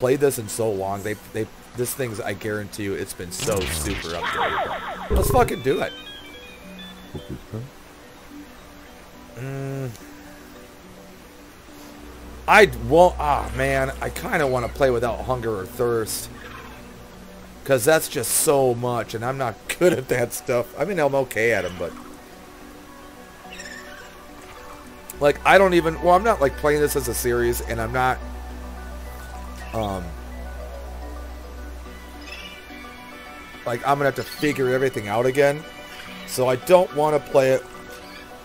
played this in so long. They they this thing's I guarantee you it's been so super updated. Let's fucking do it. Mm. I won't. Ah, man, I kind of want to play without hunger or thirst. Because that's just so much, and I'm not good at that stuff. I mean, I'm okay at them, but... Like, I don't even... Well, I'm not, like, playing this as a series, and I'm not... Um... Like, I'm to have to figure everything out again. So I don't want to play it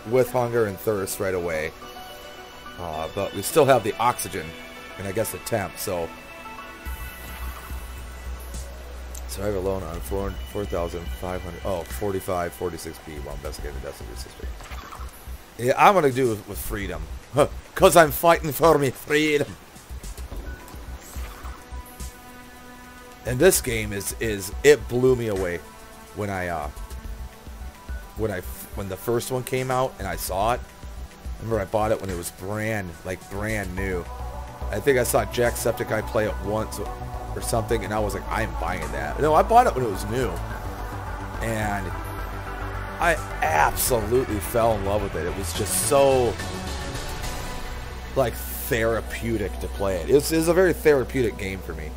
with hunger and thirst right away. Uh, but we still have the oxygen, and I guess the temp, so... Survive alone on 4, 4,500... Oh, 45, 46 B while investigating the deaths of your. Yeah, I'm gonna do it with freedom. Because I'm fighting for me freedom. And this game is, is... It blew me away when I, uh... When I... When the first one came out and I saw it. Remember I bought it when it was brand, like brand new. I think I saw Jacksepticeye play it once or something, and I was like, I'm buying that. No, I bought it when it was new. And I absolutely fell in love with it. It was just so, like, therapeutic to play it. It was, it was a very therapeutic game for me.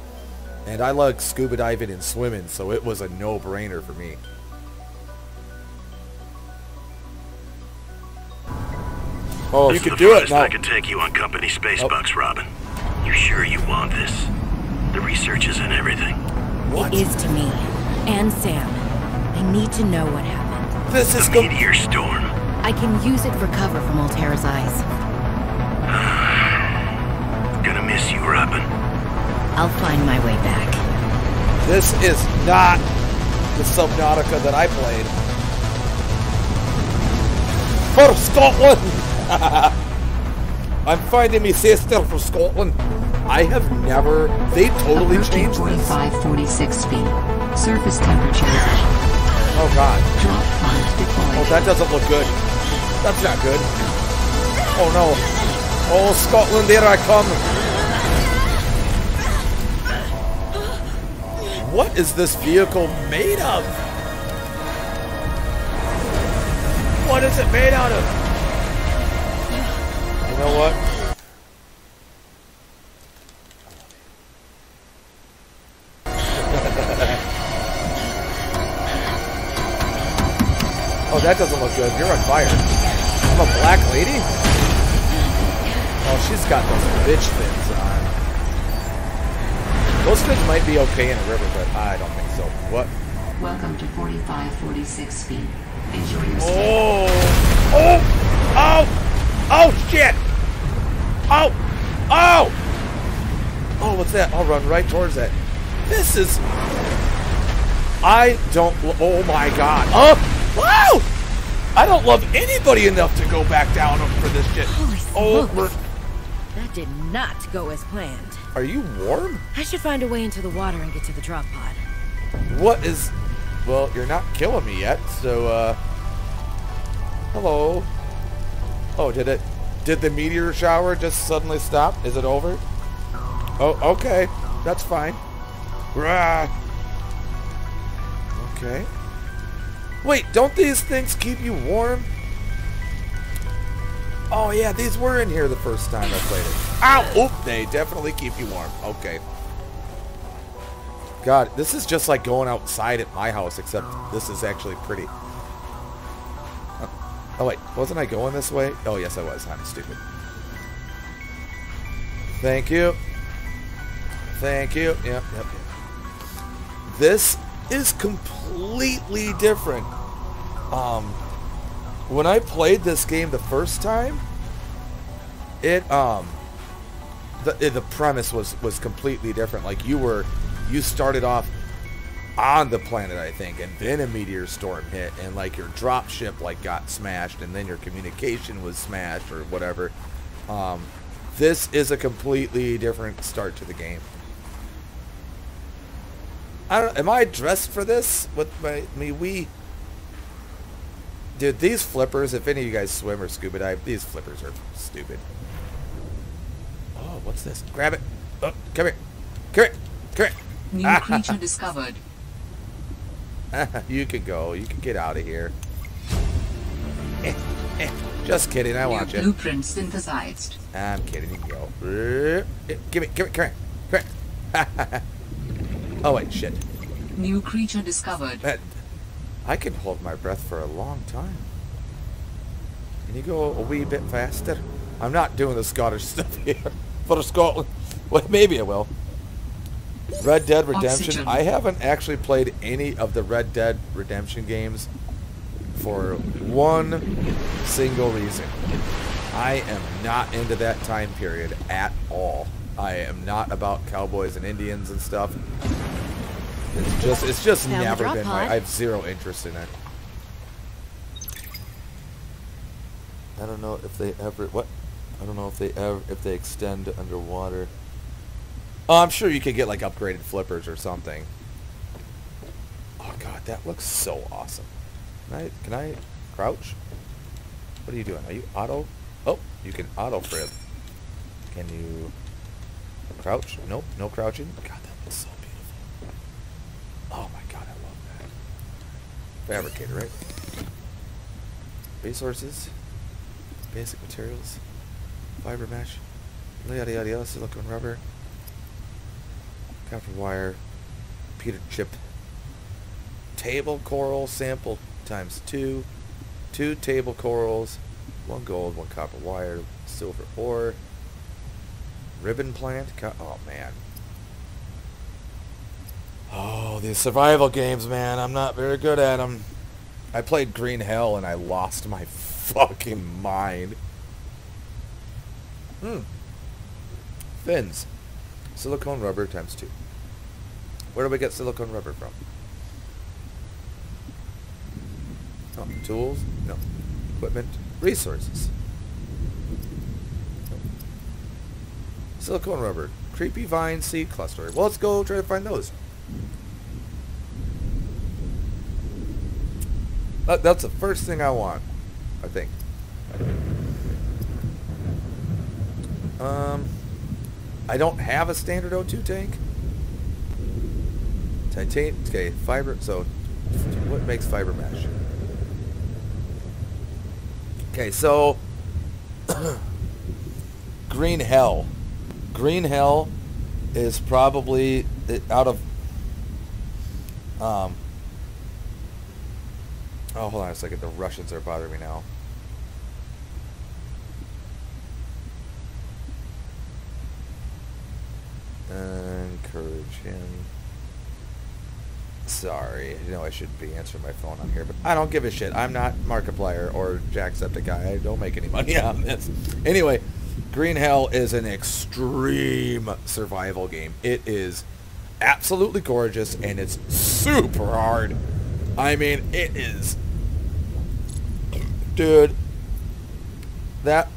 And I like scuba diving and swimming, so it was a no-brainer for me. Oh, you can do it now. I can take you on company space oh. bucks, Robin. You sure you want this? The research is in everything. What? It is to me. And Sam. I need to know what happened. This is the meteor storm. I can use it for cover from Alterra's eyes. Gonna miss you, Robin. I'll find my way back. This is not the Subnautica that I played. For Scotland! I'm finding me sister from Scotland. I have never. They totally Approaching changed 45, 46 speed. Surface temperature. Oh god. Drop pod deployed. Oh, that doesn't look good. That's not good. Oh no. Oh, Scotland, there I come. What is this vehicle made of? What is it made out of? You know what? oh, that doesn't look good. You're on fire. I'm a black lady? Oh, she's got those bitch fins on. Those fins might be okay in a river, but I don't think so. What? Welcome to 45, 46 speed. Enjoy your oh. stay. Oh! Oh! Oh! Oh, shit! Oh! Oh! Oh, what's that? I'll run right towards that. This is... I don't... Oh, my God. Oh! Wow! I don't love anybody enough to go back down for this shit. Holy oh, That did not go as planned. Are you warm? I should find a way into the water and get to the drop pod. What is... Well, you're not killing me yet, so, uh... Hello. Oh, did it... Did the meteor shower just suddenly stop? Is it over? Oh, okay. That's fine. Rah. Okay. Wait, don't these things keep you warm? Oh, yeah, these were in here the first time I played it. Ow! Oop, they definitely keep you warm. Okay. God, this is just like going outside at my house, except this is actually pretty. Oh wait, wasn't I going this way? Oh yes I was. I'm stupid. Thank you. Thank you. Yep, yep, yep. This is completely different. Um, when I played this game the first time, it um, the the premise was was completely different. Like you were, you started off on the planet, I think, and then a meteor storm hit, and like your drop ship like got smashed, and then your communication was smashed or whatever. Um, this is a completely different start to the game. I don't. Am I dressed for this? With my, mean, we. Dude, these flippers. If any of you guys swim or scuba dive, these flippers are stupid. Oh, what's this? Grab it. Oh, come here. Come here. Come here. New creature discovered. you can go. You can get out of here. Eh, eh. Just kidding. I New want you. blueprint synthesized. I'm kidding. You can go. Give me. Give me. Come here. Come here. oh wait. Shit. New creature discovered. I can hold my breath for a long time. Can you go a wee bit faster? I'm not doing the Scottish stuff here for Scotland. Well, maybe I will. Red Dead Redemption. Oxygen. I haven't actually played any of the Red Dead Redemption games for one single reason. I am not into that time period at all. I am not about cowboys and Indians and stuff. It's just it's just Found never drop been my. I have zero interest in it. I don't know if they ever what I don't know if they ever if they extend underwater. Oh, I'm sure you could get like upgraded flippers or something. Oh god, that looks so awesome. Can I can I crouch? What are you doing? Are you auto? Oh, you can auto frib. Can you crouch? Nope, no crouching. God, that looks so beautiful. Oh my god, I love that. Fabricator, right? Resources, basic materials, fiber mesh, yada yada yada, silicone rubber, copper wire, computer chip, table coral sample times two, two table corals, one gold, one copper wire, silver ore, ribbon plant. Oh man. Oh, these survival games, man. I'm not very good at them. I played Green Hell and I lost my fucking mind. Hmm. Fins. Silicone rubber times two. Where do we get silicone rubber from? Oh, tools? No. Equipment? Resources. Silicone rubber. Creepy vine seed cluster. Well, let's go try to find those. That, that's the first thing I want, I think. Um, I don't have a standard O2 tank. Titan, okay, fiber, so what makes fiber mesh? Okay, so Green Hell. Green Hell is probably out of um Oh, hold on a second. The Russians are bothering me now. Encourage him. Sorry, you know I should be answering my phone on here, but I don't give a shit. I'm not Markiplier or Jacksepticeye. I don't make any money on this. Anyway, Green Hell is an extreme survival game. It is absolutely gorgeous and it's super hard. I mean, it is. Dude, that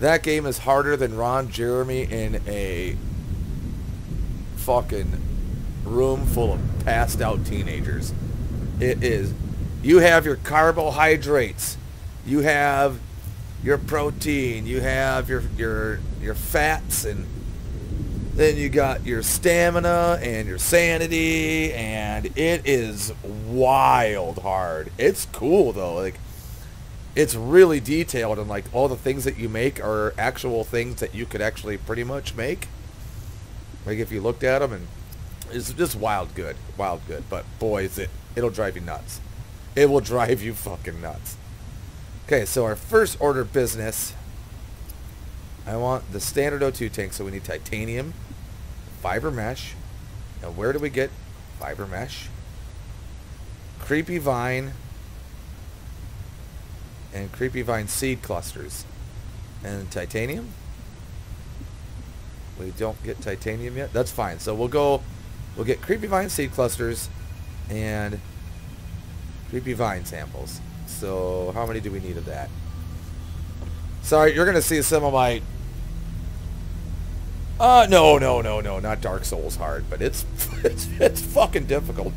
that game is harder than Ron Jeremy in a fucking room full of passed out teenagers. It is. You have your carbohydrates. You have your protein. You have your your your fats and then you got your stamina and your sanity and it is wild hard. It's cool though. Like it's really detailed and like all the things that you make are actual things that you could actually pretty much make. Like if you looked at them and it's just wild good, wild good. But boy, is it it'll drive you nuts. It will drive you fucking nuts. Okay, so our first order of business. I want the standard O2 tank, so we need titanium, fiber mesh. And where do we get fiber mesh? Creepy vine and creepy vine seed clusters. And titanium? We don't get titanium yet? That's fine. So we'll go, we'll get creepy vine seed clusters and creepy vine samples. So how many do we need of that? Sorry, you're going to see some of my... Uh, no, no, no, no, not Dark Souls hard, but it's, it's, it's fucking difficult.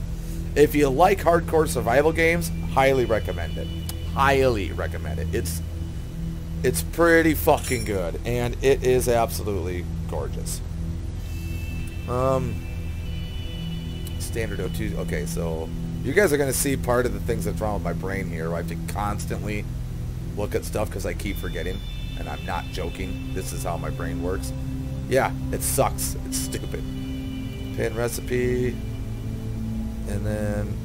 If you like hardcore survival games, highly recommend it. Highly recommend it. It's it's pretty fucking good, and it is absolutely gorgeous. Um, standard O2. Okay, so you guys are going to see part of the things that's wrong with my brain here. I have to constantly look at stuff because I keep forgetting. And I'm not joking. This is how my brain works. Yeah, it sucks. It's stupid. Pin recipe. And then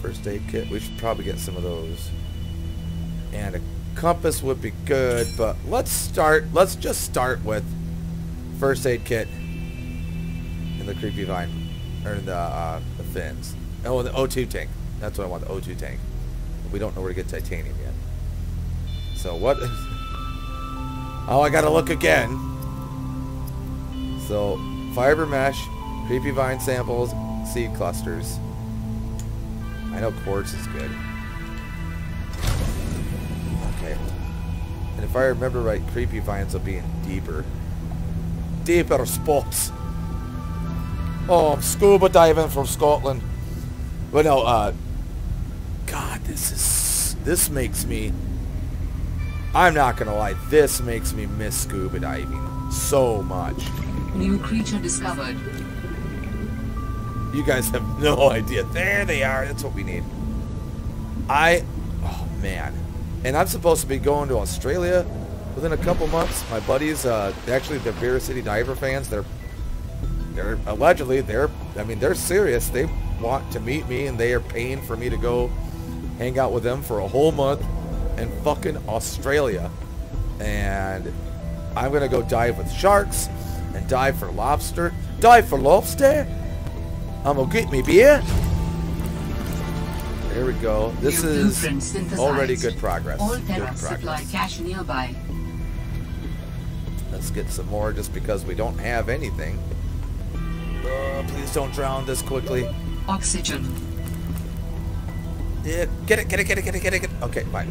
first aid kit. We should probably get some of those. And a compass would be good, but let's start. Let's just start with first aid kit and the creepy vine, or the uh, the fins. Oh, the O2 tank. That's what I want. The O2 tank. We don't know where to get titanium yet. So what? Oh, I gotta look again. So fiber mesh, creepy vine samples, seed clusters. I know quartz is good. Okay. And if I remember right, creepy vines will be in deeper. Deeper spots. Oh, I'm scuba diving from Scotland. But no, uh... God, this is... This makes me... I'm not gonna lie, this makes me miss scuba diving so much. New creature discovered. You guys have no idea. There they are. That's what we need. I... Oh, man. And I'm supposed to be going to Australia within a couple months. My buddies, uh, actually, they're Beer City Diver fans. They're, they're allegedly, they're, I mean, they're serious. They want to meet me, and they are paying for me to go hang out with them for a whole month in fucking Australia. And I'm going to go dive with sharks and dive for lobster. Dive for lobster? I'm to get me beer. There we go. This New is already good progress. All Good progress. cache nearby. Let's get some more just because we don't have anything. Uh, please don't drown this quickly. Oxygen. Yeah, get it, get it, get it, get it, get it, get it. Okay, fine.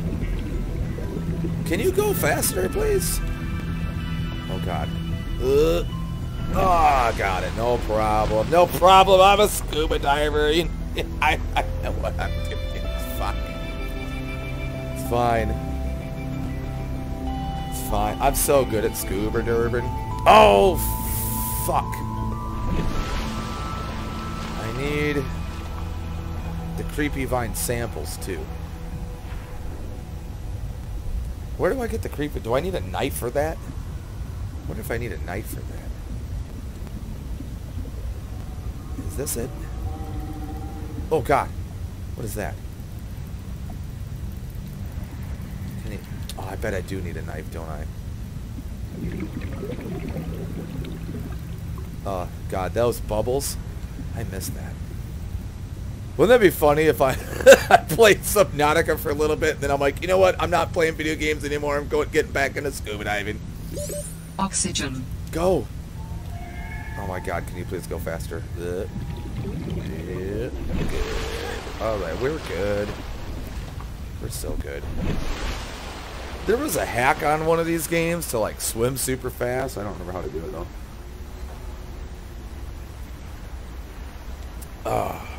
Can you go faster, please? Oh, God. Uh, oh, got it. No problem. No problem. I'm a scuba diver. I, I know what I'm doing. Fine. It's fine. It's fine. I'm so good at scuba diving. Oh, fuck. I need creepy vine samples too. Where do I get the creepy? Do I need a knife for that? What if I need a knife for that? Is this it? Oh God, what is that? You, oh, I bet I do need a knife, don't I? Oh God, those bubbles. I missed that. Wouldn't that be funny if I, I played Subnautica for a little bit, and then I'm like, you know what? I'm not playing video games anymore. I'm going getting back into scuba diving. Oxygen. Go. Oh my God! Can you please go faster? Uh, yeah. All right, we're good. We're so good. There was a hack on one of these games to like swim super fast. I don't remember how to do it though. Ah.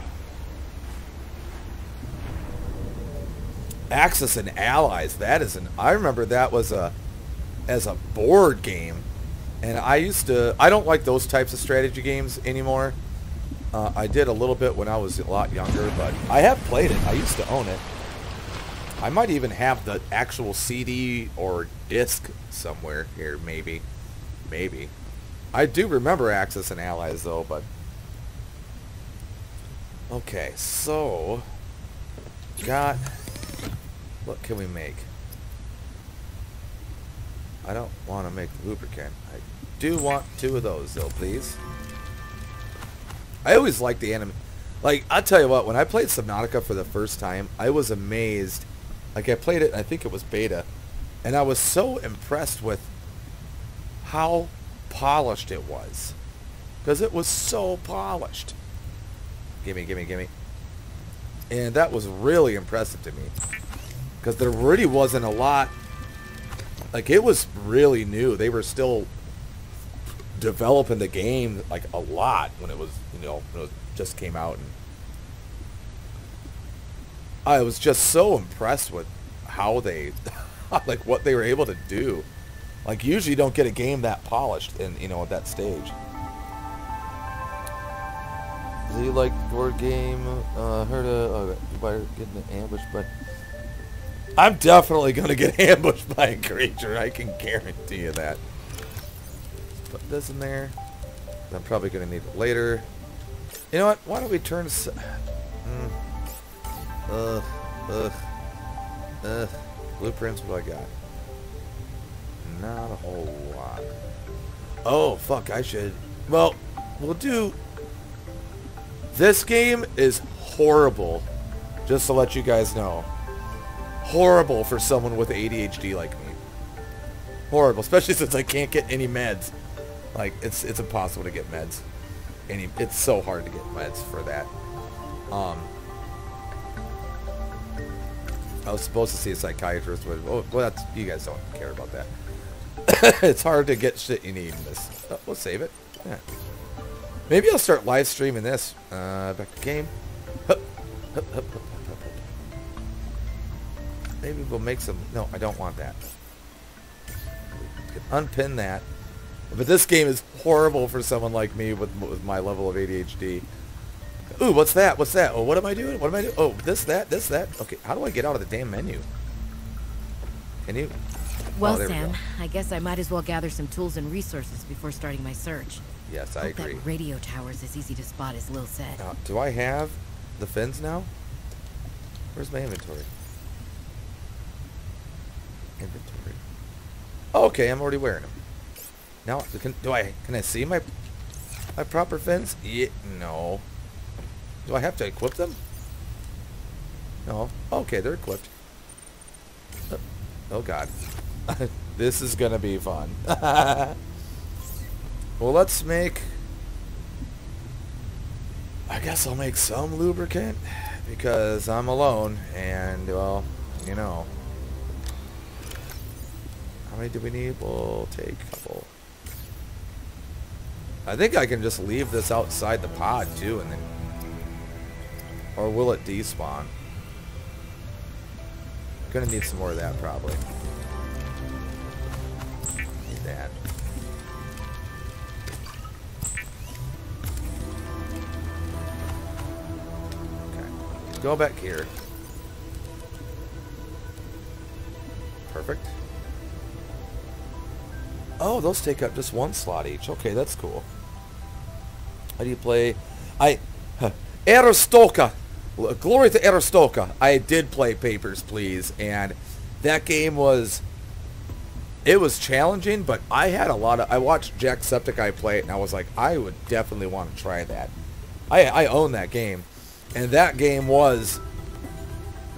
Axis and Allies. That is an. I remember that was a as a board game, and I used to. I don't like those types of strategy games anymore. Uh, I did a little bit when I was a lot younger, but I have played it. I used to own it. I might even have the actual CD or disc somewhere here, maybe, maybe. I do remember Axis and Allies though, but okay. So got what can we make? I don't want to make lubricant. I do want two of those, though, please. I always like the anime. Like, I'll tell you what, when I played Subnautica for the first time, I was amazed. Like, I played it, I think it was beta, and I was so impressed with how polished it was. Because it was so polished. Gimme, gimme, gimme. And that was really impressive to me. Because there really wasn't a lot like it was really new. They were still developing the game like a lot when it was you know it just came out and I was just so impressed with how they like what they were able to do. Like usually you don't get a game that polished in you know at that stage. Do you like board game? Uh, heard of uh, by getting ambushed, but I'm definitely gonna get ambushed by a creature. I can guarantee you that. Put this in there. I'm probably gonna need it later. You know what? Why don't we turn? s- Mm. Ugh, ugh, ugh. Blueprints. What do I got? Not a whole lot. Oh fuck! I should. Well, we'll do. This game is horrible. Just to let you guys know. Horrible for someone with ADHD like me. Horrible, especially since I can't get any meds. Like it's it's impossible to get meds. Any it's so hard to get meds for that. Um I was supposed to see a psychiatrist, but oh, well, that's, you guys don't care about that. it's hard to get shit you need in this. Oh, we'll save it. Yeah. Maybe I'll start live streaming this. Uh, back to game. Hup, hup, hup, Maybe we'll make some. No, I don't want that. Unpin that. But this game is horrible for someone like me with, with my level of ADHD. Ooh, what's that? What's that? Oh, what am I doing? What am I doing? Oh, this, that, this, that. Okay, how do I get out of the damn menu? Can you? Oh, well, Oh, there we Sam. I guess I might as well gather some tools and resources before starting my search. Yes, I Hope agree. that radio tower's as easy to spot as Lil said. Now, do I have the fins now? Where's my inventory? Inventory. Okay, I'm already wearing them. Now, can, do I can I see my my proper fins? Yeah, no. Do I have to equip them? No. Okay, they're equipped. Uh, Oh God, this is gonna be fun. well, let's make. I guess I'll make some lubricant because I'm alone and well, you know. How many do we need? We'll take a couple. I think I can just leave this outside the pod too and then or will it despawn? Gonna need some more of that probably. Need that. Okay. Go back here. Perfect. Oh, those take up just one slot each. Okay, that's cool. How do you play? I Arstotzka. Glory to Arstotzka. I did play Papers, Please, and that game was it was challenging, but I had a lot of. I watched Jacksepticeye play it, and I was like, I would definitely want to try that. I I own that game, and that game was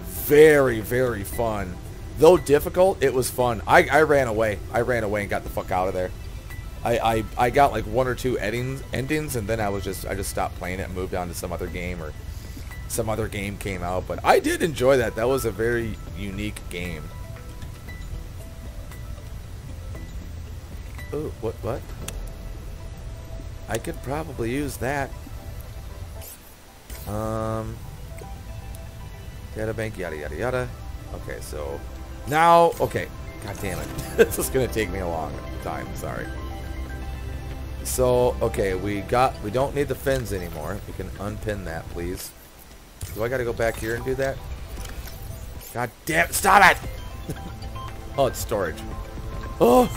very very fun. Though difficult, it was fun. I, I ran away. I ran away and got the fuck out of there. I, I, I got like one or two endings, endings, and then I was just I just stopped playing it and moved on to some other game or some other game came out. But I did enjoy that. That was a very unique game. Oh, what what? I could probably use that. Um, data bank, yada yada yada. Okay, so now, okay. God damn it, this is gonna take me a long time. Sorry. So, okay, we got, we don't need the fins anymore. We can unpin that, please. Do I gotta go back here and do that? God damn, stop it! oh, it's storage. Oh!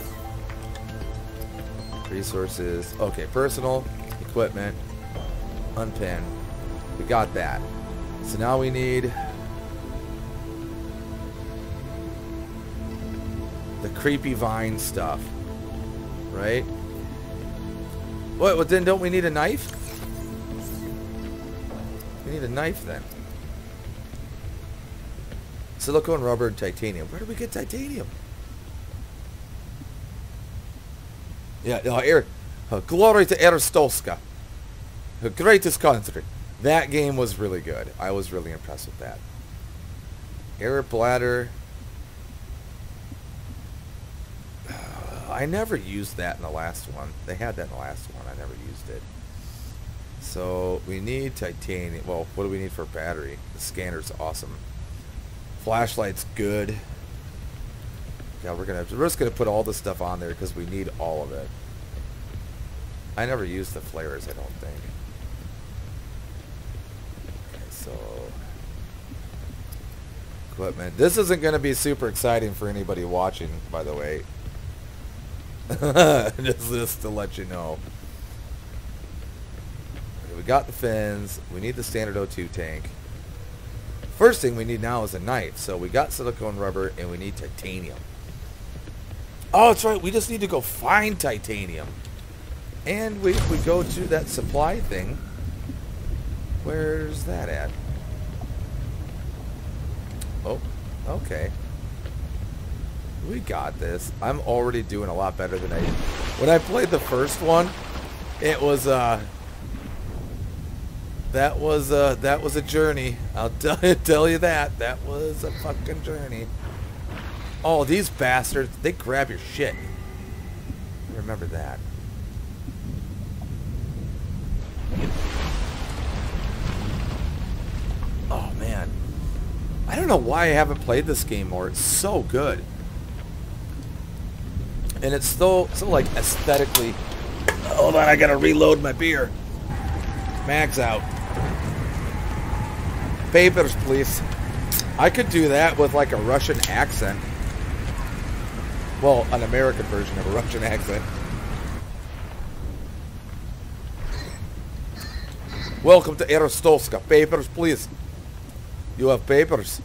Resources. Okay, personal, equipment, unpin. We got that. So now we need the creepy vine stuff. Right? What, well, then don't we need a knife? We need a knife then. Silicone, rubber, titanium. Where do we get titanium? Yeah, no, Air, uh, glory to Arstotzka. The greatest country. That game was really good. I was really impressed with that. Air bladder. I never used that in the last one. They had that in the last one. I never used it. So we need titanium. Well, what do we need for battery? The scanner's awesome. Flashlight's good. Yeah, we're gonna we're just gonna put all this stuff on there because we need all of it. I never used the flares. I don't think. Okay, so equipment. This isn't gonna be super exciting for anybody watching, by the way. just, just to let you know. We got the fins. We need the standard O2 tank. First thing we need now is a knife. So we got silicone rubber and we need titanium. Oh, that's right. We just need to go find titanium. And we, we go to that supply thing. Where's that at? Oh, okay. We got this. I'm already doing a lot better than I. When I played the first one, it was, uh, that was, uh, that was a journey. I'll tell you that. That was a fucking journey. Oh, these bastards, they grab your shit. Remember that. Oh, man. I don't know why I haven't played this game more. It's so good. And it's so, so like, aesthetically... Hold on, I gotta reload my beer. Mag's out. Papers, please. I could do that with, like, a Russian accent. Well, an American version of a Russian accent. Welcome to Arstotzka. Papers, please. You have papers.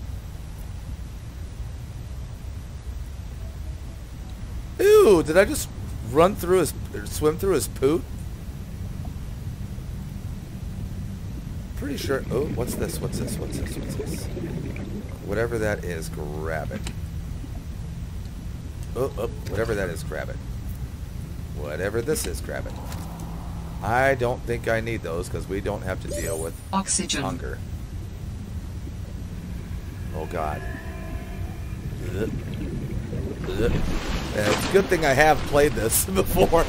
Ew, did I just run through his, swim through his poot? Pretty sure, oh, what's this, what's this, what's this, what's this? Whatever that is, grab it. Oh, oh, whatever that is, grab it. Whatever this is, grab it. I don't think I need those because we don't have to deal with Oxygen. hunger. Oh God. Ugh. Ugh. It's a good thing I have played this before.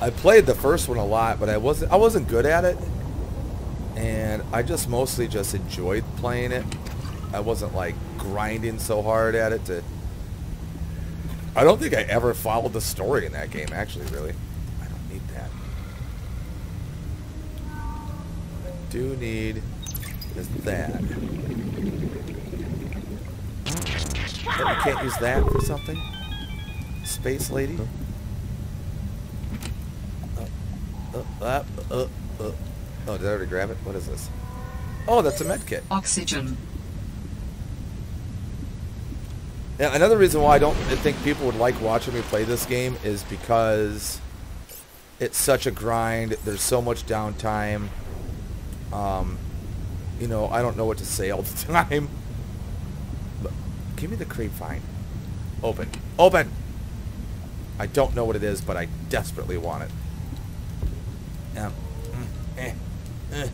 I played the first one a lot, but I wasn't I wasn't good at it. And I just mostly just enjoyed playing it. I wasn't like grinding so hard at it to I don't think I ever followed the story in that game actually, really. I don't need that. I do need is that. Oh, I can't use that for something? Space lady? Uh, uh, uh, uh, uh. Oh, did I already grab it? What is this? Oh, that's a med kit. Oxygen. Yeah, another reason why I don't think people would like watching me play this game is because it's such a grind. There's so much downtime. Um, you know, I don't know what to say all the time. But give me the creep vine. Open. Open! I don't know what it is, but I desperately want it. Um, mm, eh, eh.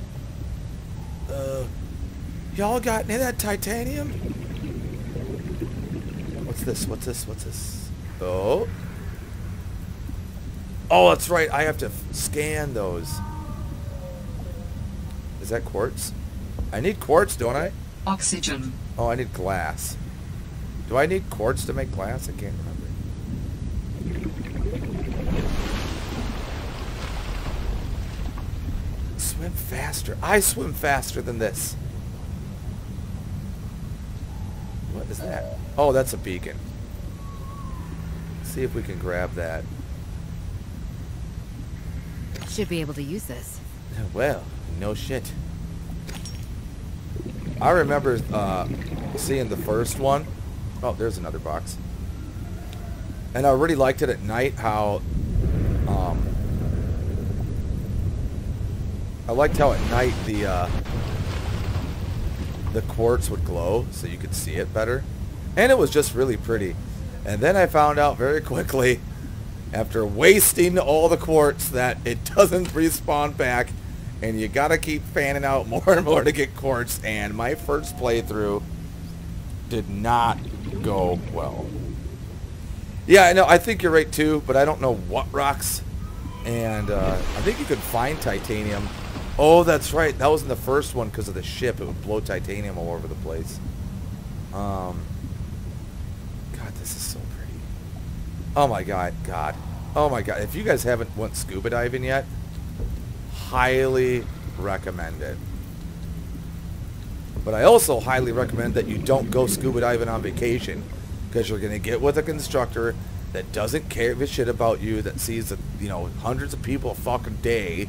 Uh, y'all got any of that titanium? What's this? What's this? What's this? Oh. Oh, that's right. I have to scan those. Is that quartz? I need quartz, don't I? Oxygen. Oh, I need glass. Do I need quartz to make glass? I can't remember. Swim faster. I swim faster than this. What is that? Oh, that's a beacon. see if we can grab that. Should be able to use this. Well, no shit. I remember uh, seeing the first one. Oh, there's another box. And I really liked it at night how um, I liked how at night the uh, the quartz would glow so you could see it better. And it was just really pretty. And then I found out very quickly after wasting all the quartz that it doesn't respawn back and you gotta keep fanning out more and more to get quartz and my first playthrough did not go well. Yeah, I know. I think you're right too, but I don't know what rocks. And uh, I think you could find titanium. Oh, that's right. That was in the first one because of the ship. It would blow titanium all over the place. Um, God, this is so pretty. Oh my God, God. Oh my God. If you guys haven't went scuba diving yet, highly recommend it. But I also highly recommend that you don't go scuba diving on vacation because you're going to get with a constructor that doesn't care a shit about you, that sees, you know, hundreds of people a fucking day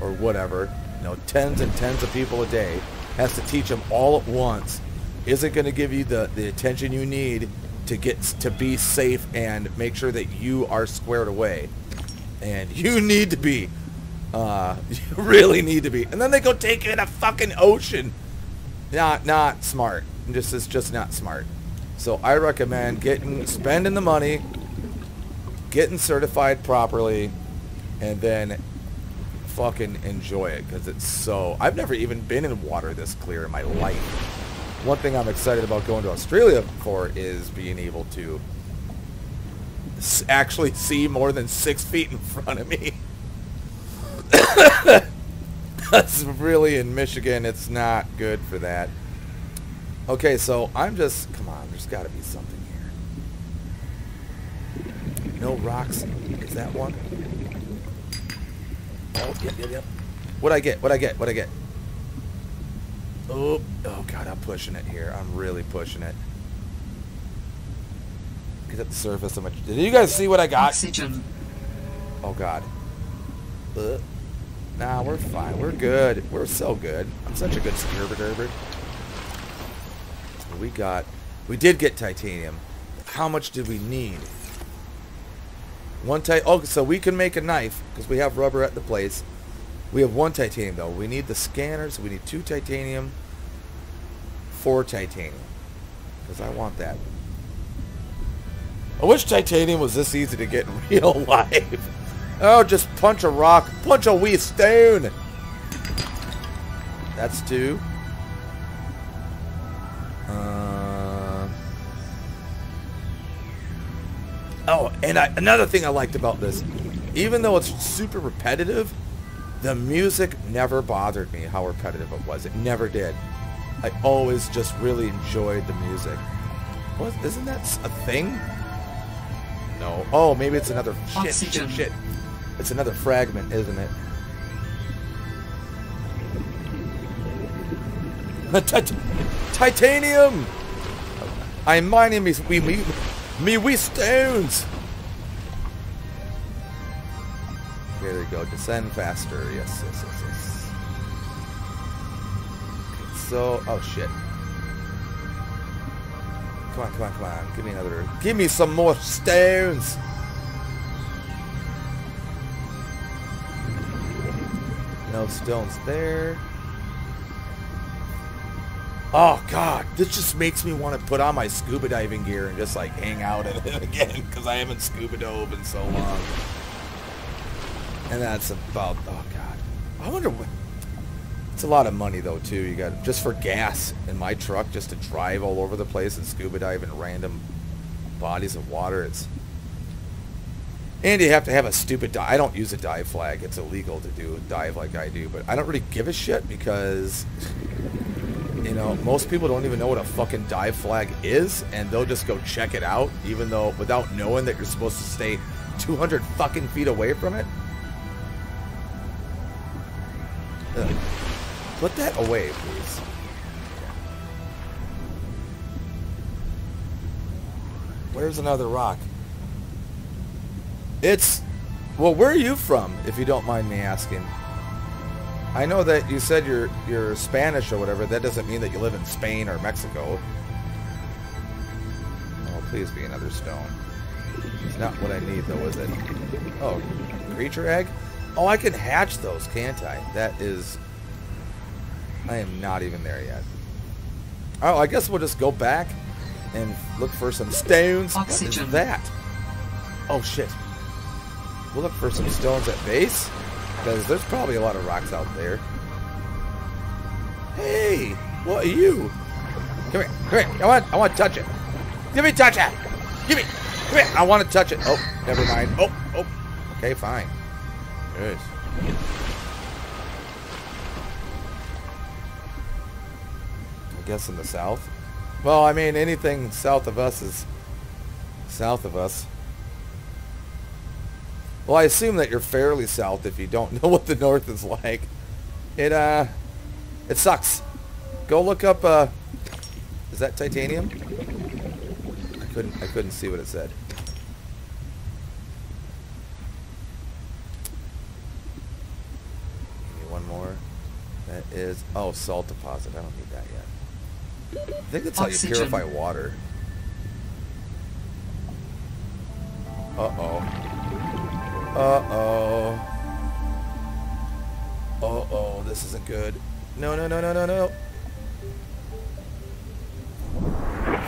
or whatever, you know, tens and tens of people a day, has to teach them all at once, isn't going to give you the, the attention you need to get to be safe and make sure that you are squared away. And you need to be. Uh, you really need to be. And then they go take you in a fucking ocean. Not not smart. Just it's just not smart. So I recommend getting spending the money, getting certified properly, and then fucking enjoy it because it's so. I've never even been in water this clear in my life. One thing I'm excited about going to Australia for is being able to actually see more than six feet in front of me. That's really in Michigan. It's not good for that. Okay, so I'm just come on. There's got to be something here. No rocks. Is that one? Oh, yep, yep, yep. What I get? What I get? What I get? Oh, oh God, I'm pushing it here. I'm really pushing it. Get at the surface so much. Did you guys see what I got? Oxygen. Oh God. Uh, nah, we're fine. We're good. We're so good. I'm such a good scuba diver. We got, we did get titanium. How much did we need? One ti- Oh, so we can make a knife because we have rubber at the place. We have one titanium though. We need the scanners. We need two titanium. Four titanium. Because I want that. I wish titanium was this easy to get in real life. Oh, just punch a rock. Punch a wee stone. That's two. Uh, oh, and I, another thing I liked about this, even though it's super repetitive, the music never bothered me how repetitive it was. It never did. I always just really enjoyed the music. What, isn't that a thing? No. Oh, maybe it's another shit, shit, shit. It's another fragment, isn't it? Tit- Titanium! I'm mining me, me, me, me wee stones! There you go. Descend faster. Yes, yes, yes, yes. So, oh shit. Come on, come on, come on. Give me another. Give me some more stones! No stones there. Oh god, this just makes me want to put on my scuba diving gear and just like hang out in it again because I haven't scuba dove in so long. And that's about oh god. I wonder what. It's a lot of money though too. You got just for gas in my truck just to drive all over the place and scuba dive in random bodies of water. It's and you have to have a stupid dive. I don't use a dive flag. It's illegal to do a dive like I do, but I don't really give a shit because you know, most people don't even know what a fucking dive flag is, and they'll just go check it out, even though without knowing that you're supposed to stay 200 fucking feet away from it. Ugh. Put that away, please. Where's another rock? It's. Well, where are you from, if you don't mind me asking? I know that you said you're you're Spanish or whatever. That doesn't mean that you live in Spain or Mexico. Oh, please be another stone. It's not what I need, though, is it? Oh, creature egg? Oh, I can hatch those, can't I? That is... I am not even there yet. Oh, I guess we'll just go back and look for some stones. What Oxygen. is that? Oh, shit. We'll look for some stones at base. Because there's probably a lot of rocks out there. Hey, what are you? Come here, come here. I want, I want to touch it. Give me touch it. Give me, come here. I want to touch it. Oh, never mind. Oh, oh. Okay, fine. Good. I guess in the south. Well, I mean, anything south of us is south of us. Well, I assume that you're fairly south if you don't know what the north is like. It uh, it sucks. Go look up, uh, is that titanium? I couldn't, I couldn't see what it said. Give me one more. That is, oh, salt deposit. I don't need that yet. I think that's how you purify water. Uh-oh. Uh-oh. Uh-oh, this isn't good. No, no, no, no, no, no.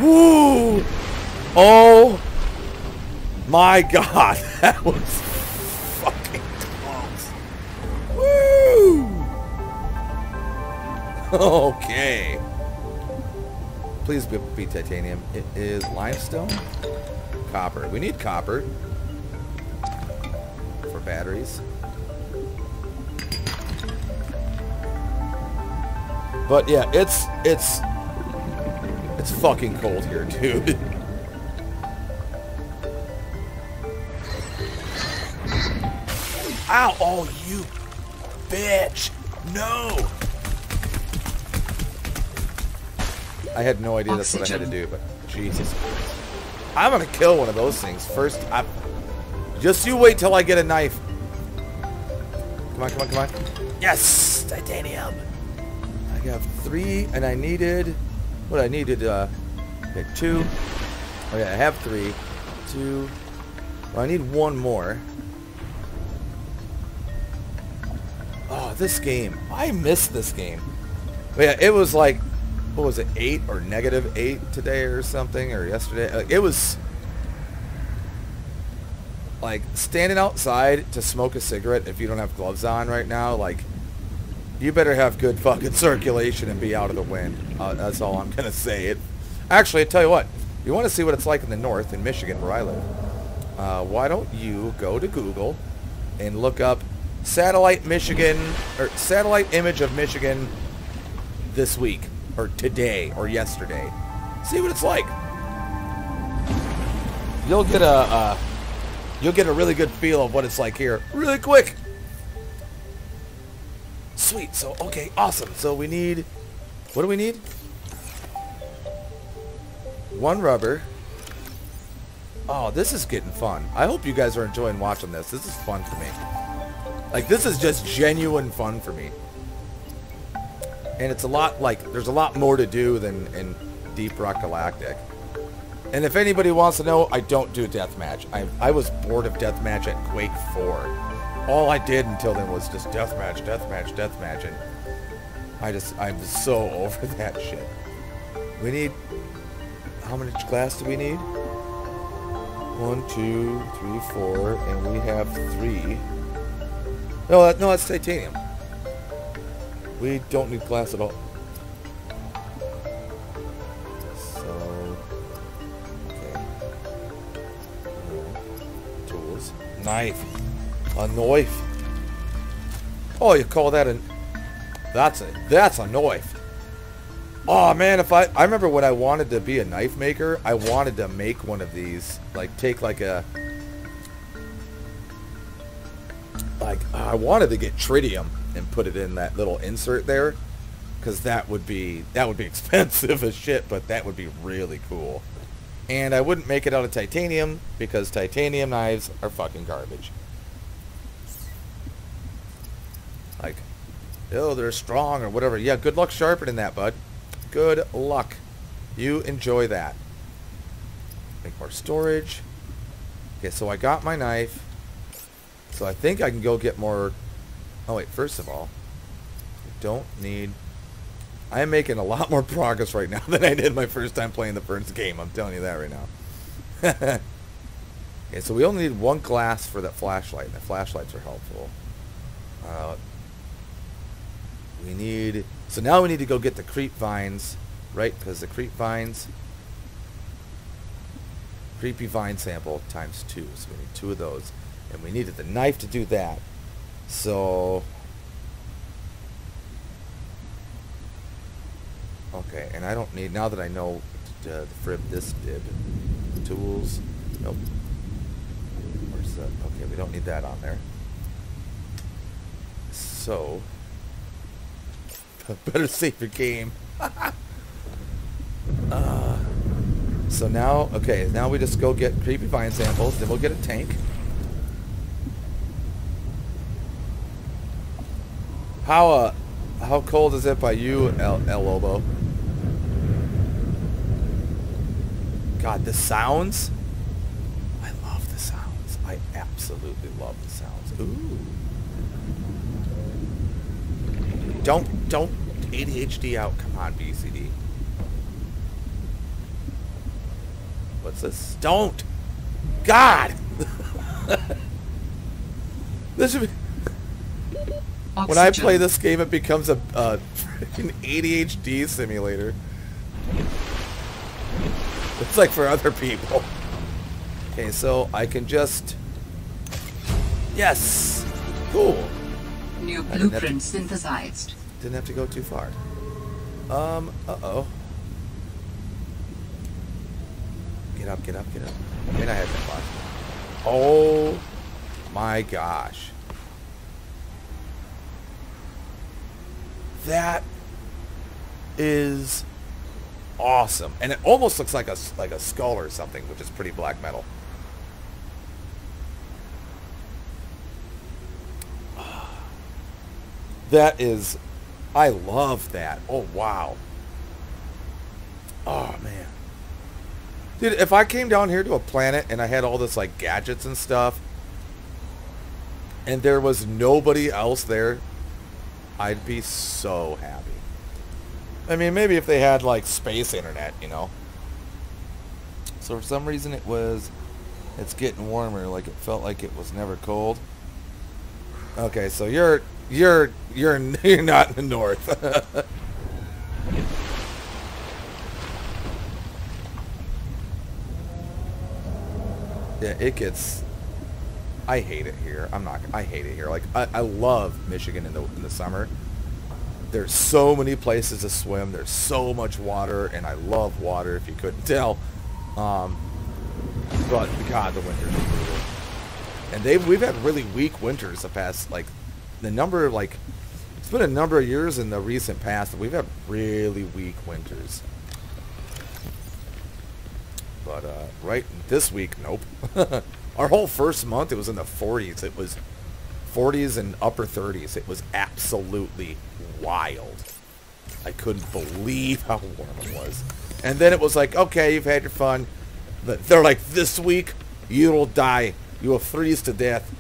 Woo! Oh my god, that was fucking close. Woo! Okay. Please be, be titanium. It is limestone? Copper. We need copper batteries. But yeah, it's it's it's fucking cold here, dude. Ow! Oh, you bitch! No! I had no idea that's what I had to do, but Jesus. I'm gonna kill one of those things first. I, just you wait till I get a knife. Come on, come on, come on. Yes! Titanium! I got three, and I needed... What I needed, uh... Okay, two. Oh yeah, I have three. Two. Well, I need one more. Oh, this game. I missed this game. But yeah, it was like, what was it, 8 or negative 8 today or something, or yesterday? Uh, It was like standing outside to smoke a cigarette if you don't have gloves on right now, like you better have good fucking circulation and be out of the wind. Uh, that's all I'm gonna say. It actually, I tell you what, you want to see what it's like in the north in Michigan where I live. Uh, why don't you go to Google and look up satellite Michigan or satellite image of Michigan this week or today or yesterday. See what it's like. You'll get a uh, you'll get a really good feel of what it's like here really quick. Sweet. So okay, awesome. So we need what do we need? One rubber. Oh, this is getting fun. I hope you guys are enjoying watching this. This is fun for me. Like this is just genuine fun for me. And it's a lot like there's a lot more to do than in Deep Rock Galactic. And if anybody wants to know, I don't do deathmatch. I I was bored of deathmatch at Quake 4. All I did until then was just deathmatch, deathmatch, deathmatch, and I just I'm so over that shit. We need how much glass do we need? One, two, three, four, and we have three. No, that, no, that's titanium. We don't need glass at all. Knife. A knife. Oh, you call that a... That's a, that's a knife. Oh man, if I I remember when I wanted to be a knife maker, I wanted to make one of these, like take like a like I wanted to get tritium and put it in that little insert there cuz that would be that would be expensive as shit, but that would be really cool. And I wouldn't make it out of titanium because titanium knives are fucking garbage. Like oh, they're strong or whatever. Yeah, good luck sharpening that, bud. Good luck. You enjoy that. Make more storage. Okay, so I got my knife. So I think I can go get more... Oh, wait, first of all, I don't need... I am making a lot more progress right now than I did my first time playing the first game. I'm telling you that right now. okay, so we only need one glass for that flashlight. The flashlights are helpful. Uh, we need... So now we need to go get the creep vines, right? Because the creep vines... Creepy vine sample times two. So we need two of those. And we needed the knife to do that. So... Okay, and I don't need... Now that I know uh, the frib this did. Tools. Nope. Where's the... Okay, we don't need that on there. So... Better save your game. uh, so now, okay, now we just go get creepy vine samples, then we'll get a tank. How uh, how cold is it by you, El, El Lobo? God, the sounds. I love the sounds. I absolutely love the sounds. Ooh. Don't don't ADHD out. Come on, BCD. What's this? Don't. God. this should be. When I play this game, it becomes a, a freaking ADHD simulator. It's like for other people. Okay, so I can just... Yes! Cool. New blueprint synthesized. Didn't have to go too far. Um, uh-oh. Get up, get up, get up. I mean, I had that box. Oh my gosh. That is awesome. And it almost looks like a, like a skull or something, which is pretty black metal. That is, I love that. Oh, wow. Oh, man. Dude, if I came down here to a planet and I had all this, like, gadgets and stuff, and there was nobody else there, I'd be so happy. I mean, maybe if they had, like, space internet, you know. So for some reason it was, it's getting warmer, like it felt like it was never cold. Okay, so you're, you're, you're, you're not in the north. yeah, it gets, I hate it here. I'm not, I hate it here. Like, I, I love Michigan in the, in the summer. There's so many places to swim. There's so much water, and I love water, if you couldn't tell. Um, but, God, the winters. And they've, we've had really weak winters the past, like, the number like, it's been a number of years in the recent past that we've had really weak winters. But, uh, right this week, nope. Our whole first month, it was in the 40s. It was 40s and upper 30s. It was absolutely wild. I couldn't believe how warm it was. And then it was like, okay, you've had your fun. They're like, this week, you will die. You will freeze to death.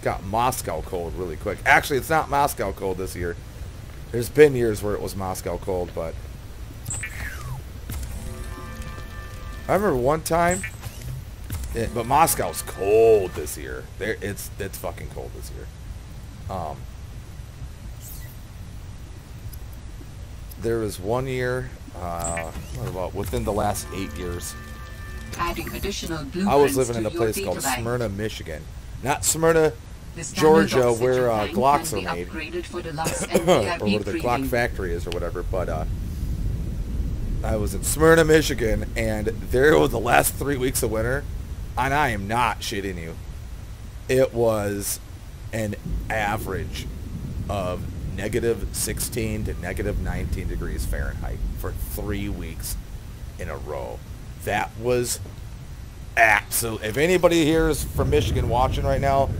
Got Moscow cold really quick. Actually, it's not Moscow cold this year. There's been years where it was Moscow cold, but... I remember one time, it, but Moscow's cold this year. There, it's it's fucking cold this year. Um, there was one year, uh, what about within the last eight years, Adding additional blueprints I was living in a place called databank. Smyrna, Michigan. Not Smyrna, Georgia, where uh, Glocks are made, upgraded for the last or where the Glock factory is, or whatever. But uh, I was in Smyrna, Michigan, and there was the last three weeks of winter, and I am not shitting you. It was an average of negative 16 to negative 19 degrees Fahrenheit for three weeks in a row. That was absolute. If anybody here is from Michigan watching right now,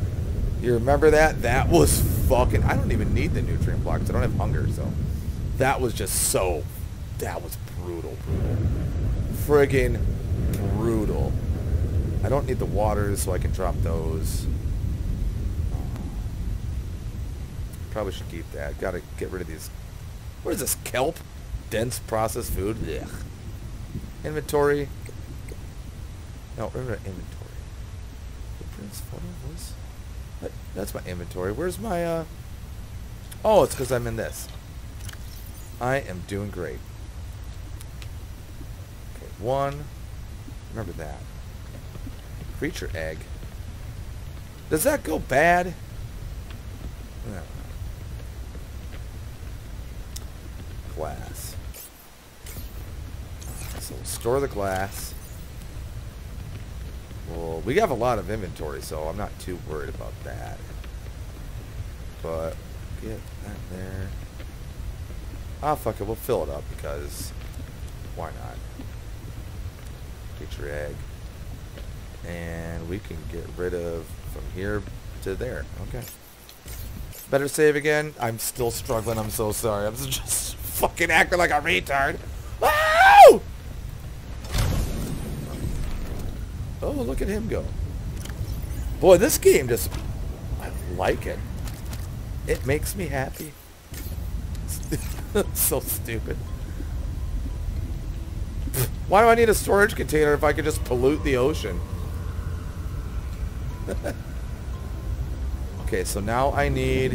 you remember that? That was fucking. I don't even need the nutrient blocks. I don't have hunger, so that was just so. That was brutal, brutal, friggin' brutal. I don't need the waters, so I can drop those. Probably should keep that. Gotta get rid of these. What is this? Kelp? Dense processed food? Ugh. Inventory. No, remember inventory. Footprints, photos. What? That's my inventory. Where's my, uh... Oh, it's because I'm in this. I am doing great. Okay, one. Remember that. Creature egg. Does that go bad? No. Glass. So we'll store the glass. Well, we have a lot of inventory, so I'm not too worried about that. But get that there. Ah, fuck it. We'll fill it up because why not? Get your egg. And we can get rid of from here to there. Okay. Better save again. I'm still struggling. I'm so sorry. I'm just fucking acting like a retard. Woo! Oh, look at him go. Boy, this game just... I like it. It makes me happy. so stupid. Why do I need a storage container if I could just pollute the ocean? okay, so now I need...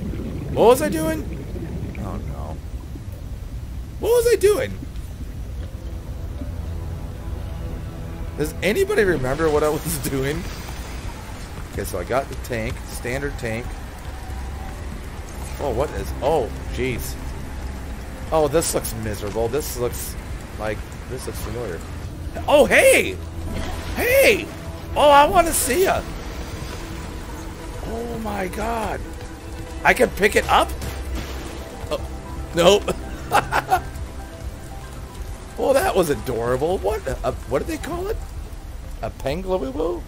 What was I doing? Oh, no. What was I doing? Does anybody remember what I was doing? Okay, so I got the tank, standard tank. Oh, what is... Oh, jeez. Oh, this looks miserable. This looks like... This looks familiar. Oh, hey! Hey! Oh, I want to see ya! Oh my god. I can pick it up? Oh, nope. oh, that was adorable. What? A, what do they call it? A penguin?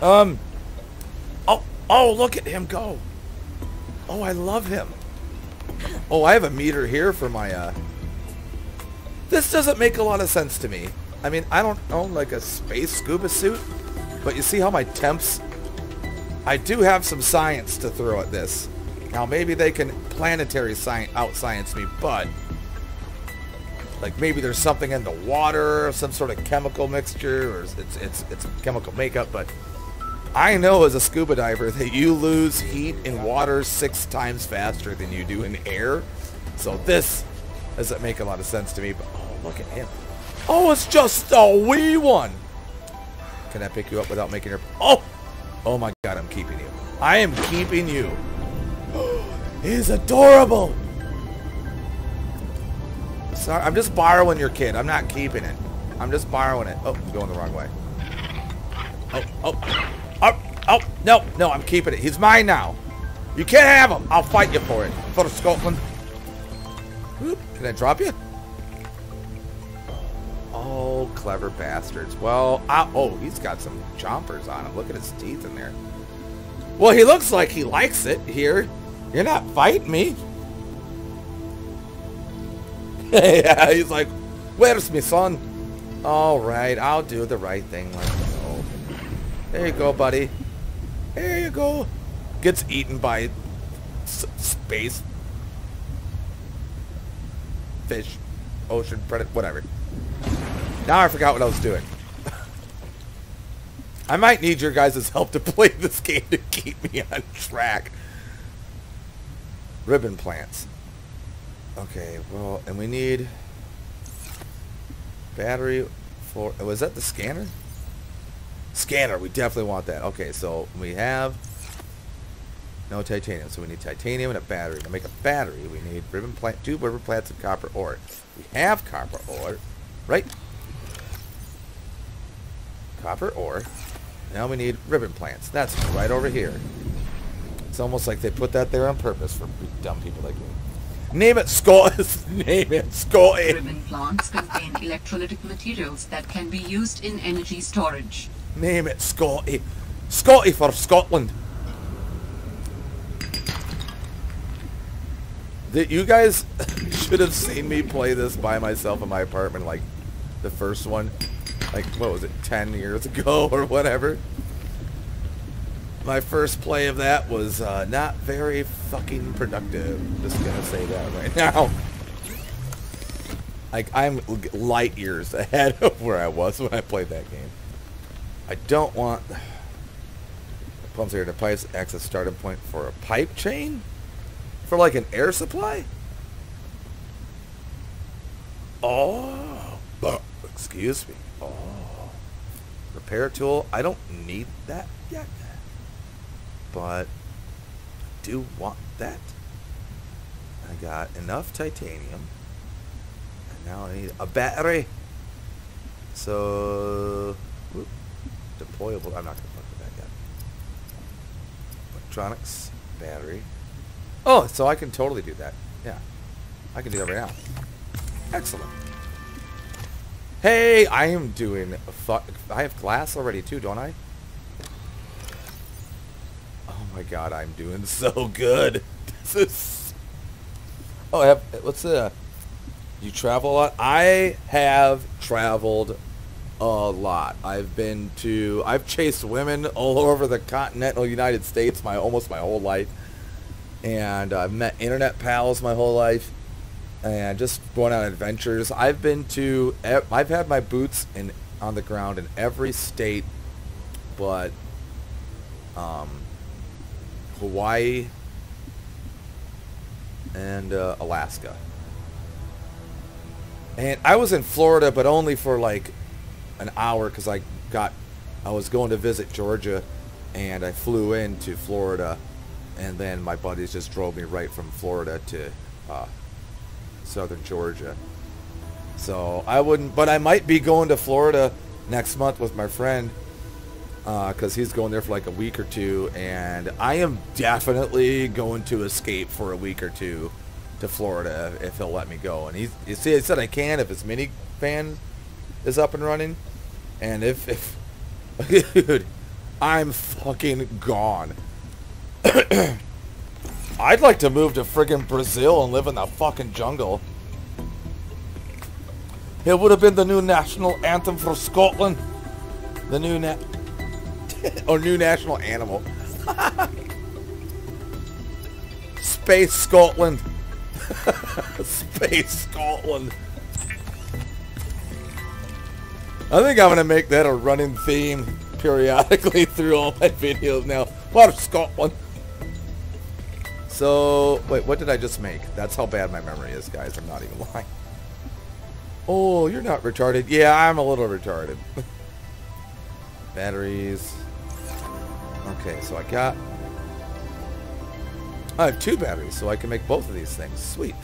Um. Oh, oh, look at him go. Oh, I love him. Oh, I have a meter here for my, uh... This doesn't make a lot of sense to me. I mean, I don't own, like, a space scuba suit, but you see how my temps... I do have some science to throw at this. Now, maybe they can planetary science out science me, but... Like, maybe there's something in the water, some sort of chemical mixture, or it's, it's, it's chemical makeup, but... I know as a scuba diver that you lose heat in water six times faster than you do in air. So this doesn't make a lot of sense to me, but oh, look at him. Oh, it's just a wee one. Can I pick you up without making her... Oh! Oh my god, I'm keeping you. I am keeping you. He's adorable. Sorry, I'm just borrowing your kid. I'm not keeping it. I'm just borrowing it. Oh, I'm going the wrong way. Oh, oh. Oh, oh, no, no, I'm keeping it. He's mine now. You can't have him. I'll fight you for it. For Scotland. Can I drop you? Oh, clever bastards. Well, I, oh, he's got some chompers on him. Look at his teeth in there. Well, he looks like he likes it here. You're not fighting me. yeah, he's like, where's me son? All right, I'll do the right thing. Let's go. There you go, buddy. There you go. Gets eaten by space fish, ocean predator, whatever. Now I forgot what I was doing. I might need your guys' help to play this game to keep me on track. Ribbon plants. Okay, well, and we need battery for, was that the scanner? Scanner, we definitely want that. Okay, so we have no titanium, so we need titanium and a battery. To make a battery, we need ribbon plant, two ribbon plants of copper ore. We have copper ore, right? Copper ore. Now we need ribbon plants. That's right over here. It's almost like they put that there on purpose for dumb people like me. Name it Scott. Name it Scotty. Ribbon plants contain electrolytic materials that can be used in energy storage. Name it Scotty. Scotty for Scotland. That you guys should have seen me play this by myself in my apartment, like the first one, like what was it, ten years ago or whatever. My first play of that was uh, not very fucking productive. Just gonna say that right now. Like I'm light years ahead of where I was when I played that game. I don't want pumps here to pipes access starting point for a pipe chain. For like an air supply? Oh, excuse me. Oh, repair tool. I don't need that yet, but I do want that. I got enough titanium, and now I need a battery. So, whoop, deployable. I'm not gonna fuck with that yet. Electronics, battery. Oh, so I can totally do that. Yeah. I can do that right now. Excellent. Hey, I am doing... Fuck. I have glass already too, don't I? Oh my god, I'm doing so good. This is... Oh, I have... What's the... Uh, you travel a lot? I have traveled a lot. I've been to... I've chased women all over the continental United States my almost my whole life. And I've met internet pals my whole life and just going on adventures. I've been to, I've had my boots in on the ground in every state, but um, Hawaii and uh, Alaska. And I was in Florida, but only for like an hour because I got, I was going to visit Georgia, and I flew into Florida, and then my buddies just drove me right from Florida to uh, southern Georgia. So I wouldn't, but I might be going to Florida next month with my friend because uh, he's going there for like a week or two, and I am definitely going to escape for a week or two to Florida if he'll let me go. And he said I can if his minivan is up and running, and if if dude, I'm fucking gone. I'd like to move to friggin' Brazil and live in the fucking jungle. It would have been the new national anthem for Scotland. The new na- or new national animal. Space Scotland. Space Scotland. I think I'm gonna make that a running theme periodically through all my videos now. What of Scotland? So, wait, what did I just make? That's how bad my memory is, guys. I'm not even lying. Oh, you're not retarded. Yeah, I'm a little retarded. Batteries. Okay, so I got... I have two batteries, so I can make both of these things. Sweet.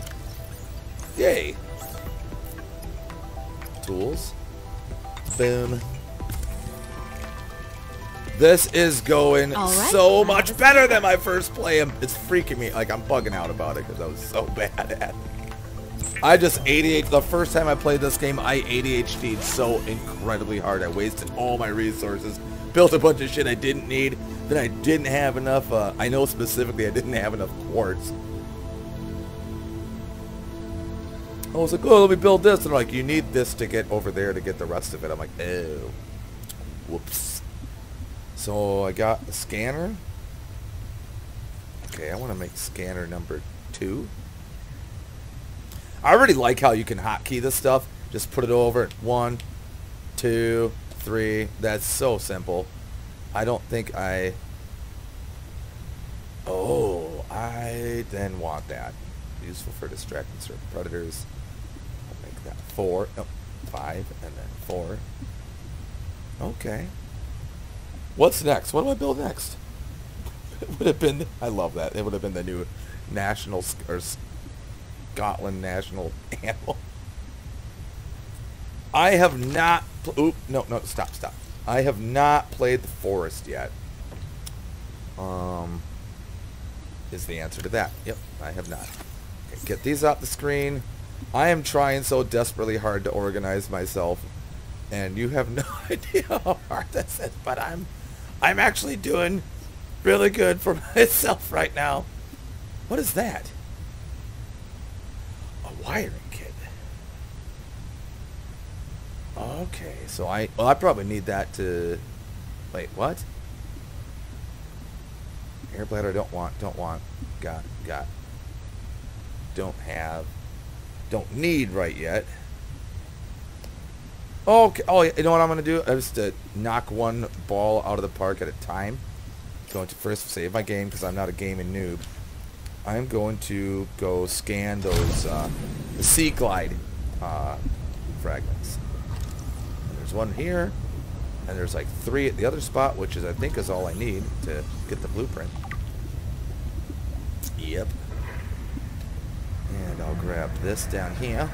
Yay. Tools. Boom. This is going right, so much better than my first play. It's freaking me. Like, I'm bugging out about it because I was so bad at it. I just ADHD. The first time I played this game, I ADHD'd so incredibly hard. I wasted all my resources, built a bunch of shit I didn't need. Then I didn't have enough, uh, I know specifically I didn't have enough quartz. I was like, oh, let me build this. And they're like, you need this to get over there to get the rest of it. I'm like, oh, whoops. So I got the scanner. Okay, I want to make scanner number two. I already like how you can hotkey this stuff. Just put it over. One, two, three. That's so simple. I don't think I... Oh, I then want that. Useful for distracting certain predators. I'll make that four. No, five, and then four. Okay. What's next? What do I build next? It would have been. I love that. It would have been the new national or Scotland national animal. I have not. Oop! No, no, stop, stop. I have not played the forest yet. Um, is the answer to that? Yep, I have not. Okay, get these off the screen. I am trying so desperately hard to organize myself, and you have no idea how hard this is. But I'm I'm actually doing really good for myself right now. What is that? A wiring kit. Okay, so I well I probably need that to wait, what? Air bladder don't want, don't want, got, got, don't have, don't need right yet. Okay. Oh, you know what I'm going to do? I just to knock one ball out of the park at a time. Going to first save my game because I'm not a gaming noob. I'm going to go scan those uh, the Seaglide uh, fragments. And there's one here, and there's like three at the other spot, which is I think is all I need to get the blueprint. Yep. And I'll grab this down here.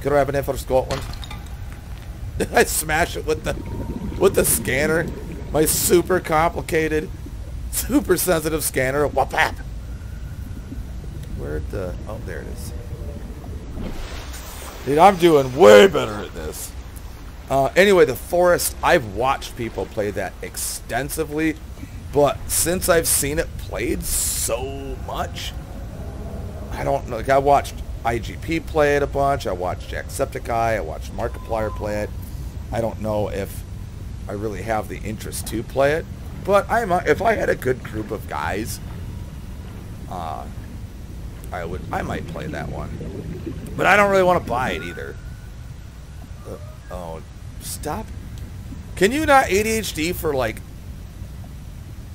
Grabbing it for Scotland. I smash it with the with the scanner. My super complicated, super sensitive scanner. Whap Where'd the... Oh, there it is. Dude, I'm doing way better at this. Uh, anyway, the forest, I've watched people play that extensively, but since I've seen it played so much, I don't know. Like I watched IGP play it a bunch. I watched Jacksepticeye. I watched Markiplier play it. I don't know if I really have the interest to play it, but I am. If I had a good group of guys, uh, I would. I might play that one, but I don't really want to buy it either. Uh, oh, stop! Can you not ADHD for like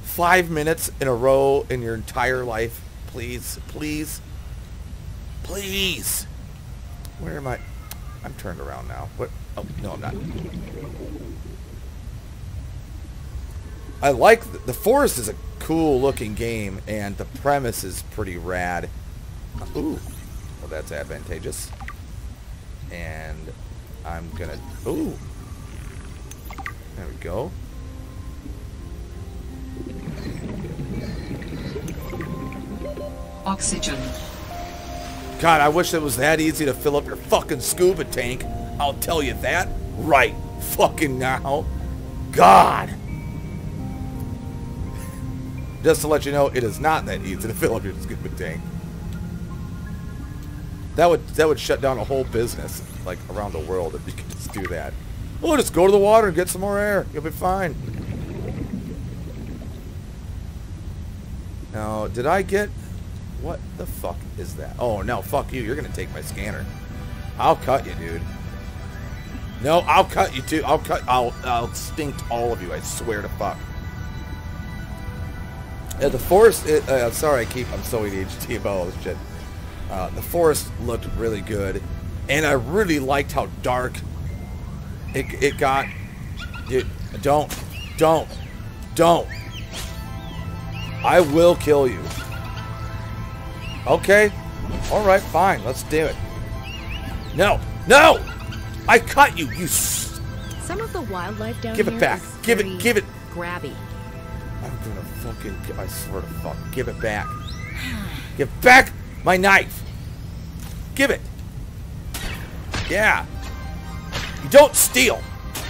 five minutes in a row in your entire life, please, please, please? Where am I? I'm turned around now. What? Oh no, I'm not. I like the, the forest is a cool looking game and the premise is pretty rad. Ooh, well that's advantageous. And I'm gonna. Ooh, there we go. Oxygen. God, I wish it was that easy to fill up your fucking scuba tank. I'll tell you that right fucking now. God. Just to let you know, it is not that easy to fill up your scuba tank. That would that would shut down a whole business, like around the world, if you could just do that. Well, just go to the water and get some more air. You'll be fine. Now, did I get... What the fuck is that? Oh, no, fuck you. You're going to take my scanner. I'll cut you, dude. No, I'll cut you, too. I'll cut... I'll, I'll extinct all of you. I swear to fuck. Yeah, the forest... It, uh, sorry, I keep... I'm so ADHD about all this shit. Uh, the forest looked really good. And I really liked how dark it, it got... Dude, don't. Don't. Don't. I will kill you. Okay. All right, fine. Let's do it. No. No! I cut you, you Some of the wildlife down Give it here back. is Give it- give it- grabby. I'm gonna fucking... I swear to fuck. Give it back. Give back my knife. Give it. Yeah. You don't steal.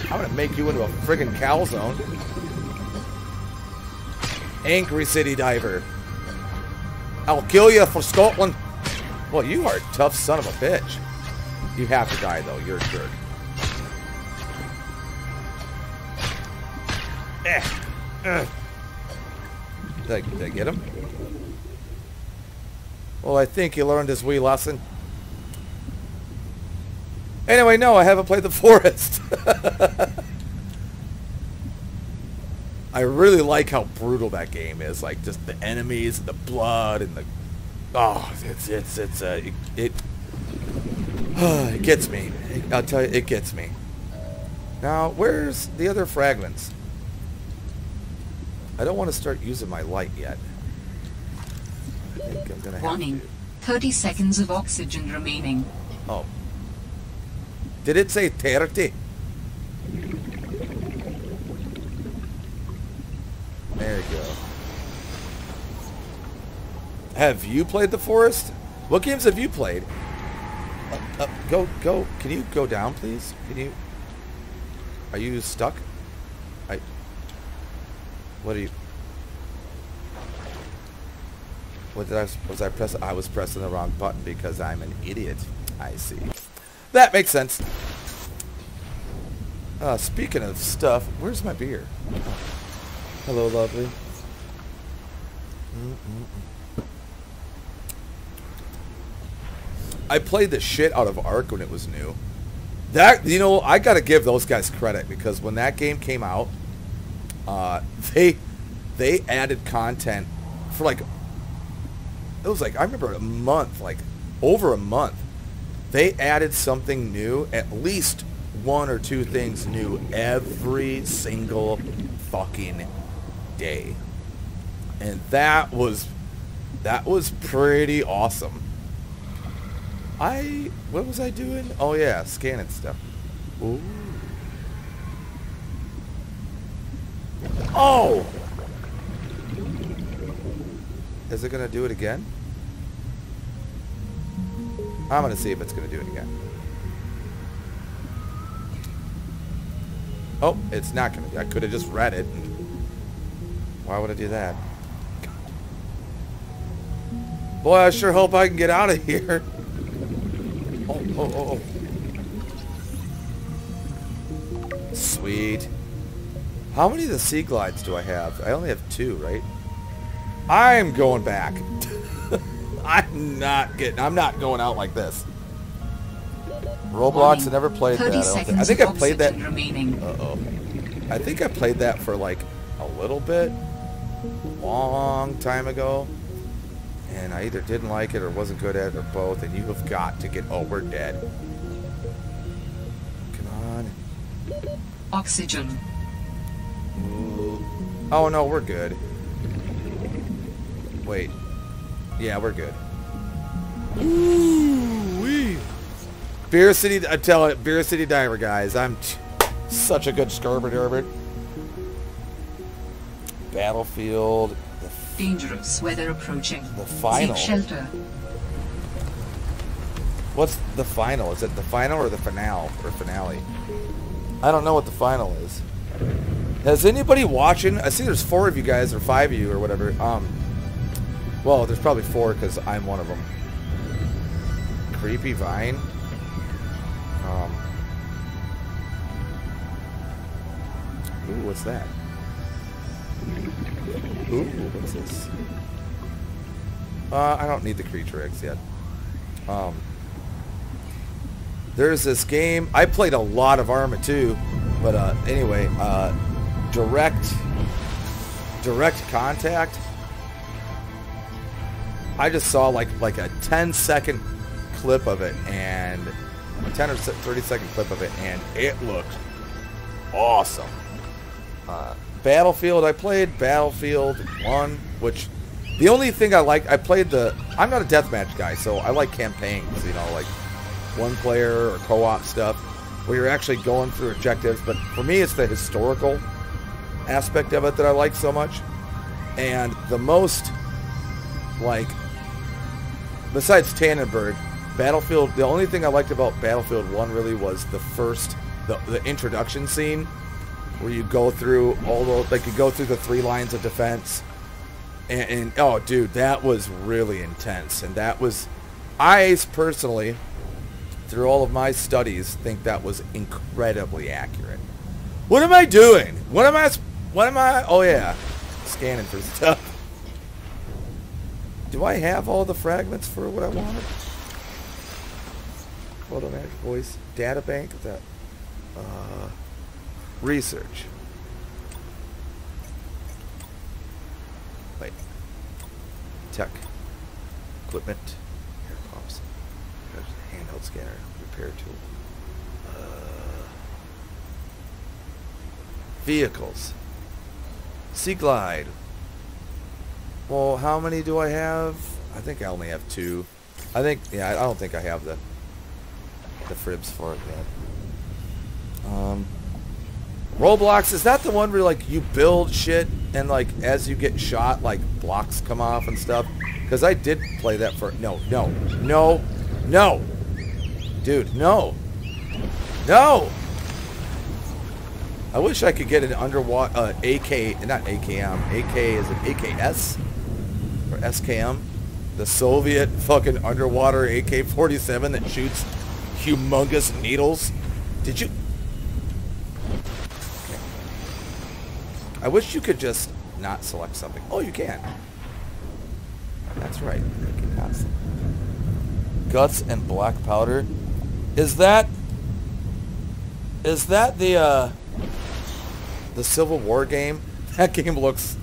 I'm gonna make you into a friggin' calzone. Angry City Diver. I'll kill you for Scotland. Well, you are a tough son of a bitch. You have to die, though. You're a jerk. Eh. Eh. Did I, did I get him? Well, I think he learned his wee lesson. Anyway, no, I haven't played the forest. I really like how brutal that game is. Like just the enemies, and the blood, and the oh, it's it's it's uh, it it, it gets me. I'll tell you, it gets me. Now, where's the other fragments? I don't want to start using my light yet. I think I'm gonna have Warning. 30 seconds of oxygen remaining. Oh. Did it say 30? There you go. Have you played The Forest? What games have you played? Uh, go, go. Can you go down, please? Can you? Are you stuck? I. What are you? What did I? Was I press? I was pressing the wrong button because I'm an idiot. I see. That makes sense. Uh, speaking of stuff, where's my beer? Hello, lovely. Mm-mm-mm. I played the shit out of Ark when it was new. That you know, I gotta give those guys credit because when that game came out, uh, they they added content for like it was like I remember a month, like over a month. They added something new, at least one or two things new every single fucking day. And that was that was pretty awesome. I what was I doing? Oh yeah, scanning stuff. Ooh. Oh! Is it gonna do it again? I'm gonna see if it's gonna do it again. Oh, it's not gonna. I could have just read it. Why would I do that? Boy, I sure hope I can get out of here. Oh, oh, oh, oh. Sweet. How many of the Seaglides do I have? I only have two, right? I'm going back. I'm not getting. I'm not going out like this. Roblox. I never played that. I, don't think. I think I played that. Uh oh. I think I played that for like a little bit, long time ago, and I either didn't like it or wasn't good at it or both. And you have got to get. Oh, we're dead. Come on. Oxygen. Ooh. Oh no, we're good. Wait. Yeah, we're good. Ooh-wee. Beer City, I tell it, Beer City Diver, guys. I'm such a good skirber derber. Battlefield, the, f- Dangerous weather approaching. the final. Seek shelter. What's the final? Is it the final or the finale or finale? I don't know what the final is. Has anybody watching? I see there's four of you guys or five of you or whatever. Um, well, there's probably four because I'm one of them. Creepy Vine. Um. Ooh, what's that? Ooh, what's this? Uh, I don't need the creature eggs yet. Um, there's this game. I played a lot of Arma too, but uh, anyway, uh, direct direct contact. I just saw like like a 10 second clip of it and a 10 or 30 second clip of it, and it looked awesome. Uh, Battlefield, I played Battlefield 1, which the only thing I like, I played the, I'm not a deathmatch guy, so I like campaigns, you know, like one player or co-op stuff where you're actually going through objectives, but for me it's the historical aspect of it that I like so much. And the most, like, besides Tannenberg, Battlefield, the only thing I liked about Battlefield 1 really was the first, the, the introduction scene where you go through all the, like you go through the three lines of defense. And, and oh, dude, that was really intense. And that was, I personally, through all of my studies, think that was incredibly accurate. What am I doing? What am I, what am I, oh yeah, scanning for stuff. Do I have all the fragments for what I wanted? Photo magic voice data bank. Is that uh, research? Wait. Tech equipment. Air pumps. Handheld scanner. Repair tool. Uh, vehicles. Seaglide. Well, how many do I have? I think I only have two. I think, yeah, I don't think I have the the fribs for it yet. Um, Roblox, is that the one where, like, you build shit and, like, as you get shot, like, blocks come off and stuff? Because I did play that for... No, no, no, no. Dude, no. No! I wish I could get an underwater uh, AK, not AKM, AK is it AKS or SKM, the Soviet fucking underwater AK-47 that shoots humongous needles. Did you? I wish you could just not select something. Oh, you can. That's right. Guts and black powder. Is that? Is that the? uh the Civil War game. That game looks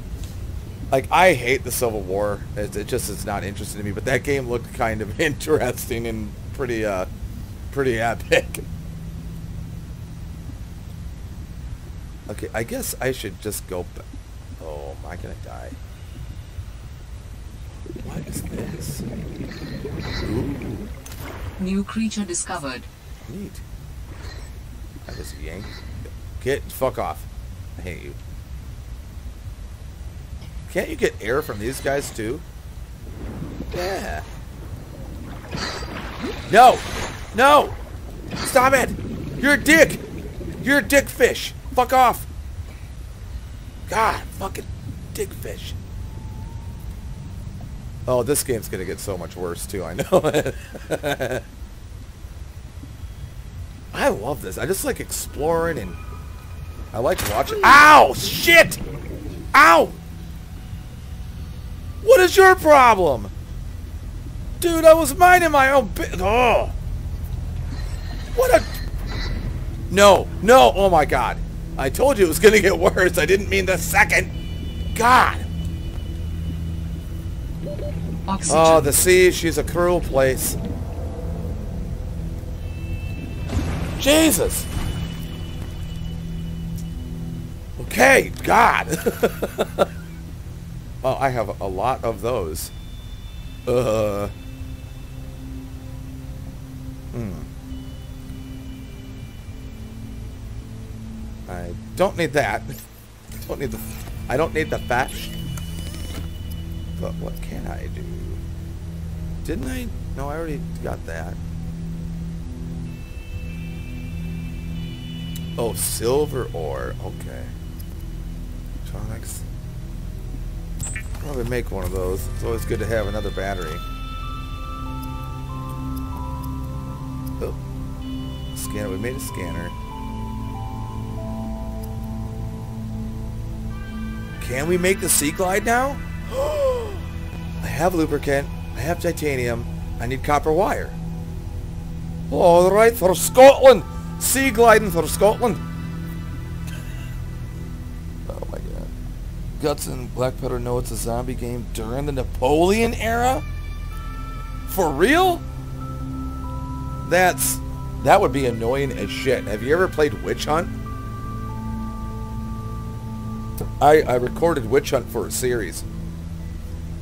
like I hate the Civil War. It, it, just is not interesting to me. But that game looked kind of interesting and pretty, uh, pretty epic. Okay, I guess I should just go. Oh, am I gonna die? What is this? Ooh, New creature discovered. neat. That was yank. Get fuck off. I hate you. Can't you get air from these guys too? Yeah. No! No! Stop it! You're a dick! You're a dick fish! Fuck off! God, fucking dick fish. Oh, this game's gonna get so much worse too, I know. I love this. I just like exploring and I like watching. Ow! Shit! Ow! What is your problem? Dude, I was minding my own bit. Oh! What a... No, no, oh my god. I told you it was gonna get worse. I didn't mean the second. God. Oxygen. Oh, the sea, she's a cruel place. Jesus. Okay, God. oh, I have a lot of those. Uh. Hmm. I don't need that. Don't need the. I don't need the thatch. But what can I do? Didn't I? No, I already got that. Oh, silver ore. Okay. Electronics. Probably make one of those. It's always good to have another battery. Oh. Scanner. We made a scanner. Can we make the Seaglide now? I have lubricant. I have titanium. I need copper wire. All right, for Scotland. Sea gliding for Scotland. oh my god. Guts and Black Powder know it's a zombie game during the Napoleon era? For real? That's... That would be annoying as shit. Have you ever played Witch Hunt? I, I recorded Witch Hunt for a series.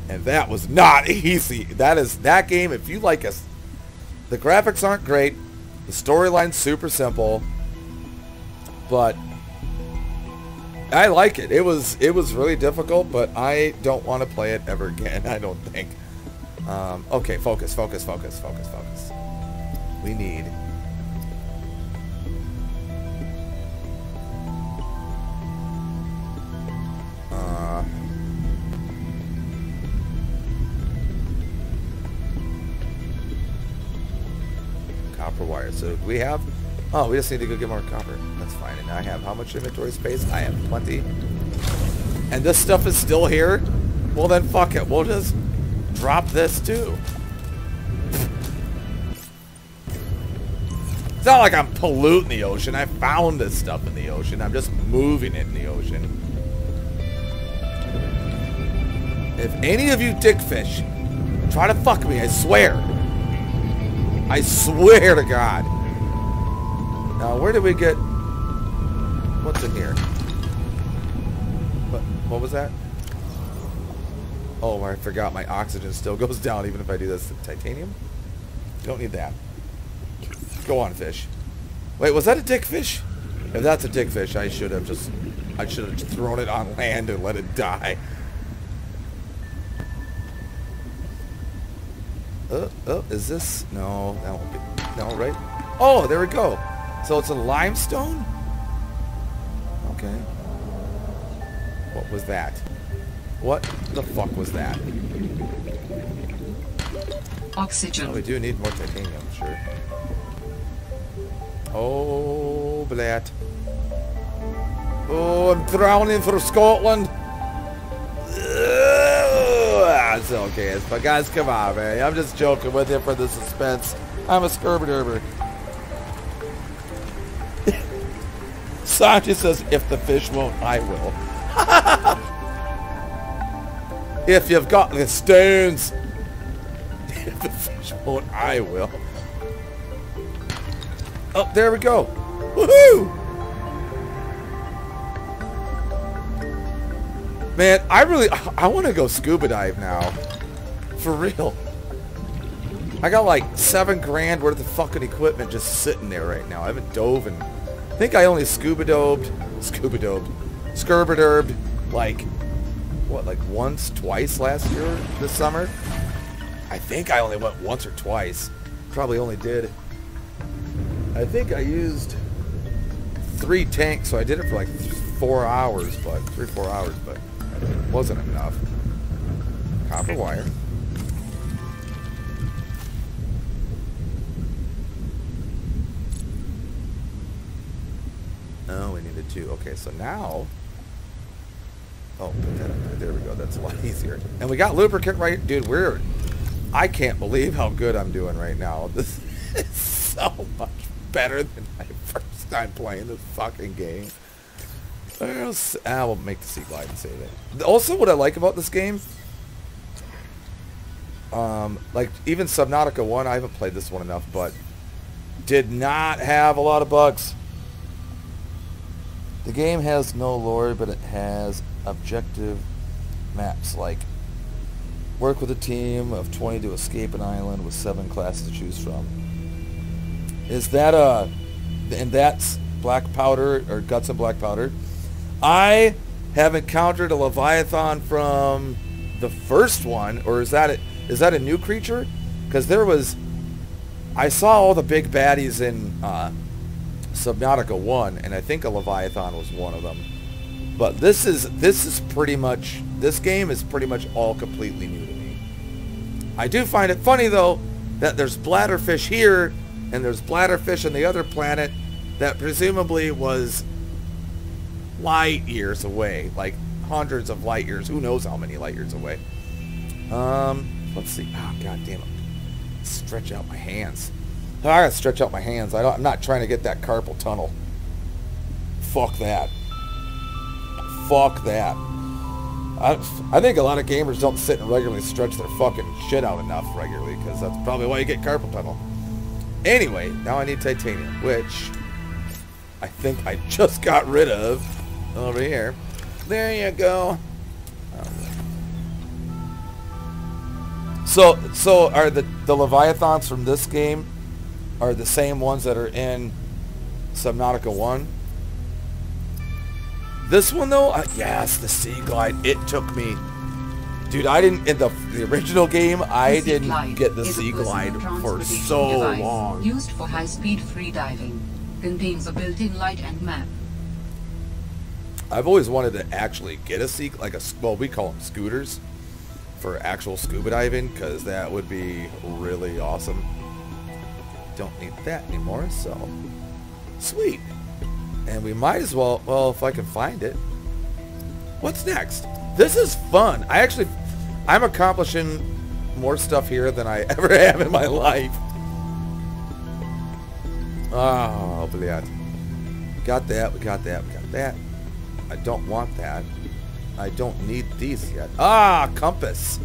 And that was not easy. That is that game, if you like us. The graphics aren't great. The storyline's super simple. But I like it. It was it was really difficult, but I don't want to play it ever again, I don't think. Um, okay, focus, focus, focus, focus, focus. We need uh, copper wire. So we have... Oh, we just need to go get more copper. That's fine. And I have how much inventory space? I have plenty. And this stuff is still here? Well then fuck it. We'll just drop this too. It's not like I'm polluting the ocean. I found this stuff in the ocean. I'm just moving it in the ocean. If any of you dickfish try to fuck me, I swear. I swear to God. Now, where did we get... What's in here? What, what was that? Oh, I forgot my oxygen still goes down even if I do this. Titanium? Don't need that. Go on, fish. Wait, was that a dickfish? If that's a dickfish, I should have just... I should have thrown it on land and let it die. Uh, oh, is this? No, that won't be. No, right? Oh, there we go. So it's a limestone? Okay. What was that? What the fuck was that? Oxygen. Oh, we do need more titanium, sure. Oh, blat. Oh, I'm drowning for Scotland. Ugh, It's okay. But guys, come on, man. I'm just joking with you for the suspense. I'm a skirby Sanji says, if the fish won't, I will. if you've got the stones. If the fish won't, I will. Oh, there we go. Woohoo! Man, I really, I want to go scuba dive now. For real. I got like seven grand worth of fucking equipment just sitting there right now. I haven't dove in, I think I only scuba doved, scuba doved, scuba derbed, like, what, like once, twice last year, this summer? I think I only went once or twice. probably only did, I think I used three tanks, so I did it for like four hours, but three, four hours, but wasn't enough. Copper wire. Oh, we needed two. Okay, so now... Oh, put that up there. There we go. That's a lot easier. And we got lubricant right... Dude, we're... I can't believe how good I'm doing right now. This is so much better than my first time playing this fucking game. I will make the Seaglide and save it. Also, what I like about this game, um, like even Subnautica 1, I haven't played this one enough, but did not have a lot of bugs. The game has no lore, but it has objective maps like work with a team of 20 to escape an island with seven classes to choose from. Is that a, and that's black powder or guts and black powder. I have encountered a leviathan from the first one, or is that a, is that a new creature? Because there was, I saw all the big baddies in uh, Subnautica 1, and I think a Leviathan was one of them. But this is this is pretty much this game is pretty much all completely new to me. I do find it funny though that there's bladderfish here and there's bladderfish on the other planet that presumably was light years away, like hundreds of light years. Who knows how many light years away? Um, let's see. Oh god damn it! Stretch out my hands. I gotta stretch out my hands. I don't, I'm not trying to get that carpal tunnel. Fuck that. Fuck that. I, I think a lot of gamers don't sit and regularly stretch their fucking shit out enough regularly because that's probably why you get carpal tunnel. Anyway, now I need titanium, which I think I just got rid of over here. There you go. So, so are the the leviathans from this game are the same ones that are in Subnautica 1. This one though, uh, yes, the Seaglide. It took me, dude. I didn't in the the original game. I didn't get the Seaglide for so long. Used for high-speed free diving. Contains a built-in light and map. I've always wanted to actually get a seek like a well, we call them scooters for actual scuba diving because that would be really awesome. Don't need that anymore, so sweet. And we might as well, well, if I can find it. What's next? This is fun. I actually, I'm accomplishing more stuff here than I ever have in my life. Ah, oh, blood. Got that, we got that, we got that. I don't want that. I don't need these yet. Ah, compass.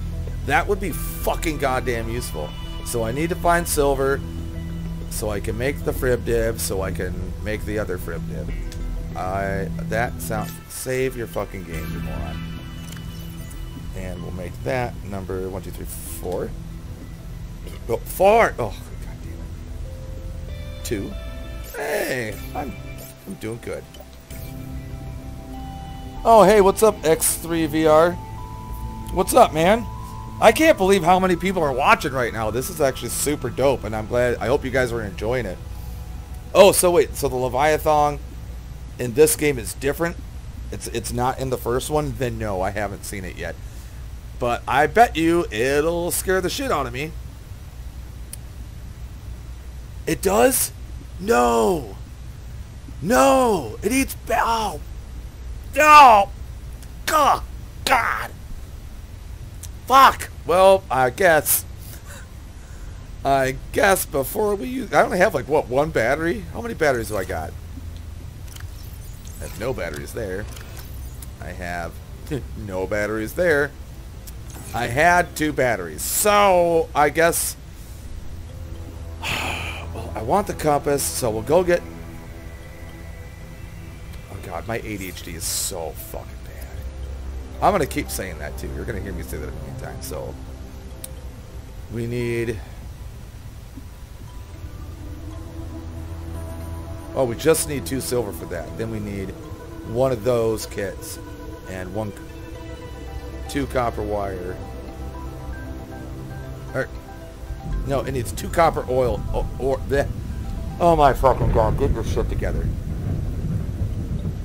That would be fucking goddamn useful. So I need to find silver so I can make the frib dib so I can make the other frib dib. I that sound save your fucking game, you moron. And we'll make that number one, two, three, four. Oh, four. Oh, god damn it. Two. Hey, I'm I'm doing good. Oh, hey, what's up, X3VR? What's up, man? I can't believe how many people are watching right now. This is actually super dope, and I'm glad. I hope you guys are enjoying it. Oh, so wait, so the Leviathan in this game is different? It's it's not in the first one? Then no, I haven't seen it yet. But I bet you it'll scare the shit out of me. It does? No. No. It eats... Oh. Oh, no. God. God. Fuck. Well, I guess. I guess before we use... I only have like, what, one battery? How many batteries do I got? I have no batteries there. I have no batteries there. I had two batteries. So, I guess... well, I want the compass, so we'll go get... God, my ADHD is so fucking bad. I'm going to keep saying that too. You're going to hear me say that a million times. So, we need... Oh, we just need two silver for that. Then we need one of those kits and one, two copper wire. Or, No, it needs two copper oil or, or bleh. Oh my fucking god, get your shit together.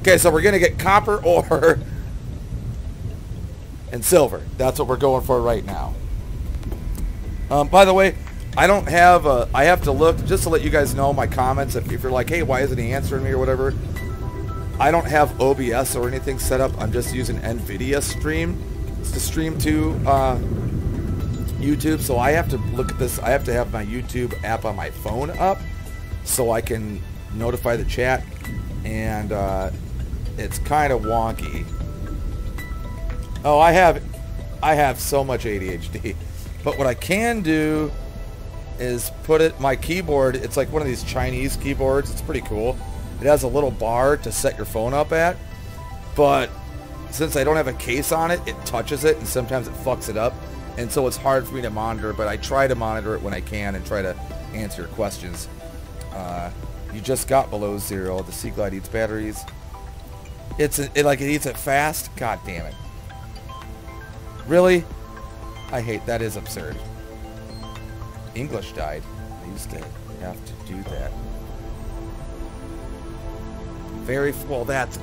Okay, so we're gonna get copper ore and silver. That's what we're going for right now. Um, by the way, I don't have a, I have to look, just to let you guys know my comments, if, if you're like, hey, why isn't he answering me or whatever, I don't have OBS or anything set up. I'm just using NVIDIA Stream It's to stream to uh, YouTube. So I have to look at this. I have to have my YouTube app on my phone up so I can notify the chat. And uh, it's kind of wonky. Oh, I have, I have so much ADHD. But what I can do is put it, my keyboard, it's like one of these Chinese keyboards. It's pretty cool. It has a little bar to set your phone up at. But since I don't have a case on it, it touches it and sometimes it fucks it up. And so it's hard for me to monitor, but I try to monitor it when I can and try to answer your questions. Uh, you just got below zero. The Seaglide eats batteries. It's a, it, like it eats it fast. God damn it. Really? I hate that is absurd. English died. I used to have to do that. Very well. That's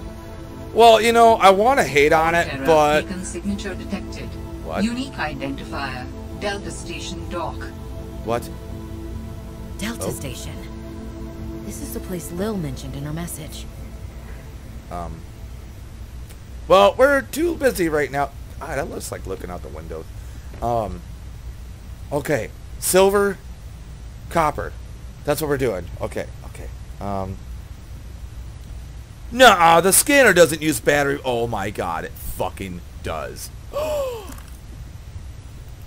well. You know, I want to hate on it, Terra but beacon signature detected. What? Unique identifier. Delta Station Dock. what? Delta Oh. Station. This is the place Lil mentioned in her message. Um. Well, we're too busy right now. Ah, that looks like looking out the window. Um. Okay, silver, copper. That's what we're doing. Okay, okay. Um. Nah, the scanner doesn't use battery. Oh my god, it fucking does.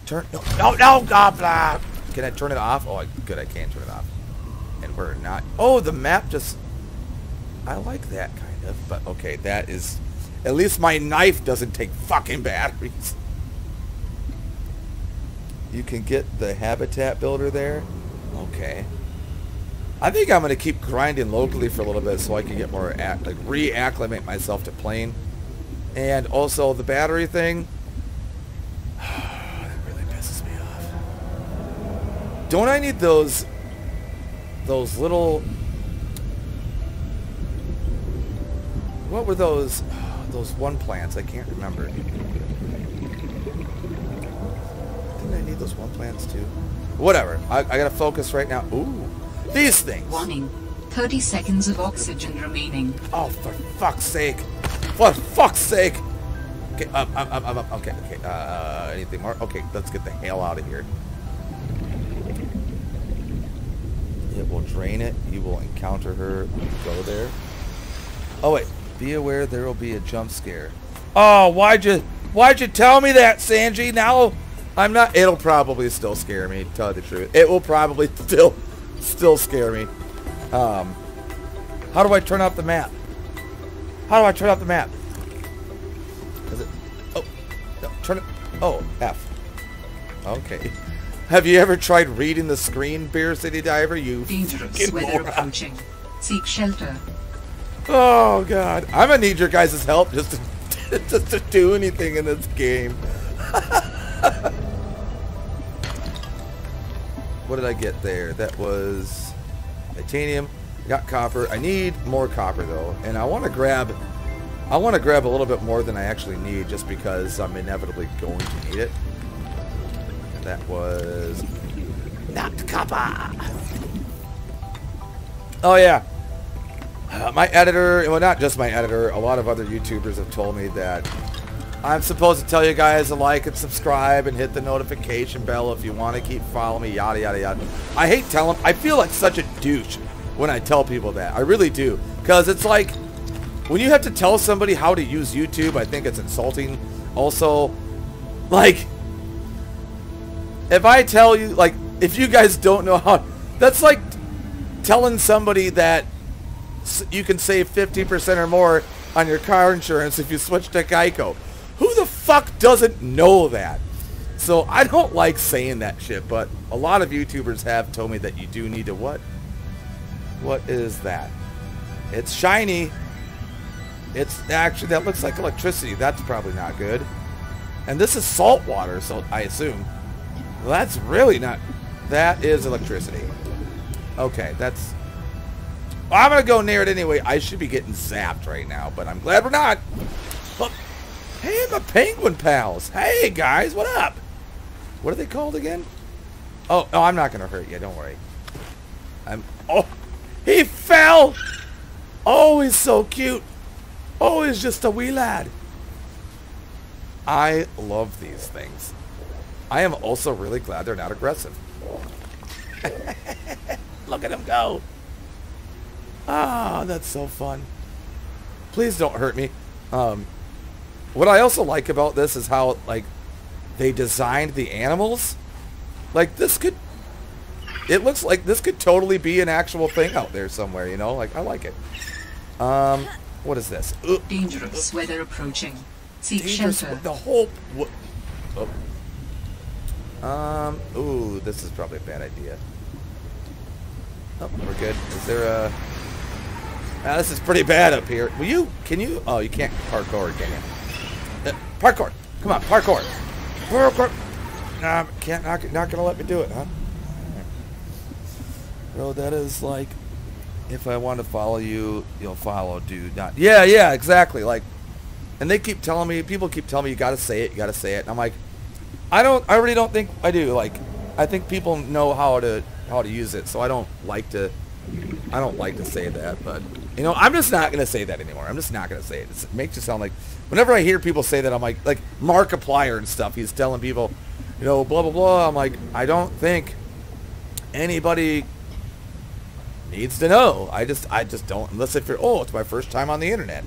turn no no no god blah. Can I turn it off? Oh, I, good, I can turn it off. And we're not. Oh, the map just. I like that kind of, but okay, that is. At least my knife doesn't take fucking batteries. You can get the habitat builder there. Okay. I think I'm gonna keep grinding locally for a little bit so I can get more act like reacclimate myself to playing. And also the battery thing. that really pisses me off. Don't I need those those little what were those those one plants? I can't remember. Didn't I need those one plants too? Whatever. I, I gotta focus right now. Ooh, these things. Warning. 30 seconds of oxygen remaining. Oh, for fuck's sake! For fuck's sake! Okay, up, up, up, up, up. Okay, okay. Uh, anything more? Okay, let's get the hell out of here. It will drain it. You will encounter her. you Go there. Oh wait. Be aware there will be a jump scare. Oh, why'd you why'd you tell me that, Sanji? Now I'm not. It'll probably still scare me. Tell you the truth, it will probably still still scare me. Um, how do I turn off the map? How do I turn off the map? Is it? Oh, no, turn it. Oh, F. Okay. Have you ever tried reading the screen, Beer City Diver? You Dangerous weather approaching. Seek shelter. Oh God, I'm gonna need your guys' help just to just to do anything in this game. what did I get there? That was titanium. I Got copper. I need more copper though, and I want to grab. I want to grab a little bit more than I actually need, just because I'm inevitably going to need it. That was not copper. Oh yeah. Uh, my editor, well, not just my editor, a lot of other YouTubers have told me that I'm supposed to tell you guys to like and subscribe and hit the notification bell if you want to keep following me, yada, yada, yada. I hate telling, I feel like such a douche when I tell people that. I really do. Because it's like, when you have to tell somebody how to use YouTube, I think it's insulting. Also, like, if I tell you, like, if you guys don't know how, that's like telling somebody that you can save 50% or more on your car insurance if you switch to Geico. Who the fuck doesn't know that? So I don't like saying that shit, but a lot of YouTubers have told me that you do need to what? What is that? It's shiny. It's actually, that looks like electricity. That's probably not good. And this is salt water, so I assume. Well, that's really not... That is electricity. Okay, that's... I'm gonna go near it anyway. I should be getting zapped right now, but I'm glad we're not. But, hey, my penguin pals. Hey, guys, what up? What are they called again? Oh, oh, I'm not gonna hurt you. Don't worry. I'm... Oh, he fell! Oh, he's so cute. Oh, he's just a wee lad. I love these things. I am also really glad they're not aggressive. Look at him go. Ah, that's so fun. Please don't hurt me. Um, what I also like about this is how, like, they designed the animals. Like, this could... It looks like this could totally be an actual thing out there somewhere, you know? Like, I like it. Um, what is this? Ugh, Dangerous weather approaching. Seek dangerous. shelter. The whole... Oh. Um, ooh, this is probably a bad idea. Oh, we're good. Is there a... Ah, this is pretty bad up here. Will you... Can you... Oh, you can't parkour, can you? Uh, parkour! Come on, parkour! Parkour! Nah, can't... Not, not gonna let me do it, huh? Bro, that is like... If I want to follow you, you'll follow, dude. Not... Yeah, yeah, exactly. Like... And they keep telling me... People keep telling me, you gotta say it, you gotta say it. And I'm like... I don't... I really don't think I do. Like... I think people know how to how to use it, so I don't like to I don't like to say that, but you know, I'm just not gonna say that anymore. I'm just not gonna say it. It's, it makes it sound like whenever I hear people say that, I'm like like Markiplier and stuff. He's telling people, you know, blah blah blah. I'm like, I don't think anybody needs to know. I just I just don't unless if you're oh, it's my first time on the internet.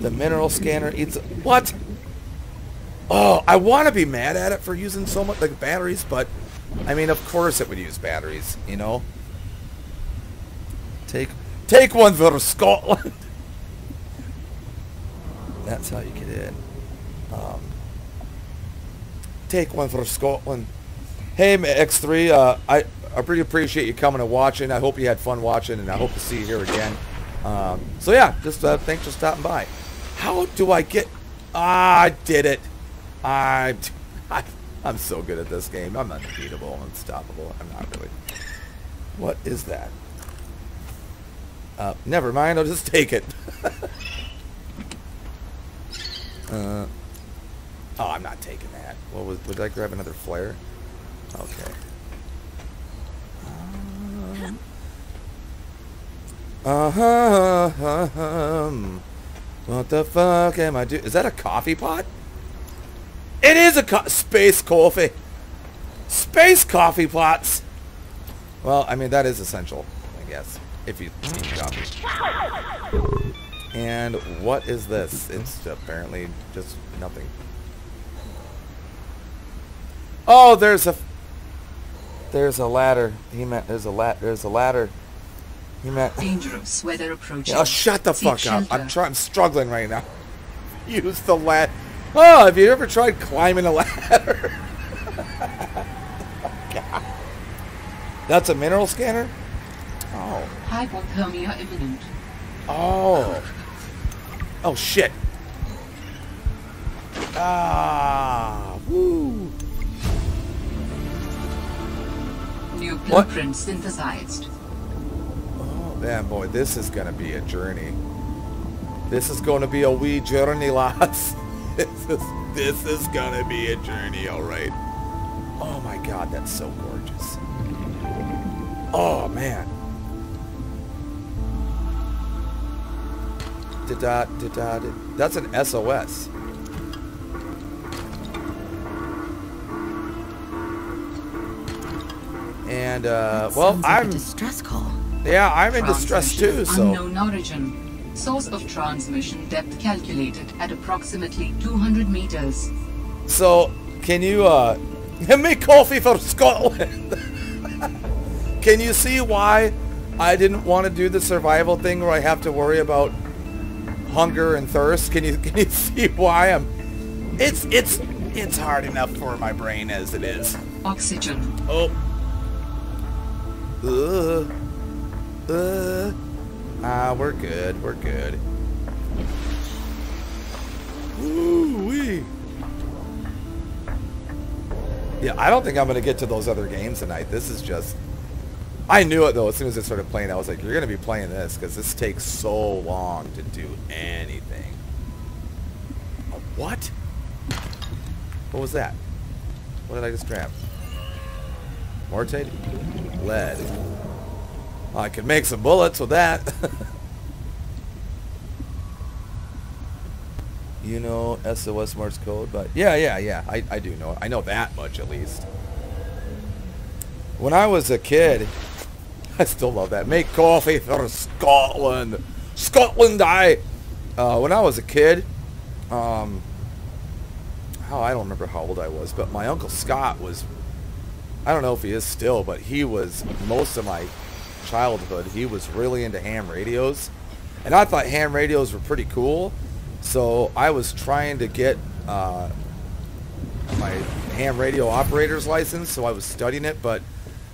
The mineral scanner eats what? Oh, I want to be mad at it for using so much like batteries, but I mean, of course it would use batteries, you know. Take take one for Scotland. That's how you get in. Um, take one for Scotland. Hey, X3, uh, I I really appreciate you coming and watching. I hope you had fun watching, and I hope to see you here again. Um, so yeah, just uh, thanks for stopping by. How do I get? Ah, I did it. I, I, I'm so good at this game. I'm unbeatable, unstoppable. I'm not really. What is that? Uh, never mind. I'll just take it. uh, oh, I'm not taking that. What was? Would I grab another flare? Okay. Um, uh huh. What the fuck am I doing? Is that a coffee pot? It is a co space coffee. Space coffee pots. Well, I mean, that is essential, I guess, if you coffee. And what is this? It's apparently just nothing. Oh, there's a... There's a ladder. He meant there's a lat. There's a ladder. He meant. Dangerous weather approaching. Oh, shut the Seek fuck up! I'm trying. I'm struggling right now. Use the ladder. Oh, have you ever tried climbing a ladder? That's a mineral scanner. Oh. Hypothermia imminent. Oh. Oh shit. Ah. Woo. New What? blueprint synthesized. Oh man, boy, this is gonna be a journey. This is gonna be a wee journey, lads. This is this is gonna be a journey, all right. Oh my god, that's so gorgeous. Oh man. Da da da da. da. That's an SOS. And uh, well, Sounds like a I'm distress call. yeah, I'm in distress too. So Unknown origin. Source of transmission depth calculated at approximately 200 meters. So, can you, uh, make coffee for Scotland? can you see why I didn't want to do the survival thing where I have to worry about hunger and thirst? Can you, can you see why I'm, it's, it's, it's hard enough for my brain as it is. Oxygen. Oh. Uh, uh. Ah, we're good, we're good. Woo-wee. Yeah, I don't think I'm going to get to those other games tonight. This is just... I knew it, though. As soon as I started playing, I was like, you're to be playing this because this takes so long to do anything. What? What was that? What did I just grab? Mortate? Lead. I could make some bullets with that. you know SOS Morse code, but yeah, yeah, yeah, I, I do know. I know that much at least. When I was a kid, I still love that. Make coffee for Scotland. Scotland, I. Uh, when I was a kid, um, how I don't remember how old I was, but my uncle Scott was. I don't know if he is still, but he was most of my childhood. He was really into ham radios, and I thought ham radios were pretty cool. So I was trying to get uh, my ham radio operator's license, so I was studying it, but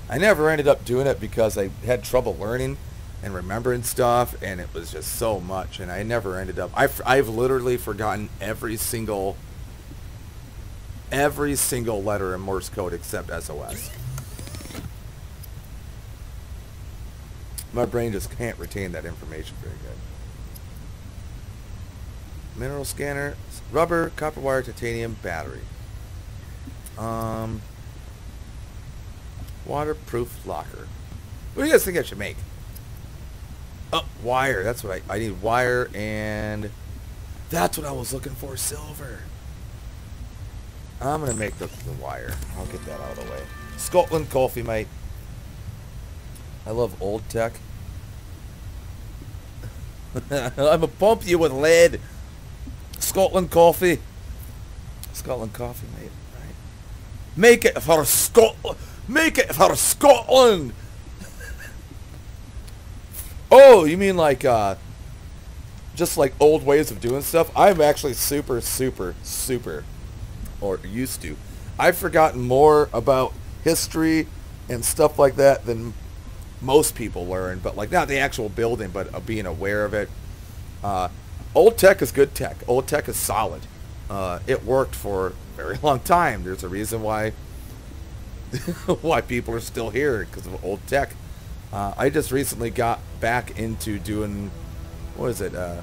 I never ended up doing it because I had trouble learning and remembering stuff, and it was just so much, and I never ended up. I've, I've literally forgotten every single, every single letter in Morse code except SOS. My brain just can't retain that information very good. Mineral scanner, rubber, copper wire, titanium, battery. Um, waterproof locker. What do you guys think I should make? Oh, wire. That's what I, I need wire and that's what I was looking for, silver. I'm going to make the, the wire. I'll get that out of the way. Scotland coffee, mate. I love old tech. I'm going to pump you with lead. Scotland coffee. Scotland coffee, mate. Right. Make it for Scotland. Make it for Scotland. oh, you mean like uh, just like old ways of doing stuff? I'm actually super, super, super, or used to. I've forgotten more about history and stuff like that than most people learn, but like not the actual building, but uh, being aware of it. Uh, old tech is good tech. Old tech is solid. Uh, it worked for a very long time. There's a reason why why people are still here because of old tech. Uh, I just recently got back into doing what is it? Uh,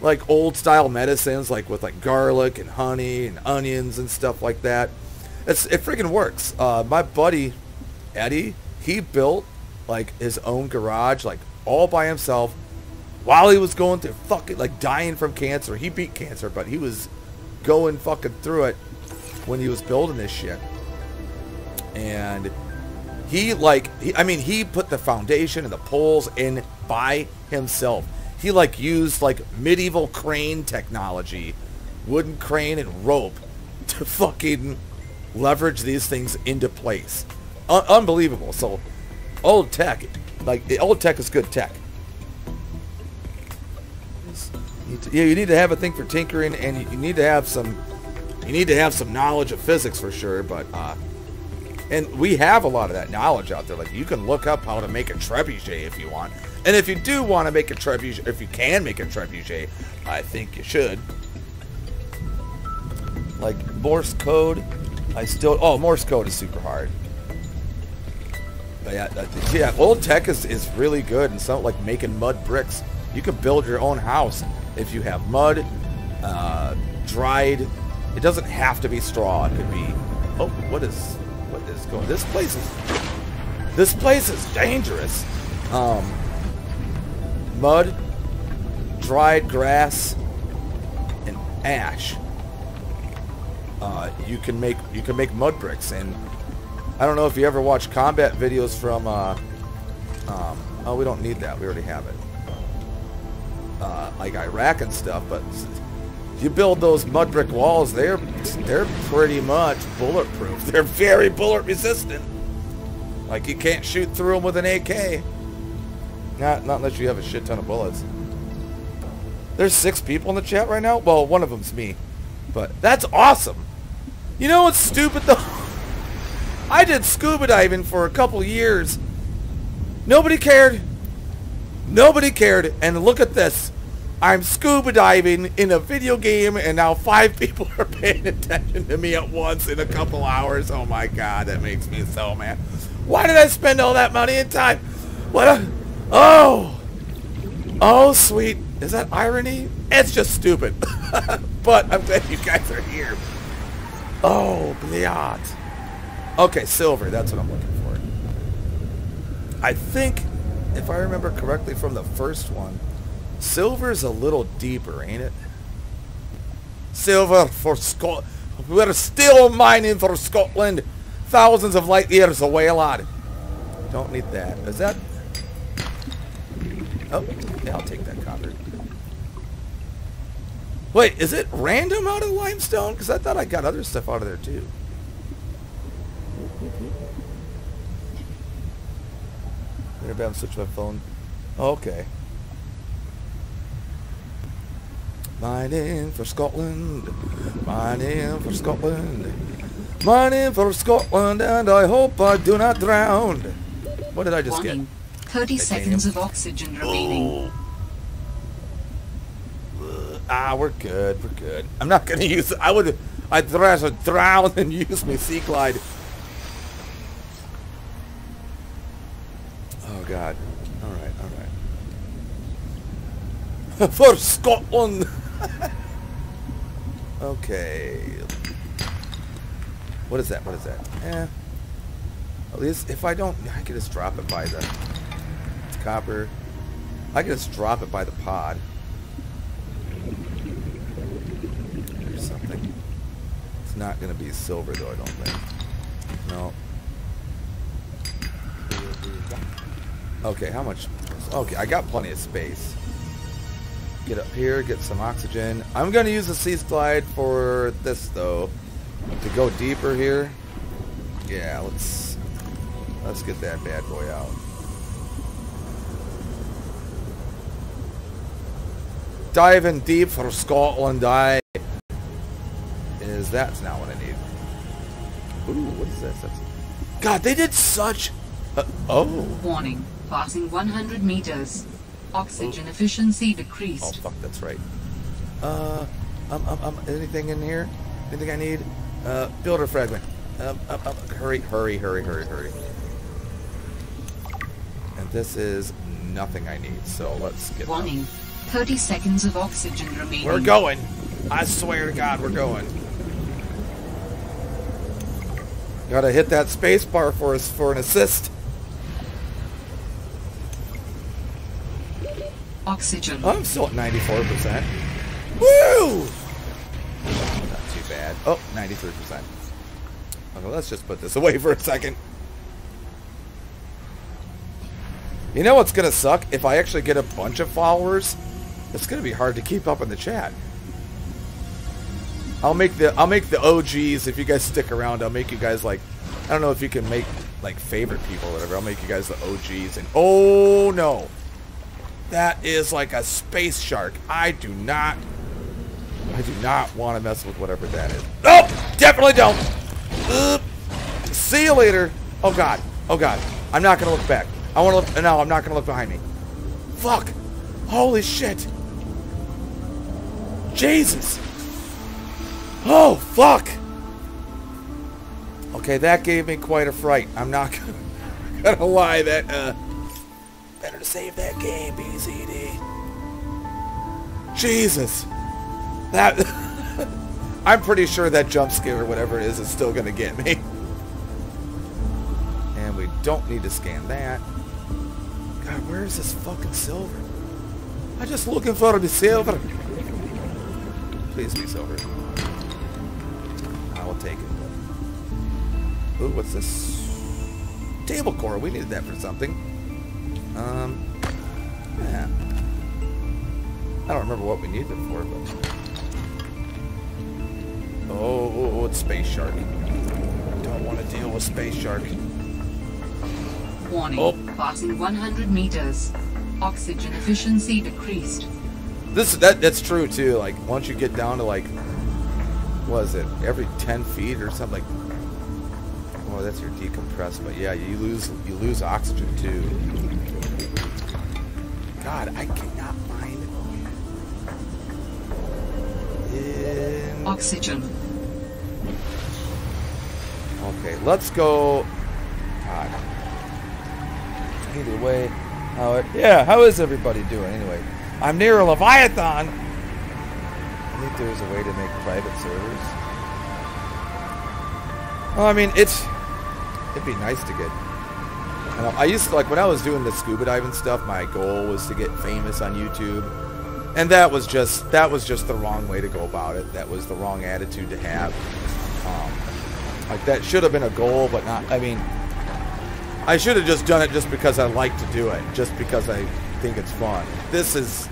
like old style medicines, like with like garlic and honey and onions and stuff like that. It's it freaking works. Uh, my buddy Eddie, he built like his own garage, like all by himself, while he was going through fucking like dying from cancer. He beat cancer, but he was going fucking through it when he was building this shit. And he like, he, I mean, he put the foundation and the poles in by himself. He like used like medieval crane technology, wooden crane and rope to fucking leverage these things into place. Un- unbelievable. So old tech, like the old tech is good tech. Yeah, you need to have a thing for tinkering, and you need to have some, you need to have some knowledge of physics for sure. But uh, and we have a lot of that knowledge out there. Like you can look up how to make a trebuchet if you want, and if you do want to make a trebuchet, if you can make a trebuchet, I think you should. Like Morse code, I still oh Morse code is super hard. But yeah, yeah, old tech is, is really good and something like making mud bricks. You can build your own house if you have mud, uh, dried. It doesn't have to be straw. It could be. Oh, what is going? This place is. This place is dangerous. Um, mud, dried grass, and ash. Uh, you can make you can make mud bricks, and I don't know if you ever watch combat videos from. Uh, um, oh, we don't need that. We already have it uh, like Iraq and stuff, but you build those mud brick walls, they're they're pretty much bulletproof. They're very bullet resistant. Like you can't shoot through them with an AK. Not not unless you have a shit ton of bullets. There's six people in the chat right now. Well, one of them's me, but that's awesome. You know what's stupid though? I did scuba diving for a couple years. Nobody cared. Nobody cared. And look at this. I'm scuba diving in a video game, and now five people are paying attention to me at once in a couple hours. Oh my god, that makes me so mad. Why did I spend all that money and time? What a... Oh! Oh, sweet. Is that irony? It's just stupid. but I'm glad you guys are here. Oh, bliat. Okay, silver. That's what I'm looking for. I think, if I remember correctly from the first one, silver's a little deeper, ain't it? Silver for Scotland. We're still mining for Scotland. Thousands of light years away, a lot. Don't need that. Is that... Oh, yeah, I'll take that copper. Wait, is it random out of the limestone? Because I thought I got other stuff out of there too. Maybe I'm switching my phone. okay. Mining for Scotland. Mining for Scotland. Mining for Scotland, and I hope I do not drown. What did I just Warning. get? 30 Titanium. seconds of oxygen remaining. Ah, we're good. We're good. I'm not gonna use. it. I would. I'd rather drown than use my Seaglide. Oh God. All right. All right. For Scotland. Okay. What is that? What is that? Eh. At least if I don't, I can just drop it by the it's copper. I can just drop it by the pod. or something. It's not going to be silver though, I don't think. No. Okay, how much? Okay, I got plenty of space. Get up here, get some oxygen. I'm going to use the Seaglide for this though. To go deeper here. Yeah, let's let's get that bad boy out. Diving deep for Scotland, I is that's not what I need. Ooh, what is this? That's, God, they did such. A, oh, Warning. Passing 100 meters. Oxygen efficiency decreased. oh fuck, that's right. Uh, um, um, um, anything in here? Anything I need? Uh, builder fragment. Um, um, um, hurry, hurry, hurry, hurry, hurry. And this is nothing I need, so let's get. Warning. 30 seconds of oxygen remaining. We're going. I swear to God, we're going. Gotta hit that space bar for us for an assist. Oxygen. I'm still at 94%. Woo! Not too bad. Oh, 93%. Okay, let's just put this away for a second. You know what's gonna suck? If I actually get a bunch of followers, it's gonna be hard to keep up in the chat. I'll make the I'll make the OGs if you guys stick around. I'll make you guys like I don't know if you can make like favorite people or whatever. I'll make you guys the OGs and oh no. That is like a space shark. I do not I do not want to mess with whatever that is. Nope! Definitely don't! Ugh. See you later. Oh god. Oh god. I'm not gonna look back. I wanna look no, I'm not gonna look behind me. Fuck! Holy shit! Jesus! Oh, fuck! Okay, that gave me quite a fright. I'm not gonna, gonna lie, that, uh... Better to save that game, BCD. Jesus! That... I'm pretty sure that jump scare or whatever it is is still gonna get me. And we don't need to scan that. God, where is this fucking silver? I'm just looking for the silver. Please be silver. I will take it. Ooh, what's this? Table core. We needed that for something. Um, yeah. I don't remember what we needed it for, but... Oh, it's Space Shark. I Don't want to deal with Space Shark. Warning. Oh. Passing 100 meters. Oxygen efficiency decreased. This that that's true too. Like once you get down to like, what is it? Every ten feet or something. Like, oh, that's your decompressed. But yeah, you lose you lose oxygen too. God, I cannot find in. Oxygen. Okay, let's go. God. Either way, how it, yeah, how is everybody doing anyway? I'm near a Leviathan. I think there's a way to make private servers. Well, I mean, it's it'd be nice to get. I, know, I used to like when I was doing the scuba diving stuff. My goal was to get famous on YouTube, and that was just that was just the wrong way to go about it. That was the wrong attitude to have. Um, like that should have been a goal, but not. I mean, I should have just done it just because I like to do it, just because I think it's fun. This is.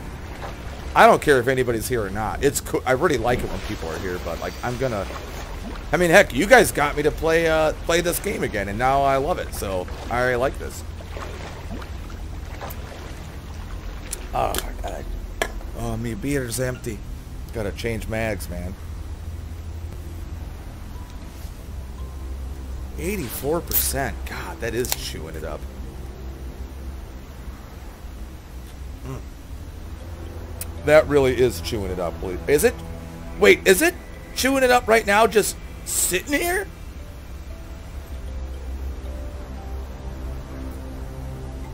I don't care if anybody's here or not. It's cool. I really like it when people are here, but like I'm gonna. I mean, heck, you guys got me to play uh, play this game again, and now I love it. So I already like this. Oh my god. Oh, me beer's empty. Gotta change mags, man. 84%. God, that is chewing it up. Mm. That really is chewing it up. Is it? Wait, is it chewing it up right now just sitting here?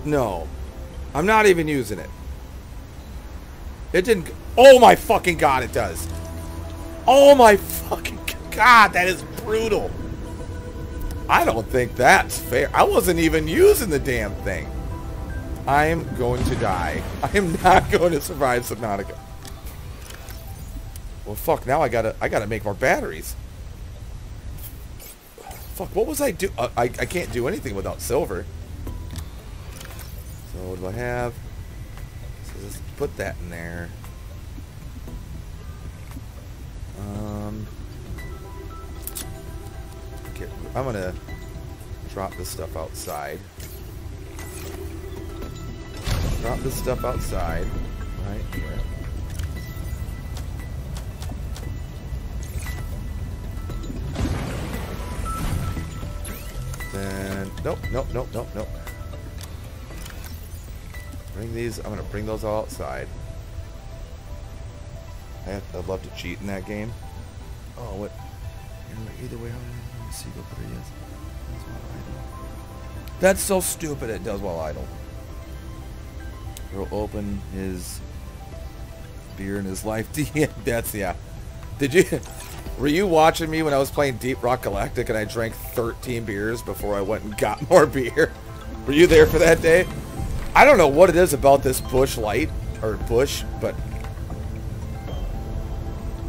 No. I'm not even using it. It didn't... Oh my fucking god, it does. Oh my fucking god, that is brutal. I don't think that's fair. I wasn't even using the damn thing. I am going to die. I am not going to survive Subnautica. Well, fuck. Now I gotta, I gotta make more batteries. Fuck. What was I do? Uh, I, I can't do anything without silver. So what do I have? So let's put that in there. Um. I'm gonna drop this stuff outside. Drop this stuff outside, right here. Then, nope, nope, nope, nope, nope. Bring these, I'm gonna bring those all outside. I, I'd love to cheat in that game. Oh, what? Either way, me see what it is. That's so stupid. It does while idle. He'll open his beer in his life. That's yeah. Did you? Were you watching me when I was playing Deep Rock Galactic and I drank 13 beers before I went and got more beer? Were you there for that day? I don't know what it is about this Busch Light or Busch, but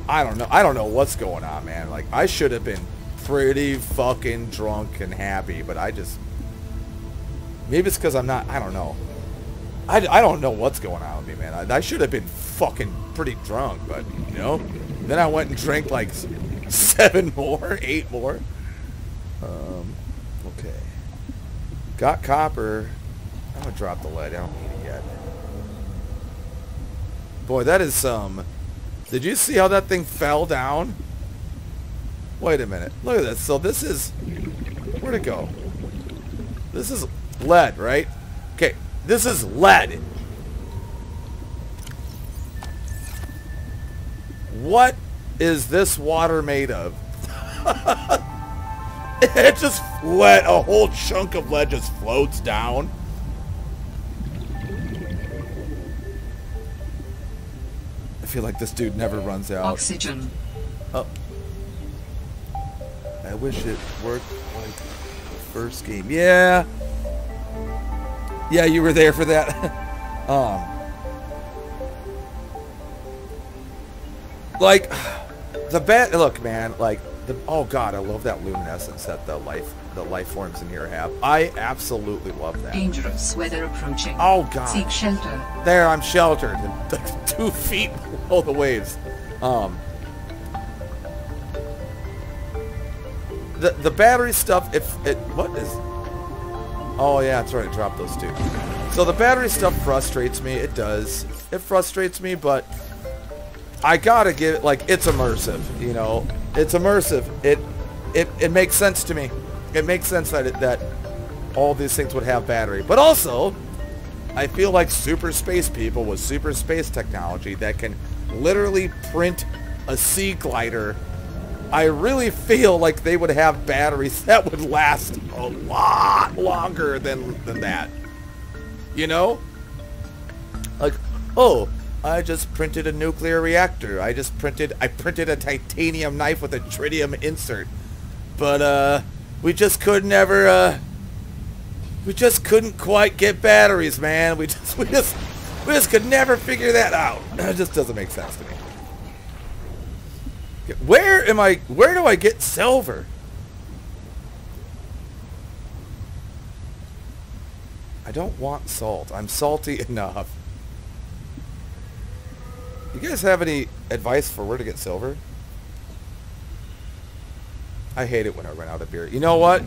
I don't know. I don't know what's going on, man. Like I should have been pretty fucking drunk and happy, but I just maybe it's because I'm not. I don't know. I, I don't know what's going on with me, man. I, I should have been fucking pretty drunk, but you know. Then I went and drank like seven more, eight more. Um, okay. Got copper. I'm gonna drop the lead. I don't need it yet. Boy, that is some. Did you see how that thing fell down? Wait a minute. Look at this. So this is... Where'd it go? This is lead, right? Okay, this is lead. What is this water made of? it just let a whole chunk of lead just floats down. I feel like this dude never runs out. Oxygen. Oh. I wish it worked like the first game. Yeah. Yeah, you were there for that. um. Like, the bat. Look, man. Like the. Oh God, I love that luminescence that the life the life forms in here have. I absolutely love that. Dangerous weather approaching. Oh God. Seek shelter. There, I'm sheltered. Two feet below the waves. Um. The the battery stuff. If it what is. Oh yeah, that's right. Drop those two. So the battery stuff frustrates me. It does. It frustrates me, but I gotta give it like it's immersive. You know, it's immersive. It it it makes sense to me. It makes sense that it, that all these things would have battery, but also I feel like super space people with super space technology that can literally print a sea glider, I really feel like they would have batteries that would last a lot longer than, than that. You know? Like, oh, I just printed a nuclear reactor. I just printed, I printed a titanium knife with a tritium insert. But, uh, we just could never, uh, we just couldn't quite get batteries, man. We just, we just, we just could never figure that out. It just doesn't make sense to me. Where am I, where do I get silver? I don't want salt. I'm salty enough. You guys have any advice for where to get silver? I hate it when I run out of beer. You know what?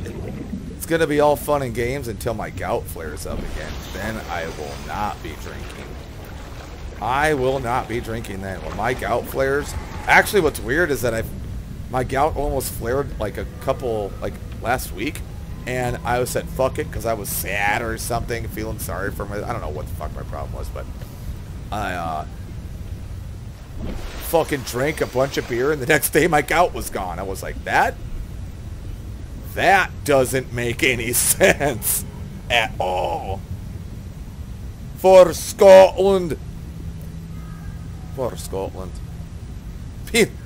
It's going to be all fun and games until my gout flares up again. Then I will not be drinking. I will not be drinking then. When my gout flares... Actually, what's weird is that I've... My gout almost flared like a couple... Like last week. And I said, fuck it, because I was sad or something, feeling sorry for my... I don't know what the fuck my problem was, but... I, uh... Fucking drank a bunch of beer, and the next day my gout was gone. I was like, that that doesn't make any sense at all. For Scotland. For Scotland.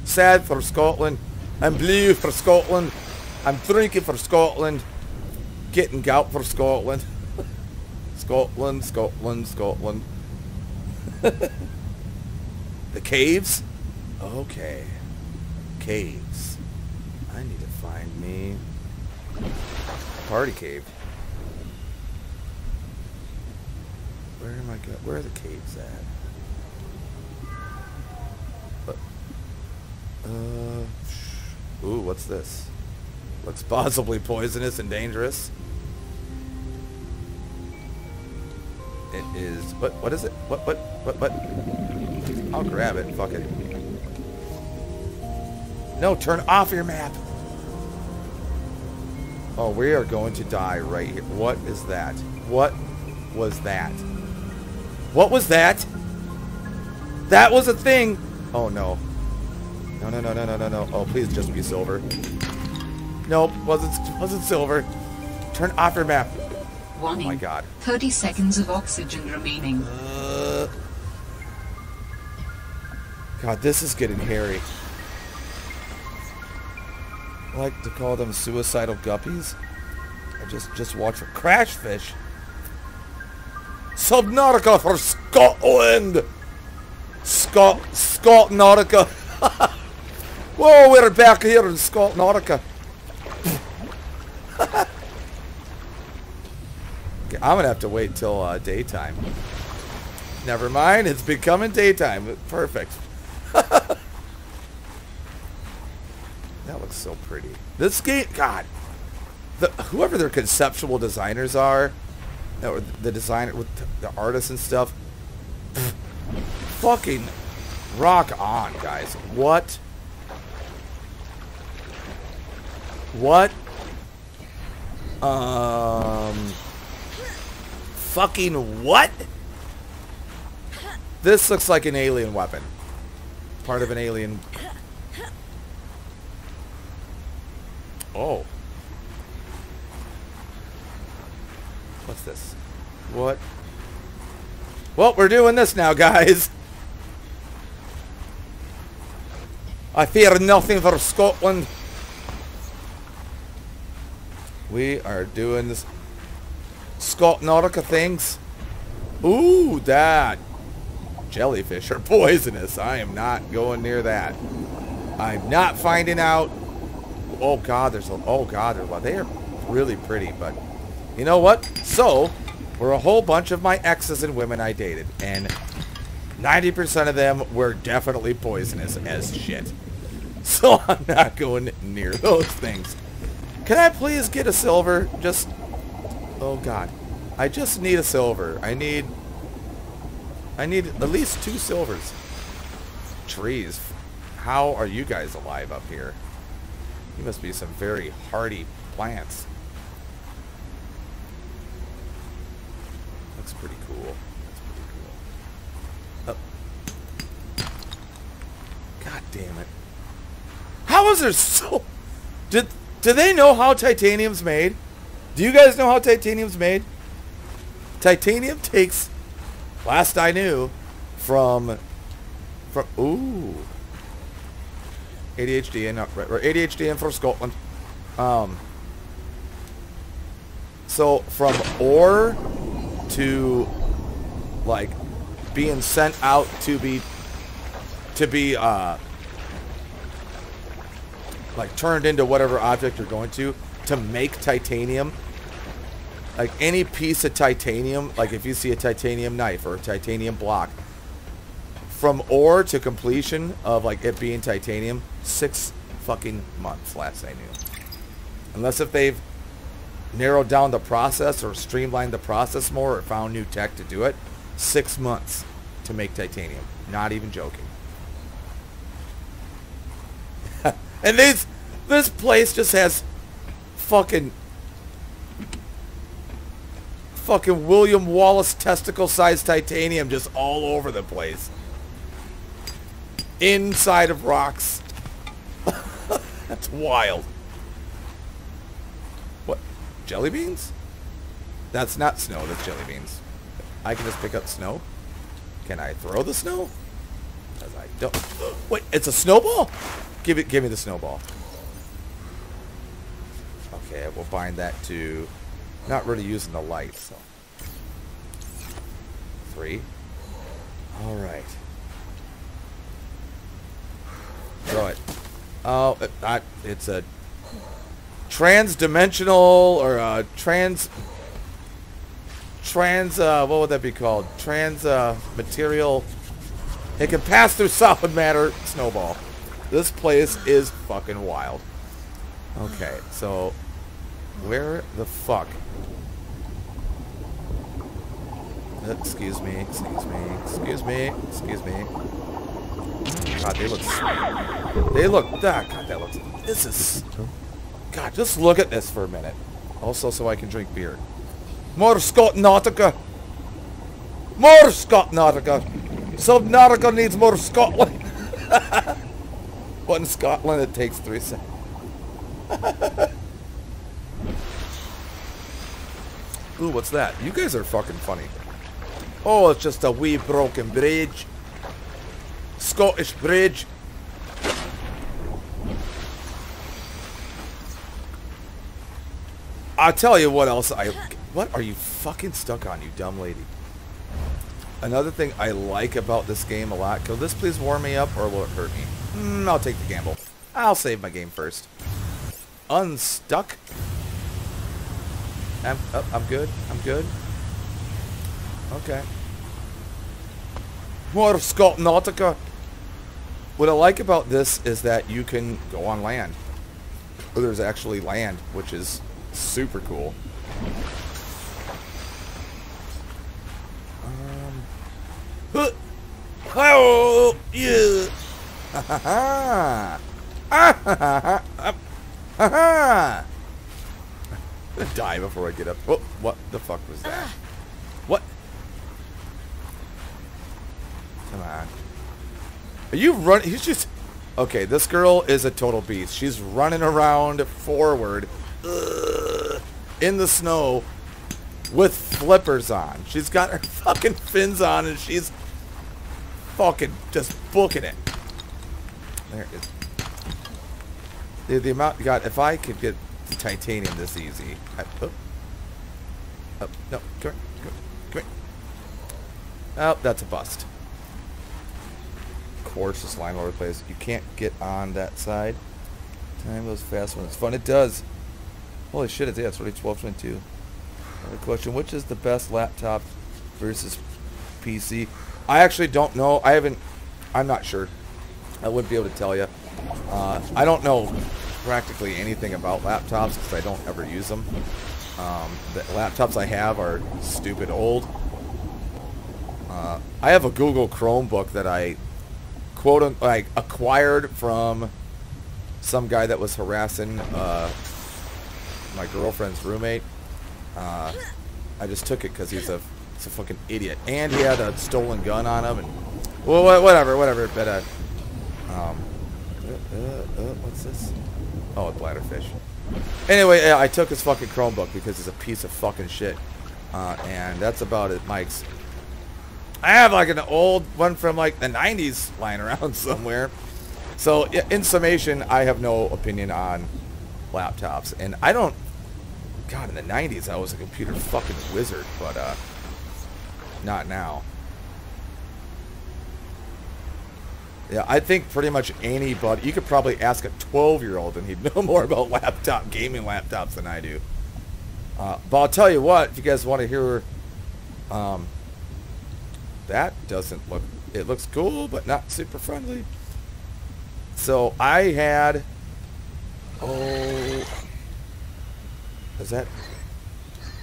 Sad for Scotland. I'm blue for Scotland. I'm drinking for Scotland. Getting gout for Scotland. Scotland, Scotland, Scotland. the caves? Okay. Caves. I need to find me Party cave. Where am I going? Where are the caves at? But, uh, ooh, what's this? Looks possibly poisonous and dangerous. It is. What? What is it? What? What? What? What? I'll grab it. Fuck it. No, turn off your map. Oh, we are going to die right here. What is that? What was that? What was that? That was a thing. Oh, no. No, no, no, no, no, no, no. Oh, please just be silver. Nope, wasn't, wasn't silver. Turn off your map. Warning. Oh, my God. 30 seconds of oxygen remaining. Uh, God, this is getting hairy. I like to call them suicidal guppies. I just just watch for crash fish. Subnautica for Scotland. Scot Scotnautica. Whoa, we're back here in Scotnautica. okay, I'm gonna have to wait till uh, daytime. Never mind, it's becoming daytime. Perfect. That looks so pretty. This game, God, the, whoever their conceptual designers are, or the designer with the artists and stuff, fucking rock on, guys. What? What? Um. Fucking what? This looks like an alien weapon. Part of an alien Oh. What's this? What? Well, we're doing this now, guys. I fear nothing for Scotland. We are doing this Scott Nautica things. Ooh, that. Jellyfish are poisonous. I am not going near that. I'm not finding out oh god, there's a, oh god, they're, they are really pretty, but you know what? So, were a whole bunch of my exes and women I dated, and 90% of them were definitely poisonous as shit. So I'm not going near those things. Can I please get a silver? Just, oh god. I just need a silver. I need, I need at least two silvers. Trees. How are you guys alive up here? You must be some very hardy plants. Looks pretty cool. Looks pretty cool. Oh. God damn it. How is there so... Did, do they know how titanium's made? Do you guys know how titanium's made? Titanium takes, last I knew, from... From... Ooh. ADHD and... Or ADHD and for Scotland. Um... So, from ore to, like, being sent out to be to be uh, like turned into whatever object you're going to to make titanium like any piece of titanium like if you see a titanium knife or a titanium block from ore to completion of like it being titanium six fucking months last I knew. Unless if they've narrowed down the process or streamlined the process more or found new tech to do it six months to make titanium. Not even joking. And this this place just has fucking fucking William Wallace testicle sized titanium just all over the place. Inside of rocks. That's wild. What? Jelly beans? That's not snow, that's jelly beans. I can just pick up snow? Can I throw the snow? Because I don't. Wait, it's a snowball? Give it. Give me the snowball. Okay, we'll bind that to. Not really using the light, so. Three. All right. Throw it. Oh, it, not. It's a trans-dimensional or a trans. Trans. Uh, what would that be called? Trans uh, material. It can pass through solid matter. Snowball. This place is fucking wild. Okay, so where the fuck? Excuse me, excuse me, excuse me, excuse me. God, they look. They look. Ah, God, that looks. This is. God, just look at this for a minute. Also, so I can drink beer. More Scott Nautica. More Scott Nautica. Subnautica needs more Scotland. But in Scotland, it takes three seconds. Ooh, what's that? You guys are fucking funny. Oh, it's just a wee broken bridge. Scottish bridge. I'll tell you what else I... What are you fucking stuck on, you dumb lady? Another thing I like about this game a lot... Could this please warm me up, or will it hurt me? Mm, I'll take the gamble. I'll save my game first. Unstuck. I'm, oh, I'm good. I'm good. Okay. More Scott Nautica. What I like about this is that you can go on land. Oh, there's actually land, which is super cool. Um, oh, yeah. Ha ha ha! Ah ha ha ha! Ha ha! Die before I get up. Oh, what the fuck was that? Come on. Are you running? He's just... Okay, this girl is a total beast. She's running around forward in the snow with flippers on. She's got her fucking fins on and she's fucking just booking it. There is. The, the amount, God, if I could get the titanium this easy. I, oh. oh, no, come here, come here, come here. Oh, that's a bust. Quartz, this line all over the place. You can't get on that side. Time goes fast when it's fun. It does. Holy shit, it's, yeah, it's already 1222. Another question, which is the best laptop versus PC? I actually don't know. I haven't, I'm not sure. I wouldn't be able to tell you. Uh, I don't know practically anything about laptops because I don't ever use them. Um, the laptops I have are stupid old. Uh, I have a Google Chromebook that I quote like acquired from some guy that was harassing uh, my girlfriend's roommate. Uh, I just took it because he's a he's a fucking idiot, and he had a stolen gun on him, and well, whatever, whatever. But uh, um, Uh, uh, uh, what's this? Oh, a bladderfish. Anyway, I took his fucking Chromebook because he's a piece of fucking shit. Uh, and that's about it, Mike's. I have like an old one from like the 90s lying around somewhere. So, in summation, I have no opinion on laptops. And I don't... God, in the 90s, I was a computer fucking wizard, but uh, not now. Yeah, I think pretty much anybody, you could probably ask a 12-year-old and he'd know more about laptop, gaming laptops than I do. Uh, but I'll tell you what, if you guys want to hear, um, that doesn't look, it looks cool, but not super friendly. So I had, oh, is that,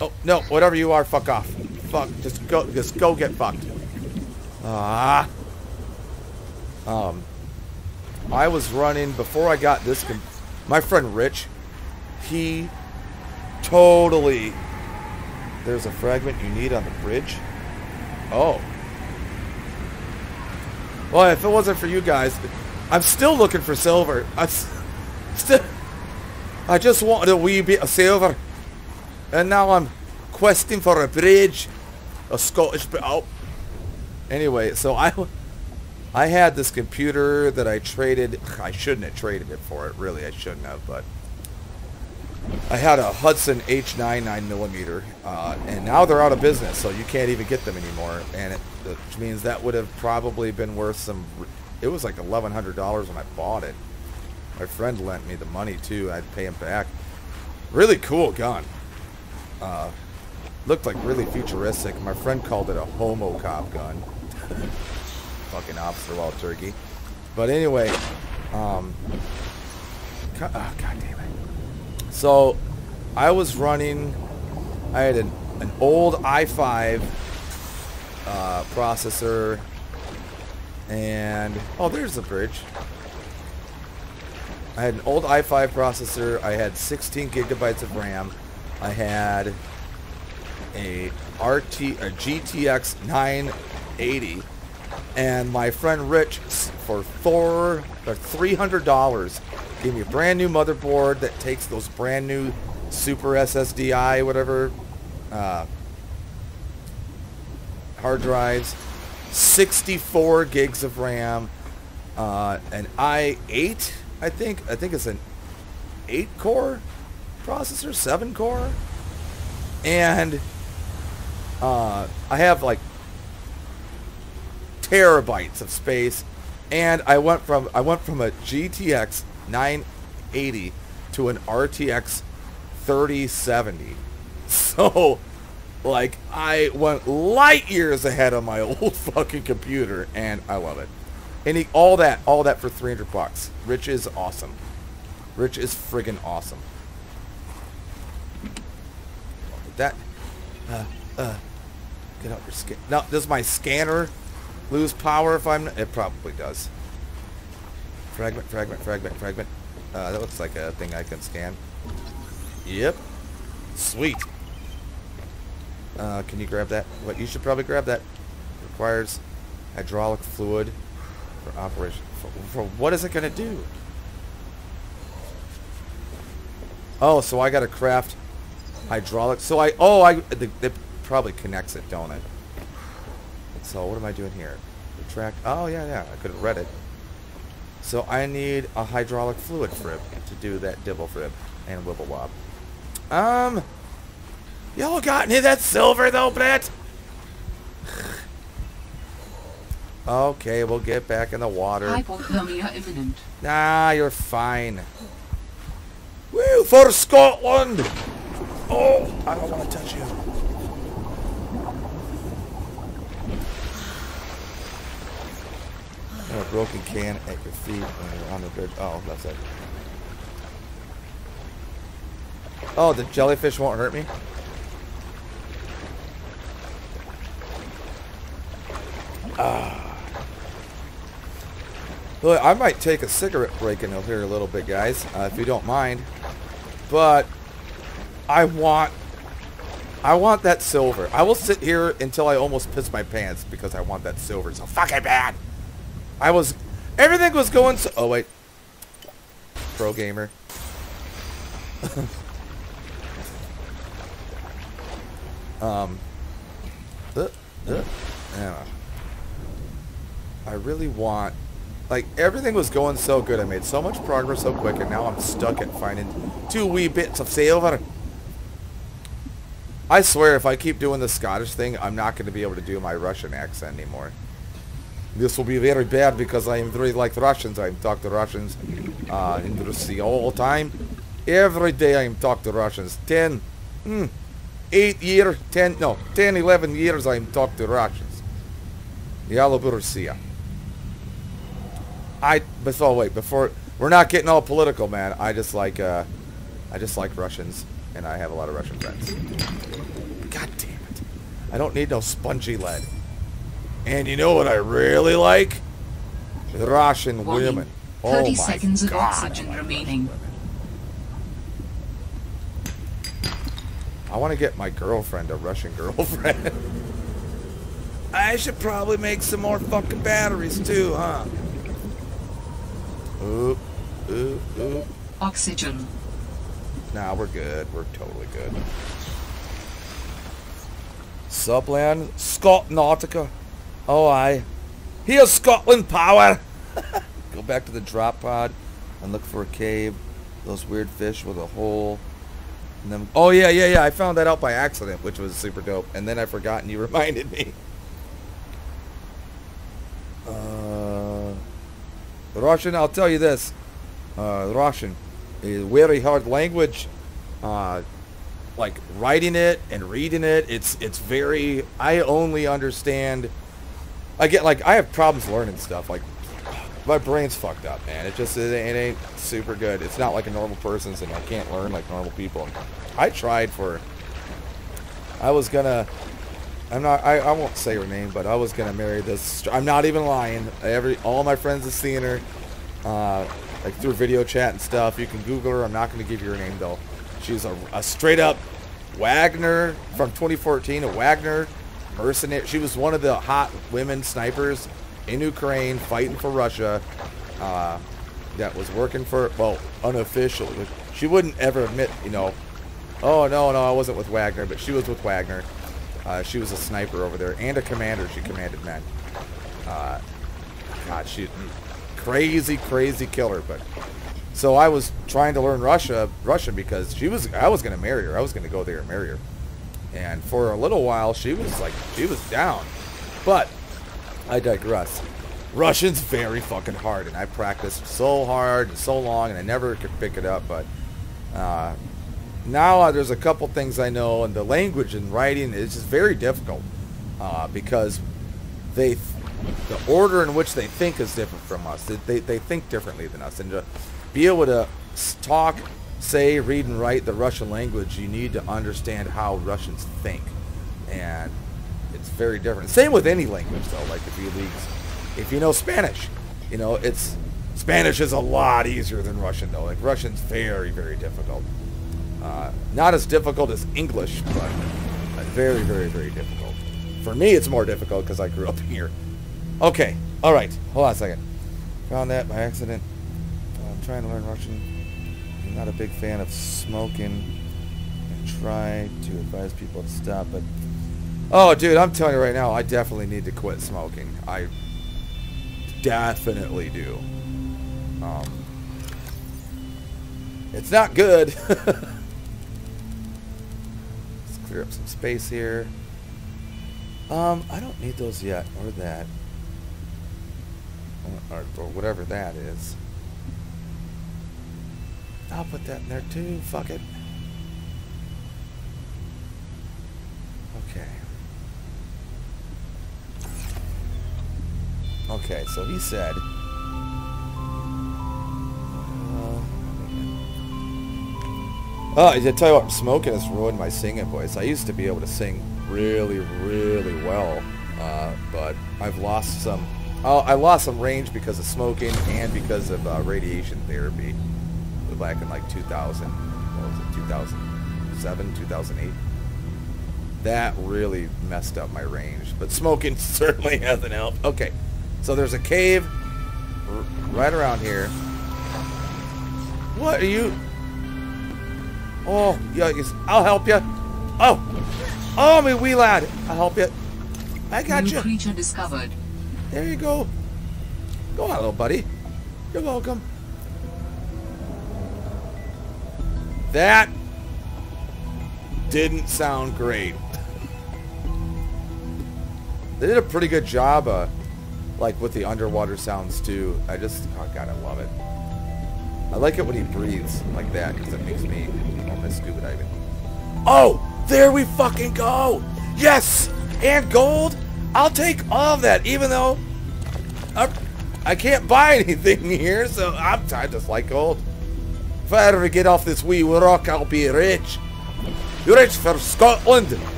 oh, no, whatever you are, fuck off. Fuck, just go, just go get fucked. Ah. Um, I was running, before I got this, my friend Rich, he totally, there's a fragment you need on the bridge. Oh. Well, if it wasn't for you guys, I'm still looking for silver. I still, I just wanted a wee bit of silver. And now I'm questing for a bridge. A Scottish, oh. Anyway, so I, I had this computer that I traded. I shouldn't have traded it for it. Really, I shouldn't have. But I had a Hudson H9 9mm, uh, and now they're out of business, so you can't even get them anymore. And it, which means that would have probably been worth some. It was like $1,100 when I bought it. My friend lent me the money too. I'd pay him back. Really cool gun. Uh, looked like really futuristic. My friend called it a homo cop gun. fucking officer wild turkey. But anyway, um, oh, God damn it. So, I was running, I had an, an old i5 uh, processor, and, oh, there's the bridge. I had an old i5 processor, I had 16 gigabytes of RAM, I had a RT, a GTX 980 and my friend Rich for four or three hundred dollars gave me a brand new motherboard that takes those brand new super SSDI whatever uh, hard drives, 64 gigs of RAM, uh, an i8 I think I think it's an eight core processor, seven core, and uh, I have like terabytes of space, and I went from I went from a GTX 980 to an RTX 3070. So, like, I went light years ahead of my old fucking computer, and I love it. And he, all that, all that for 300 bucks. Rich is awesome. Rich is friggin' awesome. That, uh, uh, get out your skin. Now, does my scanner lose power if I'm... It probably does. Fragment, fragment, fragment, fragment. Uh, that looks like a thing I can scan. Yep. Sweet. Uh, can you grab that? What? You should probably grab that. Requires hydraulic fluid for operation. For, for what is it going to do? Oh, so I got to craft hydraulic. So I... Oh, I... It probably connects it, don't it? So what am I doing here? Retract. Oh, yeah, yeah. I could have read it. So I need a hydraulic fluid frib to do that dibble frib and wibble wob. Um, y'all got any of that silver though, Brett? okay, we'll get back in the water. Hypothermia imminent. Nah, you're fine. Woo, for Scotland! Oh, I don't want to touch you. A broken can at your feet on the bridge. Oh, that's it. Oh, the jellyfish won't hurt me? Ah. Look, I might take a cigarette break in here a little bit, guys, uh, if you don't mind. But I want I want that silver. I will sit here until I almost piss my pants because I want that silver so fucking bad. I was, everything was going so, oh wait. pro gamer. um, uh, uh, yeah. I really want, like, everything was going so good. I made so much progress so quick, and now I'm stuck at finding two wee bits of silver. I swear, if I keep doing the Scottish thing, I'm not going to be able to do my Russian accent anymore. This will be very bad because I am very like Russians. I talk to Russians uh, in Russia all the time. Every day I am talk to Russians. 10, mm, 8 year, 10, no, 10, 11 years I am talk to Russians. Russia. I, before, wait, before, we're not getting all political, man. I just like, uh, I just like Russians, and I have a lot of Russian friends. God damn it. I don't need no spongy lead. And you know what I really like? Russian Warning. women. 30 oh my seconds of God, oxygen I like remaining. I want to get my girlfriend a Russian girlfriend. I should probably make some more fucking batteries too, huh? Oop, oop, oop. Oxygen. Nah, we're good. We're totally good. Subland, Scott Nautica. Oh, I. Here's Scotland power. Go back to the drop pod and look for a cave. Those weird fish with a hole. And then, oh yeah, yeah, yeah. I found that out by accident, which was super dope. And then I forgot, and you reminded me. Uh, Russian. I'll tell you this. Uh, Russian is very hard language. Uh, like writing it and reading it, it's it's very. I only understand. I get like I have problems learning stuff. Like my brain's fucked up, man. It just it, ain't- it ain't super good. It's not like a normal person's, and I can't learn like normal people. I tried for. I was gonna. I'm not. I, I won't say her name, but I was gonna marry this. I'm not even lying. Every all my friends have seen her, uh, like through video chat and stuff. You can Google her. I'm not gonna give you her name though. She's a, a straight up Wagner from 2014. A Wagner mercenary. She was one of the hot women snipers in Ukraine fighting for Russia. Uh, that was working for well unofficially. She wouldn't ever admit, you know. Oh no, no, I wasn't with Wagner, but she was with Wagner. Uh, she was a sniper over there and a commander. She commanded men. Uh, God, she crazy, crazy killer. But so I was trying to learn Russia, Russian because she was. I was going to marry her. I was going to go there and marry her. And for a little while, she was like, she was down. But I digress. Russian's very fucking hard, and I practiced so hard and so long, and I never could pick it up. But uh, now uh, there's a couple things I know, and the language and writing is just very difficult uh, because they, the order in which they think is different from us. They, they, they think differently than us, and to be able to talk, say, read, and write the Russian language, you need to understand how Russians think, and it's very different. Same with any language, though. Like if you leagues, if you know Spanish, you know it's Spanish is a lot easier than Russian, though. Like Russian's very, very difficult. Uh, not as difficult as English, but very, very, very difficult. For me, it's more difficult because I grew up here. Okay, all right. Hold on a second. Found that by accident. I'm trying to learn Russian. I'm not a big fan of smoking. I try to advise people to stop, but oh, dude, I'm telling you right now, I definitely need to quit smoking. I definitely do. Um, it's not good. Let's clear up some space here. Um, I don't need those yet, or that. Or, or, or whatever that is. I'll put that in there too. Fuck it. Okay. Okay, so he said. Uh, Oh, I tell you what, smoking has ruined my singing voice. I used to be able to sing really, really well, uh, but I've lost some. Oh, I lost some range because of smoking and because of uh, radiation therapy. Back in like 2000, what was it, 2007, 2008. That really messed up my range, but smoking certainly hasn't helped. Okay, so there's a cave r- right around here. What are you? Oh, yeah, I'll help you. Oh, oh, me wee lad, I'll help you. I got New you. creature discovered. There you go. Go on, little buddy. You're welcome. That didn't sound great. They did a pretty good job, uh, like with the underwater sounds too. I just, oh god, I love it. I like it when he breathes like that because it makes me want my scuba diving. Oh, there we fucking go. Yes, and gold. I'll take all of that, even though I, I can't buy anything here, so I'm I just like gold. If I ever get off this wee rock, I'll be rich. Rich for Scotland.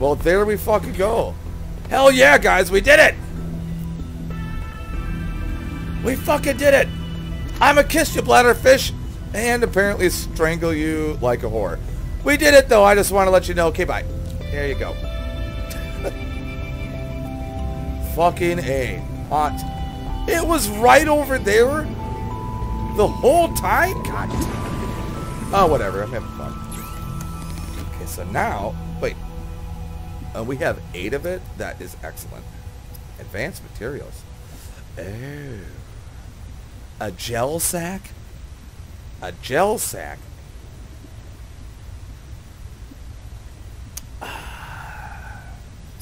Well, there we fucking go. Hell yeah, guys, we did it. We fucking did it. I'm a kiss you bladder fish and apparently strangle you like a whore. We did it though. I just want to let you know. Okay, bye. There you go. fucking A. Hot. It was right over there the whole time? God. Oh, whatever. I'm having fun. Okay, so now, wait. Uh, we have eight of it. That is excellent. Advanced materials. Oh. A gel sack? A gel sack?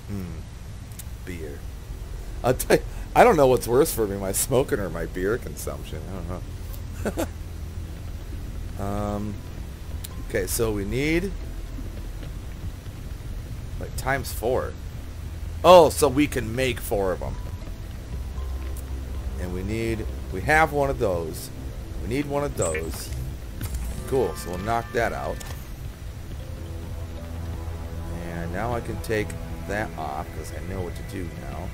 Hmm. Beer. You, I don't know what's worse for me, my smoking or my beer consumption. I don't know. um, okay, so we need like times four. Oh, so we can make four of them. And we need, we have one of those. We need one of those. Cool, so we'll knock that out. And now I can take that off because I know what to do now.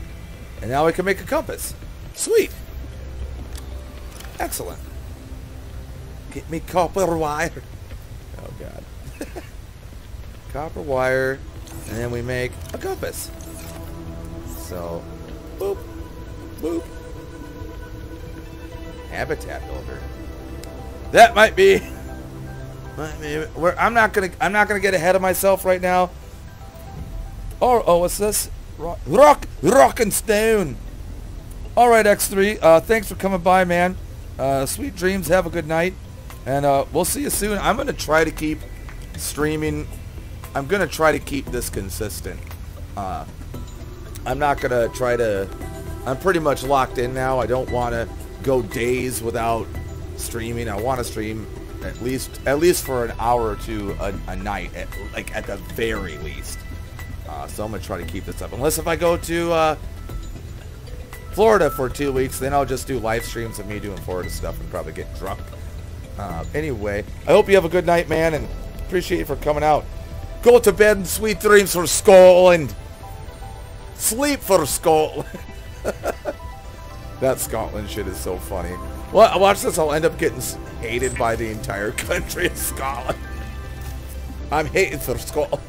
And now I can make a compass. Sweet. Excellent. Get me copper wire. Oh, God. copper wire. And then we make a compass. So, boop, boop. Habitat builder. That might be. Might be I'm not gonna. I'm not gonna get ahead of myself right now. Oh, oh, what's this? Rock, rock, rock and stone. All right, X3. Uh, thanks for coming by, man. Uh, sweet dreams. Have a good night, and uh, we'll see you soon. I'm gonna try to keep streaming. I'm gonna try to keep this consistent. Uh, I'm not gonna try to. I'm pretty much locked in now. I don't want to go days without streaming. I want to stream at least at least for an hour or two a, a night, at, like at the very least. Uh, so I'm gonna try to keep this up. Unless if I go to uh, Florida for two weeks, then I'll just do live streams of me doing Florida stuff and probably get drunk. Uh, anyway, I hope you have a good night, man, and appreciate you for coming out. Go to bed and sweet dreams for Scotland. Sleep for Scotland. that Scotland shit is so funny. Well, watch this. I'll end up getting hated by the entire country of Scotland. I'm hating for Scotland.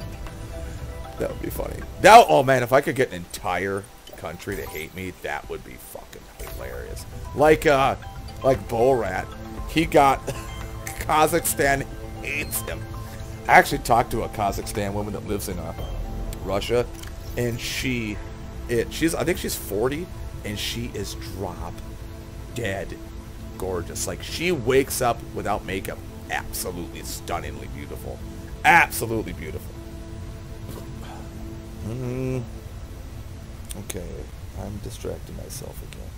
That would be funny. Now, oh man, if I could get an entire country to hate me, that would be fucking hilarious. Like, uh, like Borat, he got Kazakhstan hates him. I actually talked to a Kazakhstan woman that lives in uh, Russia, and she, it, she's, I think she's 40, and she is drop dead gorgeous. Like she wakes up without makeup, absolutely stunningly beautiful, absolutely beautiful. Mm. Okay, I'm distracting myself again.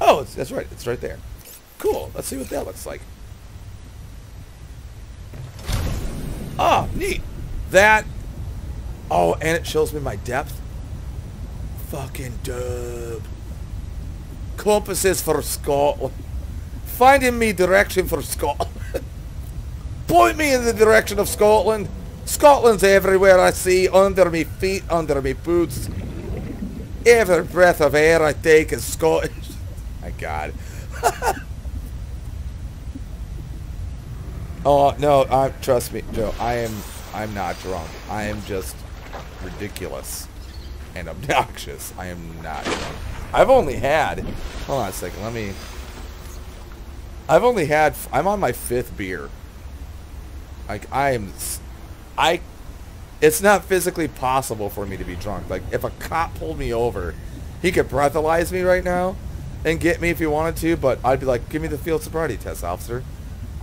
Oh, that's right. It's right there. Cool. Let's see what that looks like. Oh, neat. That. Oh, and it shows me my depth. Fucking dub. Compasses for Scotland. Finding me direction for Scotland. Point me in the direction of Scotland. Scotland's everywhere I see, under me feet, under me boots. Every breath of air I take is Scottish. My God. oh no, trust me, Joe. I am, I'm not drunk. I am just ridiculous and obnoxious. I am not drunk. I've only had. Hold on a second. Let me. I've only had. I'm on my fifth beer. Like I am, I. It's not physically possible for me to be drunk. Like if a cop pulled me over, he could breathalyze me right now, and get me if he wanted to. But I'd be like, "Give me the field sobriety test, officer."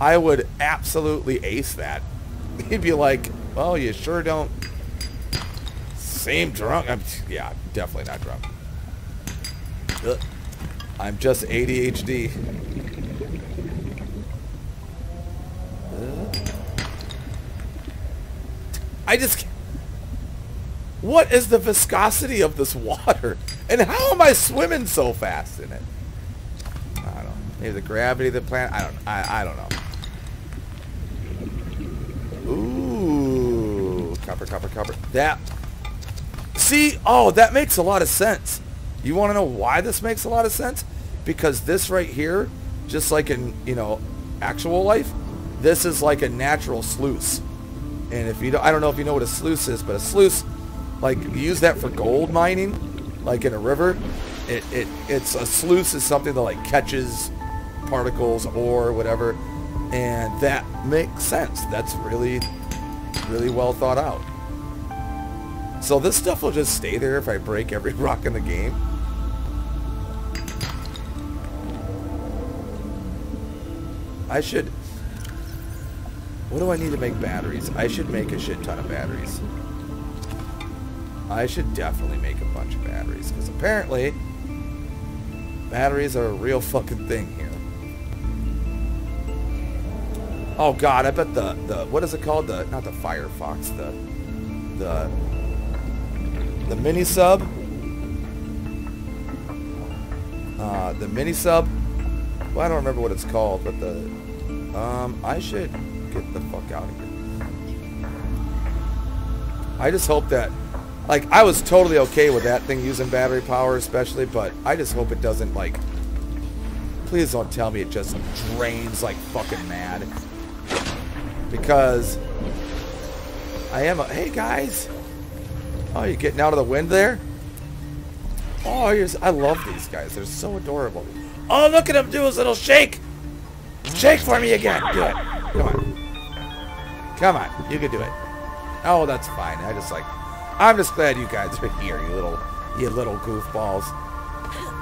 I would absolutely ace that. He'd be like, "Well, you sure don't seem drunk." I'm, yeah, definitely not drunk. Ugh. I'm just ADHD. I just. What is the viscosity of this water? And how am I swimming so fast in it? I don't know. Maybe the gravity of the planet. I don't. I, I don't know. Ooh, copper, copper, copper. That. See, oh, that makes a lot of sense. You want to know why this makes a lot of sense? Because this right here, just like in you know, actual life, this is like a natural sluice. And if you don't, I don't know if you know what a sluice is, but a sluice, like you use that for gold mining, like in a river. It, it it's a sluice is something that like catches particles or whatever, and that makes sense. That's really, really well thought out. So this stuff will just stay there if I break every rock in the game. I should... What do I need to make batteries? I should make a shit ton of batteries. I should definitely make a bunch of batteries, because apparently batteries are a real fucking thing here. Oh god, I bet the, the what is it called? The not the Firefox, the the the mini sub. Uh, the mini sub. Well, I don't remember what it's called, but the um, I should get the fuck out of here. I just hope that, like, I was totally okay with that thing using battery power, especially, but I just hope it doesn't like. Please don't tell me it just drains like fucking mad. Because I am a. Hey guys. Oh, you getting out of the wind there? Oh, you're, I love these guys. They're so adorable. Oh, look at him do his little shake. Shake for me again. Do it. Come on. Come on. You can do it. Oh, that's fine. I just like. I'm just glad you guys are here, you little, you little goofballs.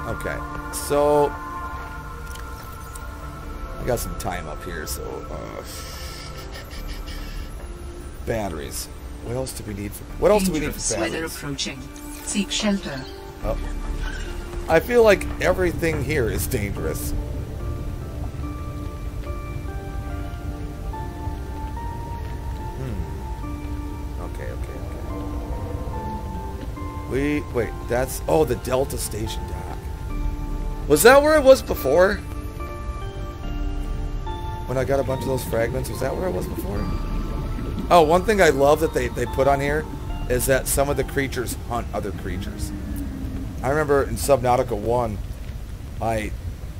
Okay, so I got some time up here. So uh, batteries. What else do we need? For, what else do we need for weather batteries? approaching. Seek shelter. Oh. I feel like everything here is dangerous. Hmm. Okay, okay, okay. We wait. That's oh the Delta Station dock. Was that where it was before? When I got a bunch of those fragments, was that where I was before? Oh, one thing I love that they, they put on here is that some of the creatures hunt other creatures. I remember in Subnautica 1, I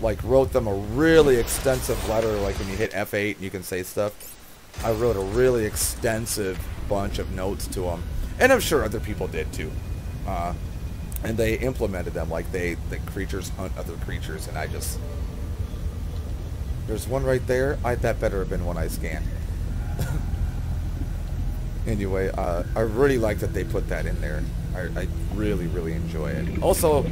like wrote them a really extensive letter, like when you hit F8 and you can say stuff. I wrote a really extensive bunch of notes to them. And I'm sure other people did too. Uh, and they implemented them like they, the creatures hunt other creatures and I just... There's one right there. I, that better have been one I scanned. anyway, uh, I really like that they put that in there. I, I really, really enjoy it. Also,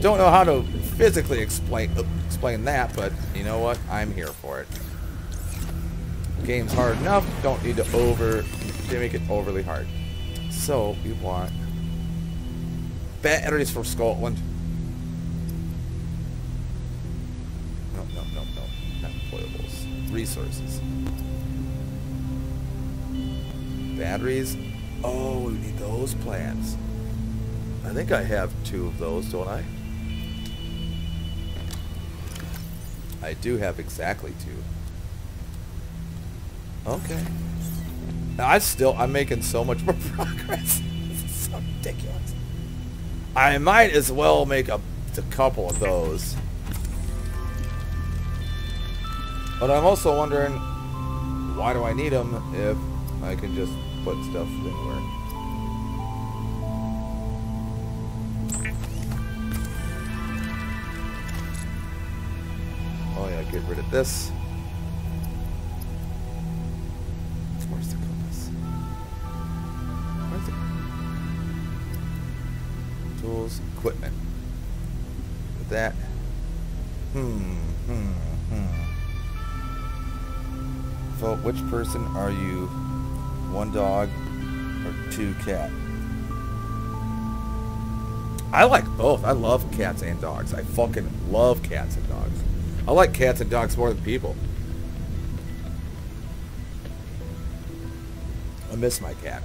don't know how to physically explain explain that, but you know what? I'm here for it. Game's hard enough. Don't need to over to make it overly hard. So we want batteries from Scotland. Resources. Batteries. Oh, we need those plants. I think I have two of those, don't I? I do have exactly two. Okay. Now I still, I'm making so much more progress. this is so ridiculous. I might as well make a, a couple of those. But I'm also wondering, why do I need them if I can just put stuff anywhere? Oh yeah, get rid of this. Where's the compass? Where's it? Tools, equipment. With that. Which person are you? One dog or two cat? I like both. I love cats and dogs. I fucking love cats and dogs. I like cats and dogs more than people. I miss my cat.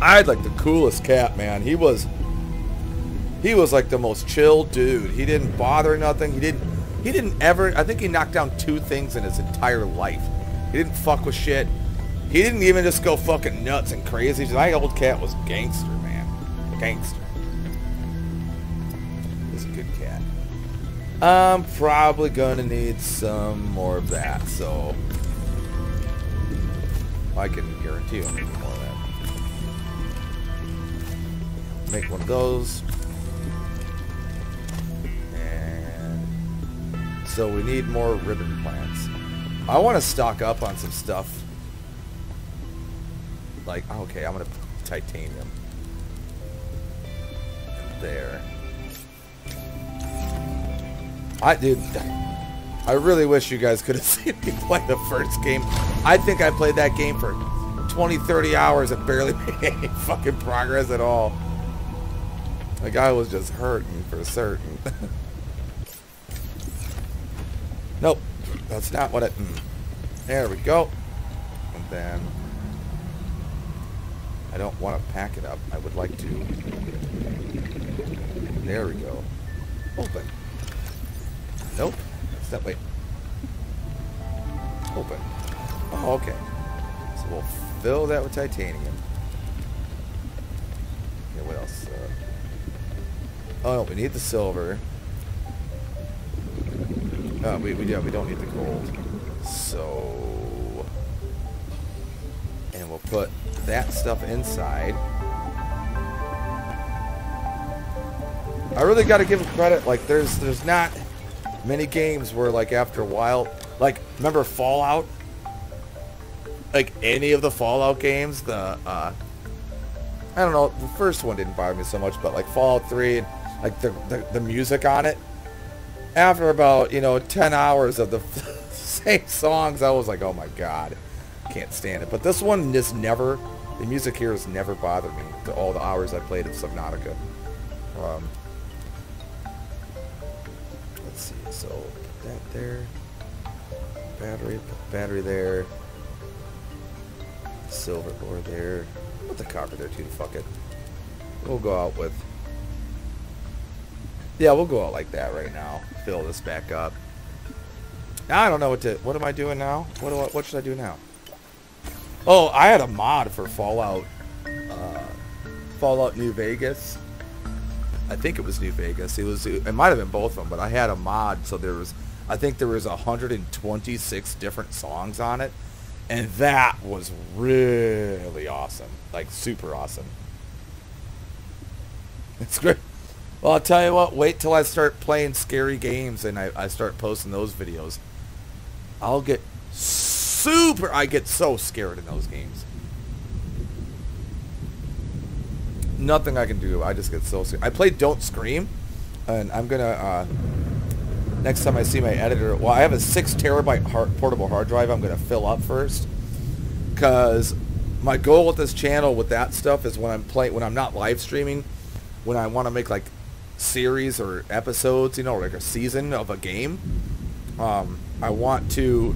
I had like the coolest cat, man. He was he was like the most chill dude. He didn't bother nothing. He didn't he didn't ever I think he knocked down two things in his entire life. He didn't fuck with shit. He didn't even just go fucking nuts and crazy. My old cat was gangster, man. Gangster. He's a good cat. I'm probably gonna need some more of that, so I can guarantee I'll need more of that. Make one of those. So we need more ribbon plants. I want to stock up on some stuff. Like, oh, okay, I'm going to titanium. There. I, dude, I really wish you guys could have seen me play the first game. I think I played that game for 20, 30 hours and barely made any fucking progress at all. The guy was just hurting for certain. that's not what it... Mm. There we go. And then... I don't want to pack it up. I would like to... There we go. Open. Nope. It's that way. Open. Oh, okay. So we'll fill that with titanium. Okay, what else? Uh, oh, we need the silver. Oh, we, we, yeah, we don't need the gold. So... And we'll put that stuff inside. I really got to give him credit. Like, there's there's not many games where, like, after a while, like, remember Fallout? Like, any of the Fallout games, the, uh, I don't know, the first one didn't bother me so much, but, like, Fallout 3, and, like, the, the, the music on it, after about, you know, 10 hours of the same songs, I was like, oh my god, can't stand it. But this one just never, the music here has never bothered me, to all the hours I played of Subnautica. Um, let's see, so put that there, battery, put battery there, silver ore there, put the copper there too, fuck it. We'll go out with, yeah, we'll go out like that right now, fill this back up. Now I don't know what to, what am I doing now? What do I, what should I do now? Oh, I had a mod for Fallout, uh, Fallout New Vegas. I think it was New Vegas. It was. It might have been both of them, but I had a mod, so there was. I think there was 126 different songs on it, and that was really awesome. Like super awesome. It's great. Well, I'll tell you what. Wait till I start playing scary games and I, I start posting those videos. I'll get super. I get so scared in those games. Nothing I can do. I just get so scared. I played Don't Scream, and I'm gonna. Uh, next time I see my editor, well, I have a six terabyte hard, portable hard drive. I'm gonna fill up first, because my goal with this channel with that stuff is when I'm playing, when I'm not live streaming, when I want to make like series or episodes, you know, like a season of a game. Um, I want to.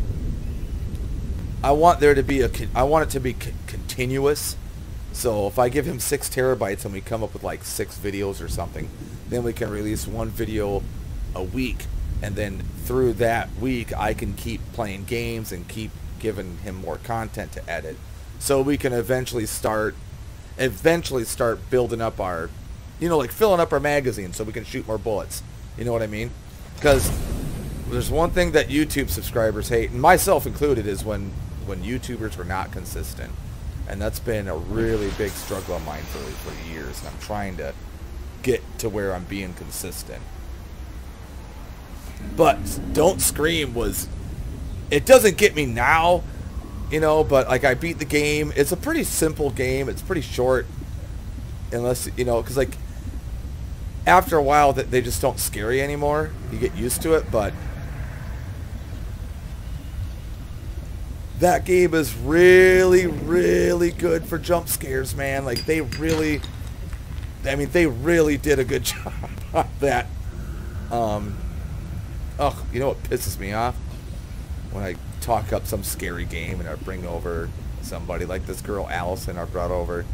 I want there to be a. I want it to be continuous. So if I give him six terabytes and we come up with like six videos or something, then we can release one video a week, and then through that week I can keep playing games and keep giving him more content to edit, so we can eventually start, eventually start building up our, you know, like filling up our magazine so we can shoot more bullets. You know what I mean? Because there's one thing that YouTube subscribers hate, and myself included, is when when YouTubers are not consistent, and that's been a really big struggle of mine for for years. And I'm trying to get to where I'm being consistent. But Don't Scream was, it doesn't get me now, you know, but like I beat the game. It's a pretty simple game. It's pretty short, unless, you know, because like after a while that they just don't scare you anymore. You get used to it, but that game is really, really good for jump scares, man. Like they really, I mean, they really did a good job on that. Um, oh, you know what pisses me off? When I talk up some scary game and I bring over somebody like this girl Allison I brought over.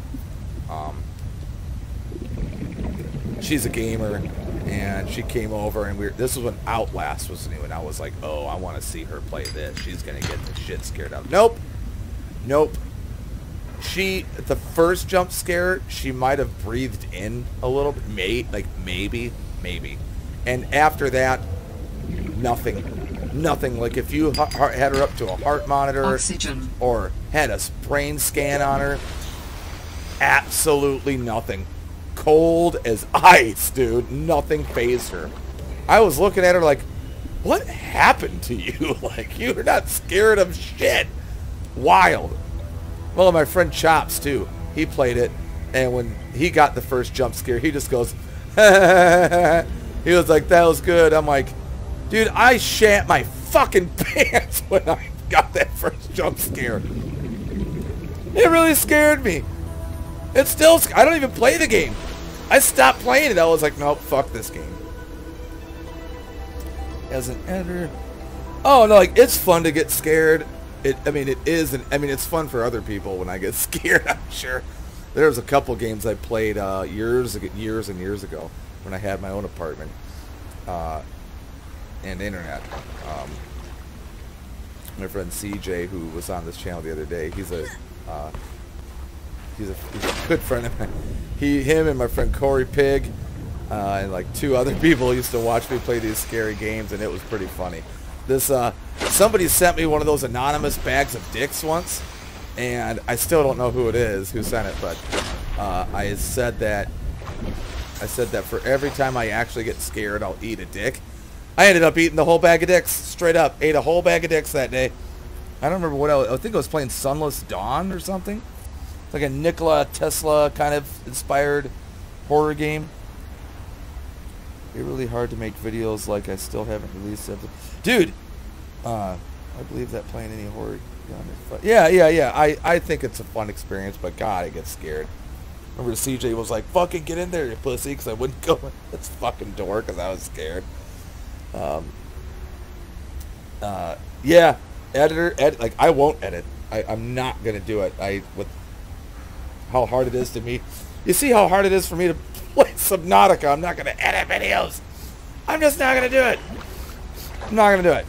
Um, she's a gamer and she came over and we are this was when Outlast was new and I was like, oh, I want to see her play this. She's gonna get the shit scared out. Nope, nope. She the first jump scare she might have breathed in a little bit, may like maybe, maybe, and after that, nothing, nothing. Like if you had her up to a heart monitor Oxygen. or had a brain scan on her, absolutely nothing cold as ice, dude. Nothing phased her. I was looking at her like, what happened to you? like, you're not scared of shit. Wild. Well, my friend Chops, too. He played it, and when he got the first jump scare, he just goes, he was like, that was good. I'm like, dude, I shat my fucking pants when I got that first jump scare. It really scared me. It still, I don't even play the game. I stopped playing it. I was like, nope, fuck this game. As an editor. Oh, no, like, it's fun to get scared. It, I mean, it is, and I mean, it's fun for other people when I get scared, I'm sure. There's a couple games I played uh, years, years and years ago when I had my own apartment uh, and internet. Um, my friend CJ, who was on this channel the other day, he's a uh, he's a, he's a good friend of mine. He, him, and my friend Corey Pig, uh, and like two other people used to watch me play these scary games, and it was pretty funny. This uh, somebody sent me one of those anonymous bags of dicks once, and I still don't know who it is who sent it, but uh, I said that I said that for every time I actually get scared, I'll eat a dick. I ended up eating the whole bag of dicks straight up. Ate a whole bag of dicks that day. I don't remember what else. I think I was playing Sunless Dawn or something. It's like a Nikola Tesla kind of inspired horror game. Be really hard to make videos like I still haven't released it. Dude, uh, I believe that playing any horror. Yeah, yeah, yeah. I, I think it's a fun experience, but God, I get scared. Remember CJ was like, fucking get in there, you pussy, because I wouldn't go in this fucking door because I was scared. Um, uh, yeah, editor, ed, like, I won't edit. I, I'm not going to do it. I, with how hard it is to me. You see how hard it is for me to play Subnautica. I'm not going to edit videos. I'm just not going to do it. I'm not going to do it.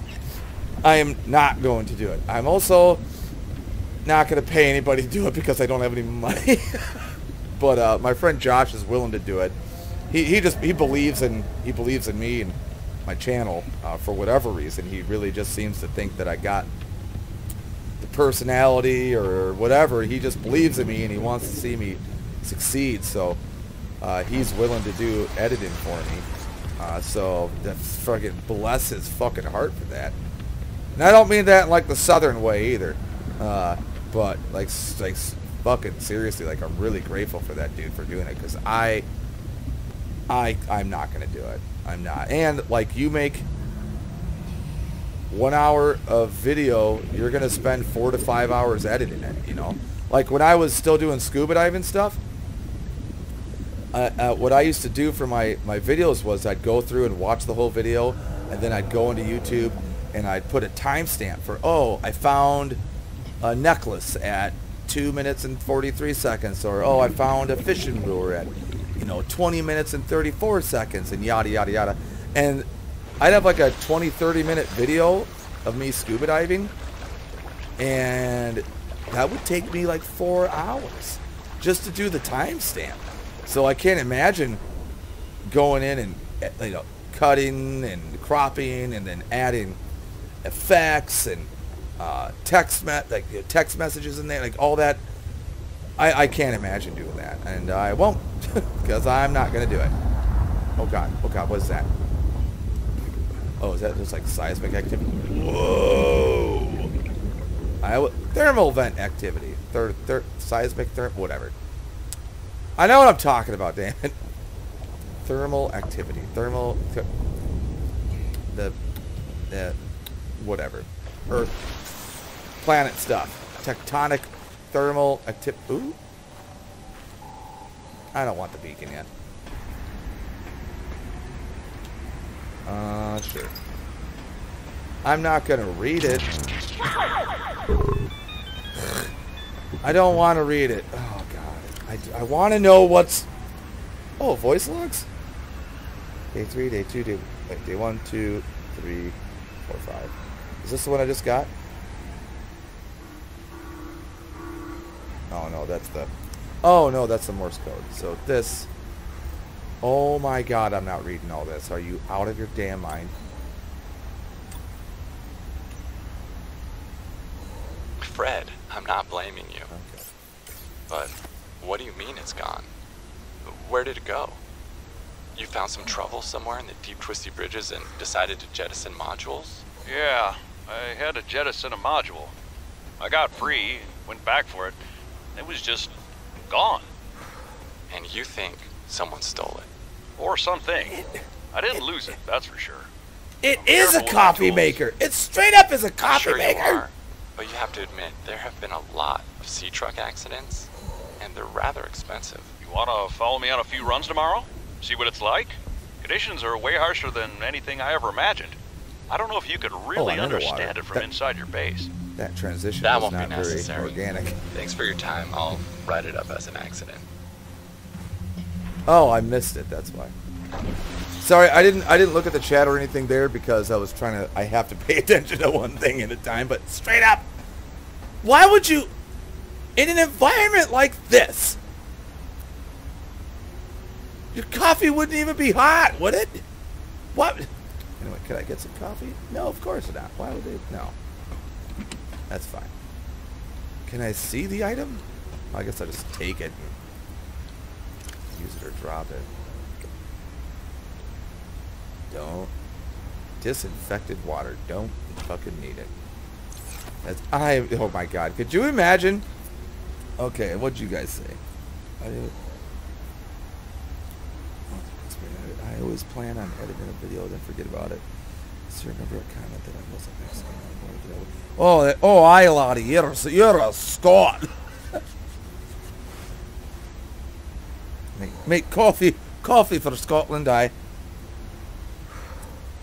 I am not going to do it. I'm also not going to pay anybody to do it because I don't have any money. but uh, my friend Josh is willing to do it. He, he just he believes in he believes in me and my channel uh, for whatever reason. He really just seems to think that I got personality or whatever. He just believes in me and he wants to see me succeed. So uh, he's willing to do editing for me. Uh, so that's fucking bless his fucking heart for that. And I don't mean that in like the southern way either. Uh, but like, like fucking seriously, like I'm really grateful for that dude for doing it because I, I, I'm not gonna do it. I'm not. And like you make one hour of video, you're going to spend four to five hours editing it, you know? Like when I was still doing scuba diving stuff, uh, uh, what I used to do for my, my videos was I'd go through and watch the whole video, and then I'd go into YouTube and I'd put a timestamp for, oh, I found a necklace at 2 minutes and 43 seconds, or oh, I found a fishing lure at, you know, 20 minutes and 34 seconds, and yada, yada, yada. And I'd have like a 20, 30 minute video of me scuba diving, and that would take me like four hours just to do the timestamp. So I can't imagine going in and you know cutting and cropping and then adding effects and uh, text me- like text messages in there, like all that. I, I can't imagine doing that, and I won't because I'm not going to do it. Oh God! Oh God! What's that? Oh, is that just like seismic activity? Whoa! I thermal vent activity. Third, third, seismic, therm, whatever. I know what I'm talking about, damn it. Thermal activity. Thermal, th- the, the, whatever. Earth, planet stuff. Tectonic, thermal activity. Ooh. I don't want the beacon yet. Uh, sure. I'm not gonna read it. I don't want to read it. Oh god. I, I want to know what's. Oh, voice logs. Day three, day two, day wait, day one, two, three, four, five. Is this the one I just got? Oh no, that's the. Oh no, that's the Morse code. So this. Oh my god, I'm not reading all this. Are you out of your damn mind? Fred, I'm not blaming you. Okay. But what do you mean it's gone? Where did it go? You found some trouble somewhere in the deep twisty bridges and decided to jettison modules? Yeah, I had to jettison a module. I got free, went back for it. It was just gone. And you think someone stole it? Or something. I didn't lose it, that's for sure. It Be is a careful coffee maker. It straight up is a coffee sure maker. you are. But you have to admit, there have been a lot of sea truck accidents, and they're rather expensive. You wanna follow me on a few runs tomorrow? See what it's like? Conditions are way harsher than anything I ever imagined. I don't know if you could really I'm understand it from That- inside your base. That transition That won't be not very necessary. organic. Thanks for your time. I'll write it up as an accident. Oh, I missed it. That's why. Sorry, I didn't. I didn't look at the chat or anything there because I was trying to. I have to pay attention to one thing at a time. But straight up, why would you, in an environment like this, your coffee wouldn't even be hot, would it? What? Anyway, could I get some coffee? No, of course not. Why would they? No. That's fine. Can I see the item? I guess I'll just take it use it or drop it. Don't. Disinfected water. Don't fucking need it. That's I. Oh my god. Could you imagine? Okay, what'd you guys say? I, I always plan on editing a video, then forget about it. So remember a comment that I wasn't Mexican. Oh, oh, I you're you're a Scot. Make, make coffee, coffee for Scotland. I.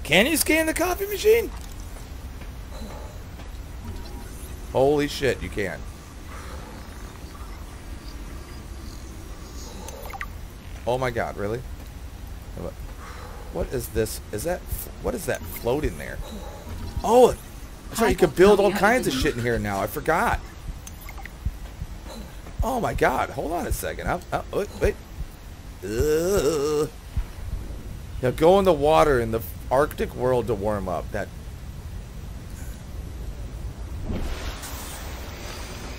Can you scan the coffee machine? Holy shit, you can. Oh my god, really? What- is this? Is that what is that floating there? Oh, that's right. You can build all kinds of shit in here now. I forgot. Oh my god! Hold on a second. Oh, wait, wait. Ugh. Now go in the water in the Arctic world to warm up. That.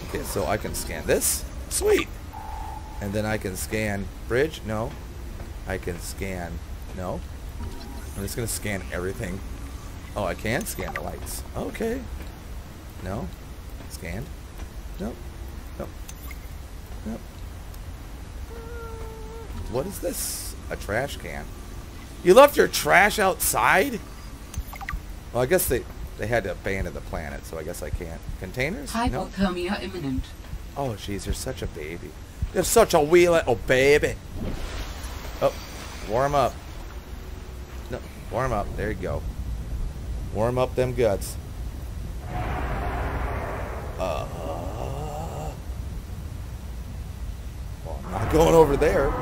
Okay, so I can scan this. Sweet. And then I can scan bridge. No. I can scan. No. I'm just gonna scan everything. Oh, I can scan the lights. Okay. No. Scanned. Nope. What is this? A trash can. You left your trash outside? Well, I guess they they had to abandon the planet, so I guess I can't. Containers? No. Hypothermia imminent. Oh, jeez, you're such a baby. You're such a wee little baby. Oh, warm up. No, warm up. There you go. Warm up them guts. Uh, well, I'm not going over there.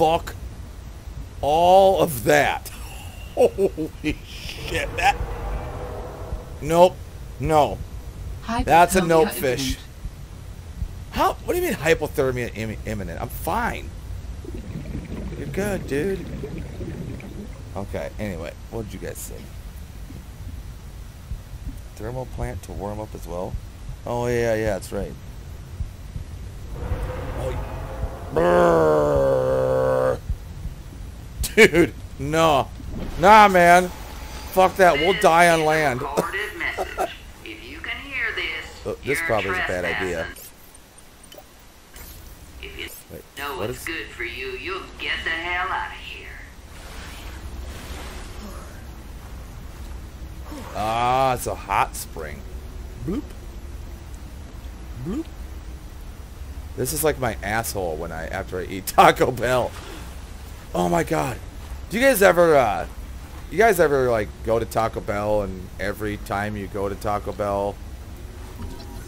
Fuck all of that. Holy shit. That. Nope. No. That's a nope fish. imminent. How? What do you mean hypothermia Im- imminent? I'm fine. You're good, dude. Okay. Anyway, what did you guys say? thermal plant to warm up as well. Oh yeah, yeah, that's right. Oh, dude, no, nah, man. Fuck that. We'll die on land. If you can hear this, Oh, this probably is a bad idea. If you Wait, know what what's is- good for you, you'll get the hell out of here. Ah, it's a hot spring. Bloop. Bloop. This is like my asshole when I after I eat Taco Bell. Oh my god. Do you guys ever uh you guys ever like go to Taco Bell and every time you go to Taco Bell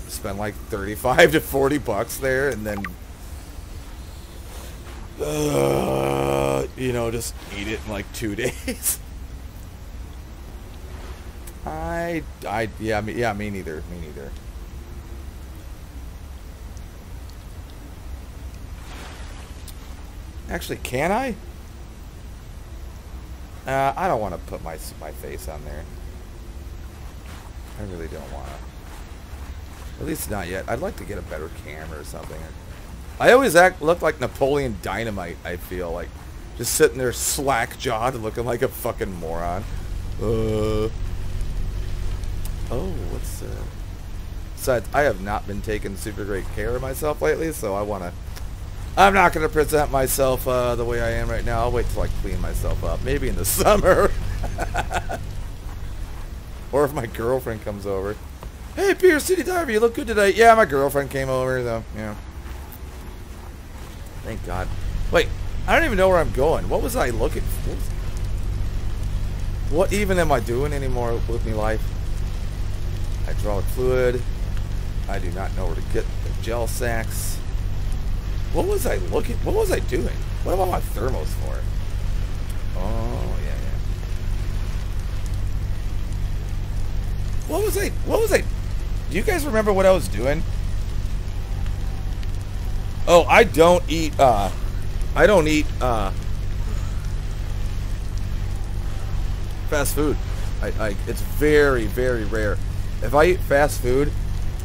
spend like 35 to 40 bucks there and then uh, you know just eat it in like 2 days? I, I, yeah, me, yeah, me neither, me neither. Actually, can I? Uh, I don't want to put my my face on there. I really don't want to. At least not yet. I'd like to get a better camera or something. I always act look like Napoleon Dynamite. I feel like just sitting there slack jawed, looking like a fucking moron. Uh. Oh, what's uh? Besides, I have not been taking super great care of myself lately, so I want to. I'm not going to present myself uh, the way I am right now. I'll wait till I clean myself up. Maybe in the summer. or if my girlfriend comes over. Hey, Beer City Diver, you look good today. Yeah, my girlfriend came over, though. Yeah. Thank God. Wait, I don't even know where I'm going. What was I looking for? What, even am I doing anymore with me life? Hydraulic fluid. I do not know where to get the gel sacks. What was I looking? What was I doing? What I on thermos for? Oh yeah, yeah. What was I? What was I? Do you guys remember what I was doing? Oh, I don't eat. Uh, I don't eat. Uh, fast food. I, I it's very very rare. If I eat fast food,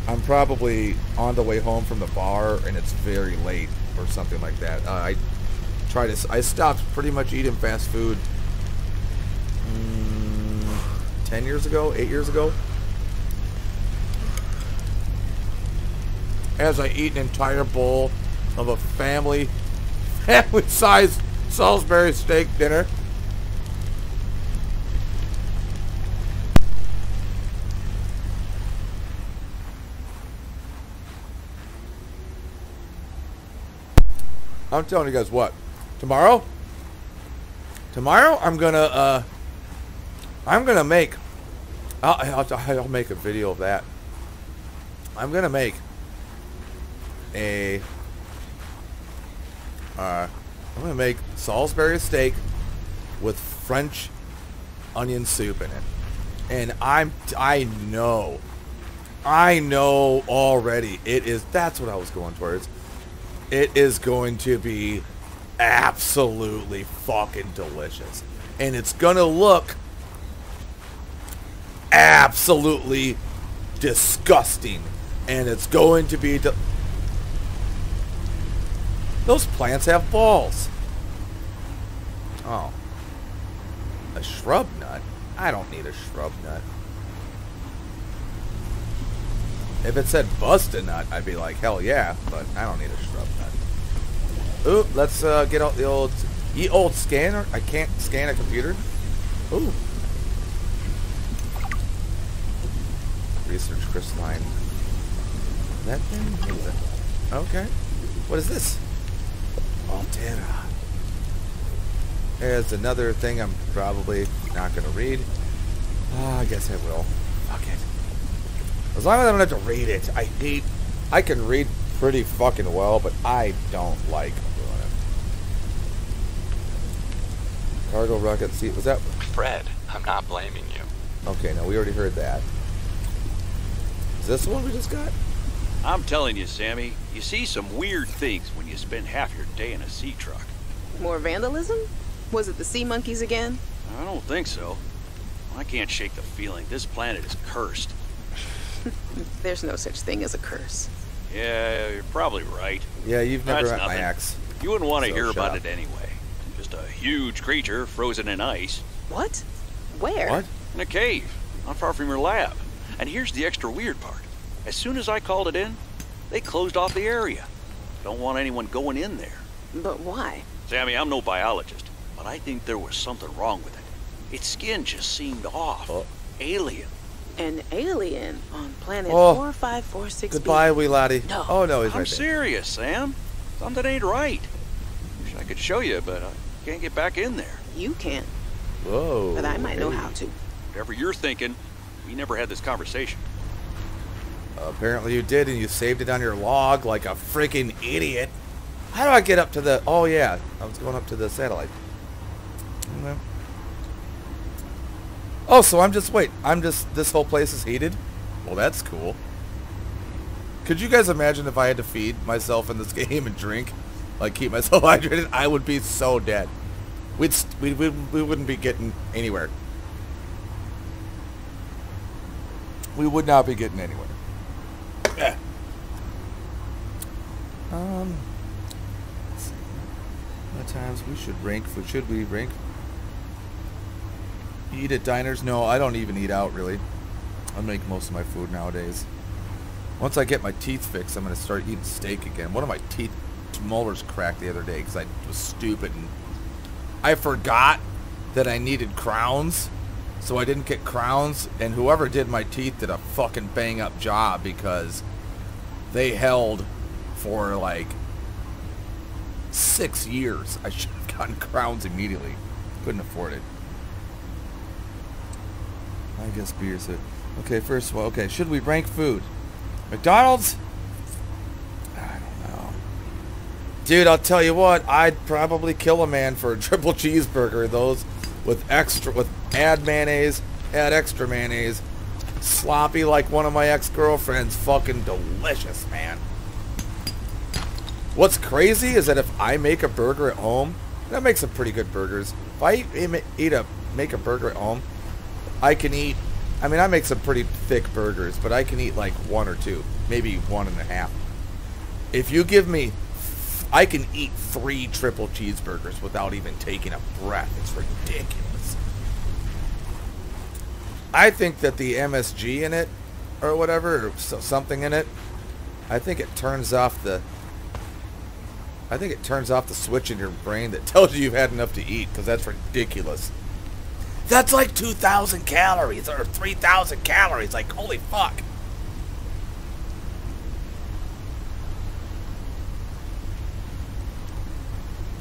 I'm probably on the way home from the bar and it's very late or something like that. Uh, I try to. I stopped pretty much eating fast food. mm, Ten years ago, eight years ago. As I eat an entire bowl of a family, family-sized Salisbury steak dinner. I'm telling you guys what. Tomorrow? Tomorrow I'm gonna uh I'm gonna make I'll, I'll, I'll make a video of that. I'm gonna make a uh I'm gonna make Salisbury steak with French onion soup in it. And I'm I know I know already it is that's what I was going towards it is going to be absolutely fucking delicious. And it's going to look absolutely disgusting. And it's going to be... Those plants have balls. Oh. A shrub nut? I don't need a shrub nut. If it said bust a nut, I'd be like, hell yeah, but I don't need a shrub nut. Ooh, let's uh, get out the old, ye old scanner. I can't scan a computer. Ooh. Research crystalline. That thing? Okay. What is this? Alterra. There's another thing I'm probably not going to read. Ah, I guess I will. Fuck it. As long as I don't have to read it. I hate... I can read pretty fucking well, but I don't like doing it. Cargo rocket seat. Was that... Fred, I'm not blaming you. Okay, now we already heard that. Is this the one we just got? I'm telling you, Sammy, you see some weird things when you spend half your day in a sea truck. More vandalism? Was it the sea monkeys again? I don't think so. I can't shake the feeling this planet is cursed. There's no such thing as a curse. Yeah, you're probably right. Yeah, you've never That's met my nothing. You wouldn't want to So hear about up. it anyway. Just a huge creature frozen in ice What? Where? What? in a cave, not far from your lab. And here's the extra weird part. As soon as I called it in, they closed off the area. Don't want anyone going in there. But why? Sammy, I'm no biologist, but I think there was something wrong with it. Its skin just seemed off. Oh. Alien. An alien on planet Oh. 4546 Goodbye, wee laddie. No. Oh no, he's I'm right there. serious, Sam. Something ain't right. Wish I could show you, but I can't get back in there. You can't. Whoa. but I might know how to. Whatever you're thinking, we never had this conversation. Apparently you did, and you saved it on your log like a freaking idiot. How do I get up to the? Oh yeah, I was going up to the satellite. Okay. Oh, so I'm just wait. I'm just this whole place is heated. Well, that's cool. Could you guys imagine if I had to feed myself in this game and drink, like keep myself hydrated? I would be so dead. We'd, we, we, we wouldn't be getting anywhere. We would not be getting anywhere. Um. see. Times we should rank? Should we rank? Eat at diners? No, I don't even eat out really. I make most of my food nowadays. Once I get my teeth fixed, I'm gonna start eating steak again. One of my teeth molars cracked the other day because I was stupid and I forgot that I needed crowns, so I didn't get crowns. And whoever did my teeth did a fucking bang up job because they held for like six years. I should have gotten crowns immediately. Couldn't afford it. I guess beer's it. Okay, first of all, okay, should we rank food? McDonald's? I don't know. Dude, I'll tell you what, I'd probably kill a man for a triple cheeseburger. Those with extra, with add mayonnaise, add extra mayonnaise. Sloppy like one of my ex-girlfriends. Fucking delicious, man. What's crazy is that if I make a burger at home, and I make some pretty good burgers. If I eat, eat a make a burger at home, I can eat. I mean, I make some pretty thick burgers, but I can eat like one or two, maybe one and a half. If you give me, I can eat three triple cheeseburgers without even taking a breath. It's ridiculous. I think that the MSG in it, or whatever, or something in it, I think it turns off the. I think it turns off the switch in your brain that tells you you've had enough to eat, because that's ridiculous. That's like 2,000 calories or 3,000 calories. Like, holy fuck.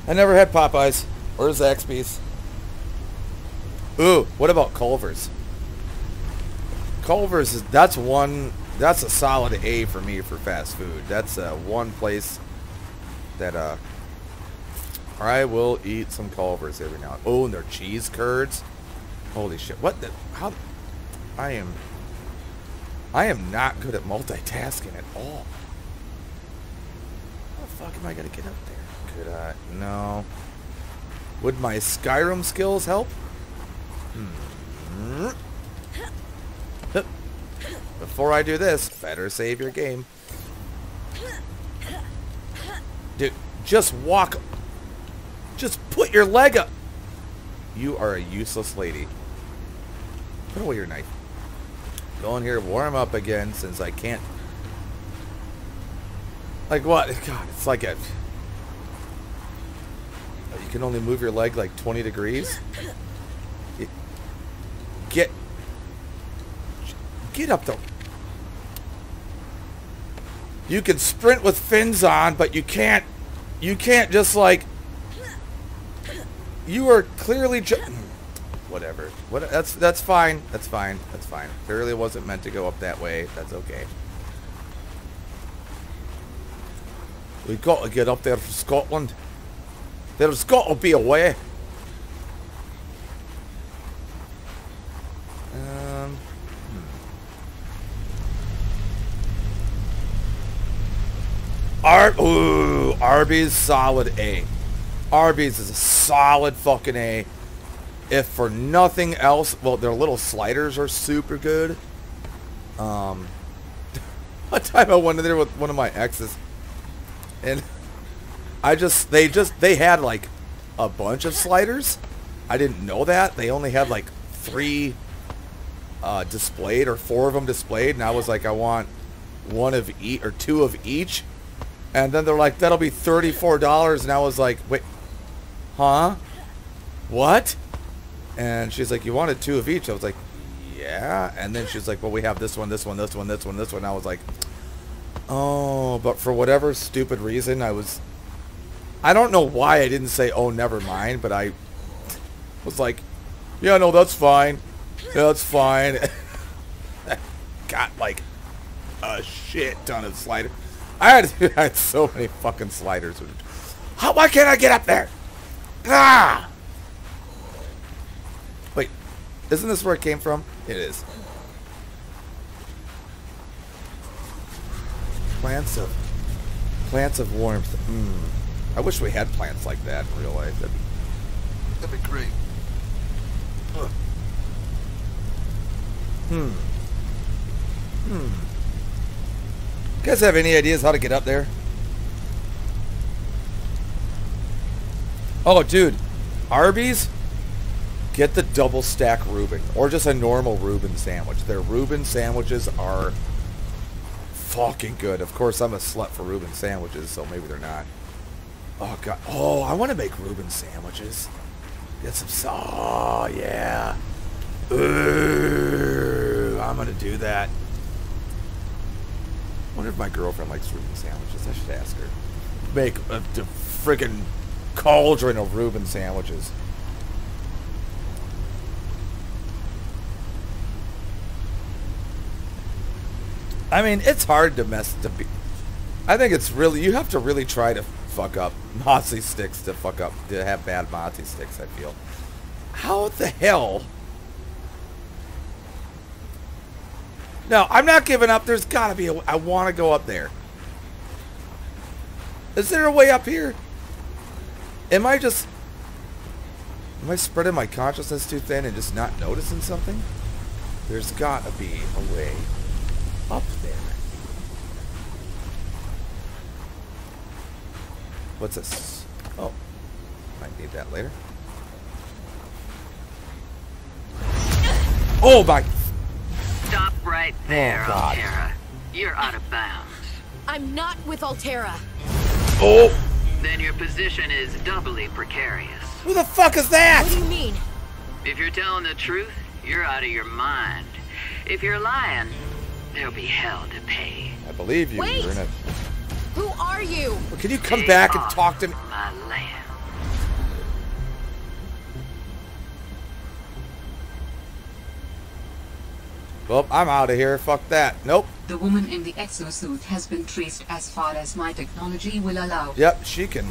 I never had Popeyes or Zaxby's. Ooh, what about Culver's? Culver's is that's one that's a solid A for me for fast food. That's uh, one place that uh I will eat some Culver's every now and Oh, and their cheese curds. Holy shit. What the how I am I am not good at multitasking at all. How the fuck am I gonna get up there? Could I no. Would my Skyrim skills help? Hmm. Before I do this, better save your game. Dude, just walk. Just put your leg up. You are a useless lady. Put away your knife. Go in here, warm up again, since I can't. Like what? God, it's like a. You can only move your leg like 20 degrees. Get. Get up though. You can sprint with fins on, but you can't. You can't just like. You are clearly. Ju- Whatever. What? That's that's fine. That's fine. That's fine. It really wasn't meant to go up that way. That's okay. We got to get up there for Scotland. There's got to be a way. Um. Ar Ooh, Arby's solid A. Arby's is a solid fucking A. If for nothing else, well, their little sliders are super good. Um, One time I went in there with one of my exes, and I just they just they had like a bunch of sliders. I didn't know that they only had like three uh, displayed or four of them displayed, and I was like, I want one of each or two of each, and then they're like, that'll be thirty four dollars, and I was like, wait, huh? What? And she's like, you wanted two of each. I was like, yeah. And then she's like, well, we have this one, this one, this one, this one, this one. I was like, oh, but for whatever stupid reason, I was, I don't know why I didn't say, oh, never mind, but I was like, yeah, no, that's fine. Yeah, that's fine. Got like a shit ton of sliders. I had, I had so many fucking sliders. How, why can't I get up there? Ah! Isn't this where it came from? It is. Plants of plants of warmth. Mm. I wish we had plants like that in real life. That'd be, that'd be great. Ugh. Hmm. Hmm. You guys have any ideas how to get up there? Oh, dude. Arby's? Get the double stack Reuben. Or just a normal Reuben sandwich. Their Reuben sandwiches are fucking good. Of course, I'm a slut for Reuben sandwiches, so maybe they're not. Oh, God. Oh, I want to make Reuben sandwiches. Get some. Oh, yeah. Ooh, I'm going to do that. wonder if my girlfriend likes Reuben sandwiches. I should ask her. Make a, a friggin' cauldron of Reuben sandwiches. I mean, it's hard to mess to be. I think it's really you have to really try to fuck up Mozzie sticks to fuck up to have bad Mozzie sticks. I feel. How the hell? No, I'm not giving up. There's got to be a. I want to go up there. Is there a way up here? Am I just... Am I spreading my consciousness too thin and just not noticing something? There's got to be a way up there. What's this? Oh. Might need that later. Oh my... Stop right oh, there, Oh, God. Alterra. You're out of bounds. I'm not with Alterra. Oh! Then your position is doubly precarious. Who the fuck is that? What do you mean? If you're telling the truth, you're out of your mind. If you're lying, there'll be hell to pay. I believe you. Wait! You're in a... Who are you? Well, can you come Take back and talk to me? My land. Well, I'm out of here. Fuck that. Nope. The woman in the exosuit has been traced as far as my technology will allow. Yep, she can.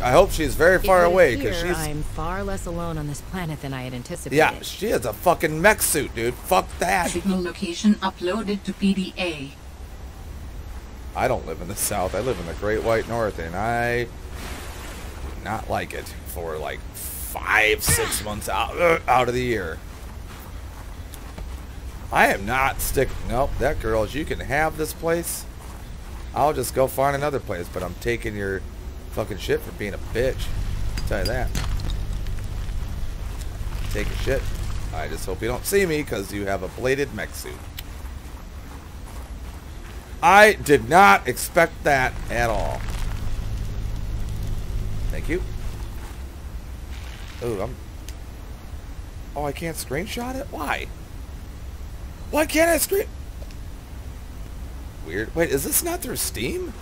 I hope she's very far It away because she's. I'm far less alone on this planet than I had anticipated. Yeah, she has a fucking mech suit, dude. Fuck that. Signal location uploaded to PDA. I don't live in the South. I live in the Great White North, and I not like it for like five, six months out uh, out of the year. I am not stick. Nope, that girls. You can have this place. I'll just go find another place, but I'm taking your fucking shit for being a bitch. I'll tell you that. Take a shit. I just hope you don't see me because you have a bladed mech suit. I did not expect that at all. Thank you. Oh, I'm. Oh, I can't screenshot it? Why? Why can't I screen? Weird. Wait, is this not through Steam?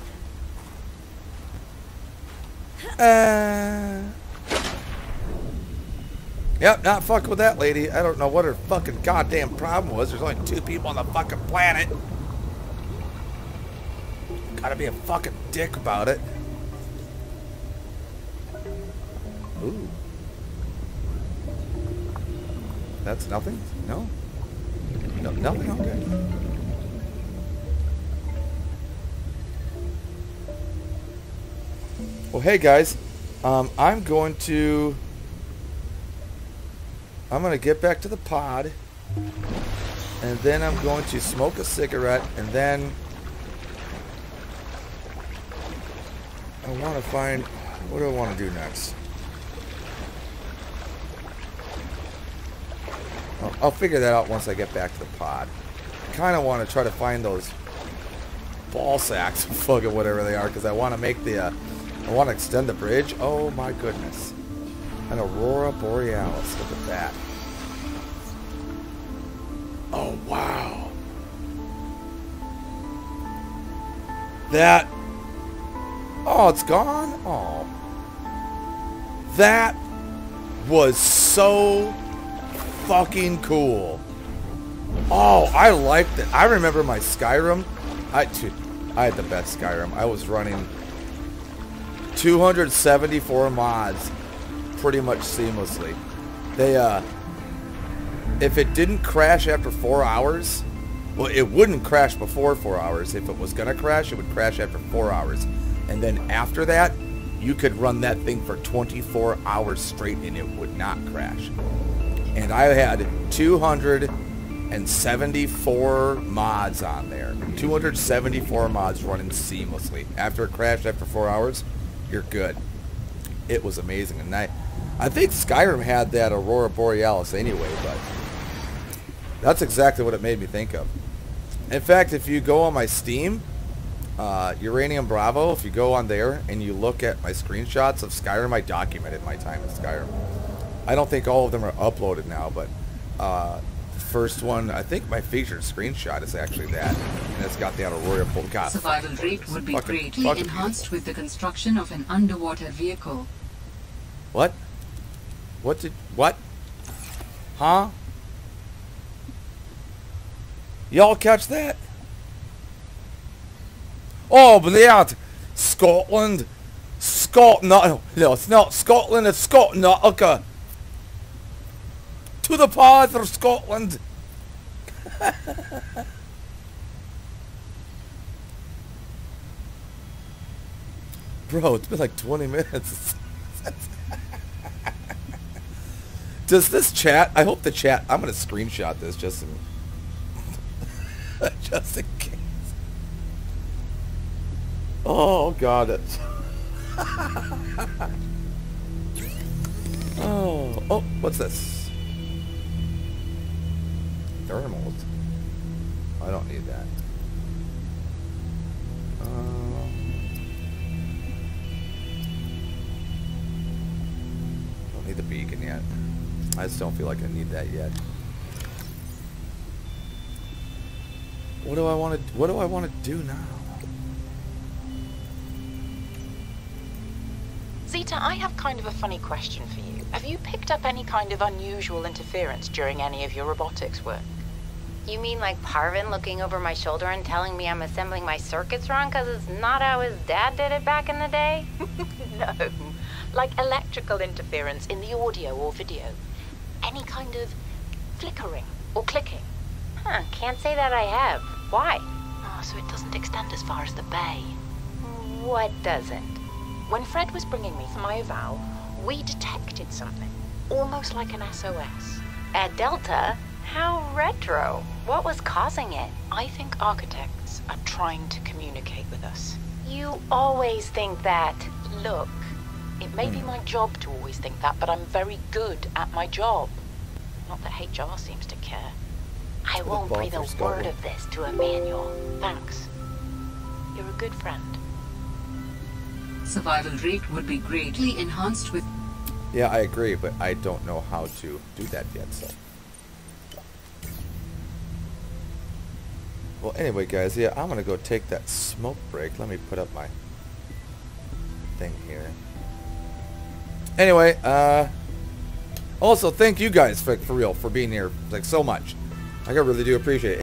Uh. Yep, not fucking with that lady. I don't know what her fucking goddamn problem was. There's only two people on the fucking planet. Gotta be a fucking dick about it. Ooh. That's nothing? No? No, nothing? Okay. Well, hey guys. Um, I'm going to... I'm going to get back to the pod. And then I'm going to smoke a cigarette. And then I want to find... What do I want to do next? I'll, I'll figure that out once I get back to the pod. I kind of want to try to find those ball sacks, fucking whatever they are, because I want to make the... Uh, I want to extend the bridge. Oh my goodness. An Aurora Borealis. Look at that. Oh, wow. That. Oh, it's gone? Oh. That was so fucking cool. Oh, I liked it. I remember my Skyrim. I, dude, I had the best Skyrim. I was running 274 mods pretty much seamlessly. They, uh, if it didn't crash after four hours, well, it wouldn't crash before four hours. If it was going to crash, it would crash after four hours. And then after that, you could run that thing for 24 hours straight and it would not crash. And I had 274 mods on there. 274 mods running seamlessly. After it crashed after four hours, you're good. It was amazing. And I, I think Skyrim had that Aurora Borealis anyway, but that's exactly what it made me think of. In fact, if you go on my Steam, uh, Uranium Bravo, if you go on there and you look at my screenshots of Skyrim, I documented my time in Skyrim. I don't think all of them are uploaded now, but uh, the first one, I think my featured screenshot is actually that. And it's got the Aurora Borealis. Survival rate would be greatly enhanced with the construction of an underwater vehicle. What? What did... What? Huh? Y'all catch that? Oh, but yeah, Scotland. Scotland. No, no, it's not Scotland, it's Scotland. Okay. To the path of Scotland. Bro, it's been like 20 minutes. Does this chat, I hope the chat, I'm going to screenshot this just in, just in case. Oh, God. It's oh, oh, what's this? Thermals. I don't need that. Um, don't need the beacon yet. I just don't feel like I need that yet. What do I want to? What do I want to do now? Zeta, I have kind of a funny question for you. Have you picked up any kind of unusual interference during any of your robotics work? You mean like Parvin looking over my shoulder and telling me I'm assembling my circuits wrong because it's not how his dad did it back in the day? no. Like electrical interference in the audio or video. Any kind of flickering or clicking. Huh, can't say that I have. Why? Oh, so it doesn't extend as far as the bay. What doesn't? When Fred was bringing me my eval, we detected something. Almost like an SOS. At Delta? How retro. What was causing it? I think architects are trying to communicate with us. You always think that. Look, it may be my job to always think that, but I'm very good at my job. Not that HR seems to care. I won't breathe a word of this to Emmanuel. Thanks. You're a good friend. Survival rate would be greatly enhanced with... Yeah, I agree, but I don't know how to do that yet, so... Well, anyway, guys, yeah, I'm going to go take that smoke break. Let me put up my thing here. Anyway, uh... Also, thank you guys, for, for real, for being here, like, so much. I really do appreciate it.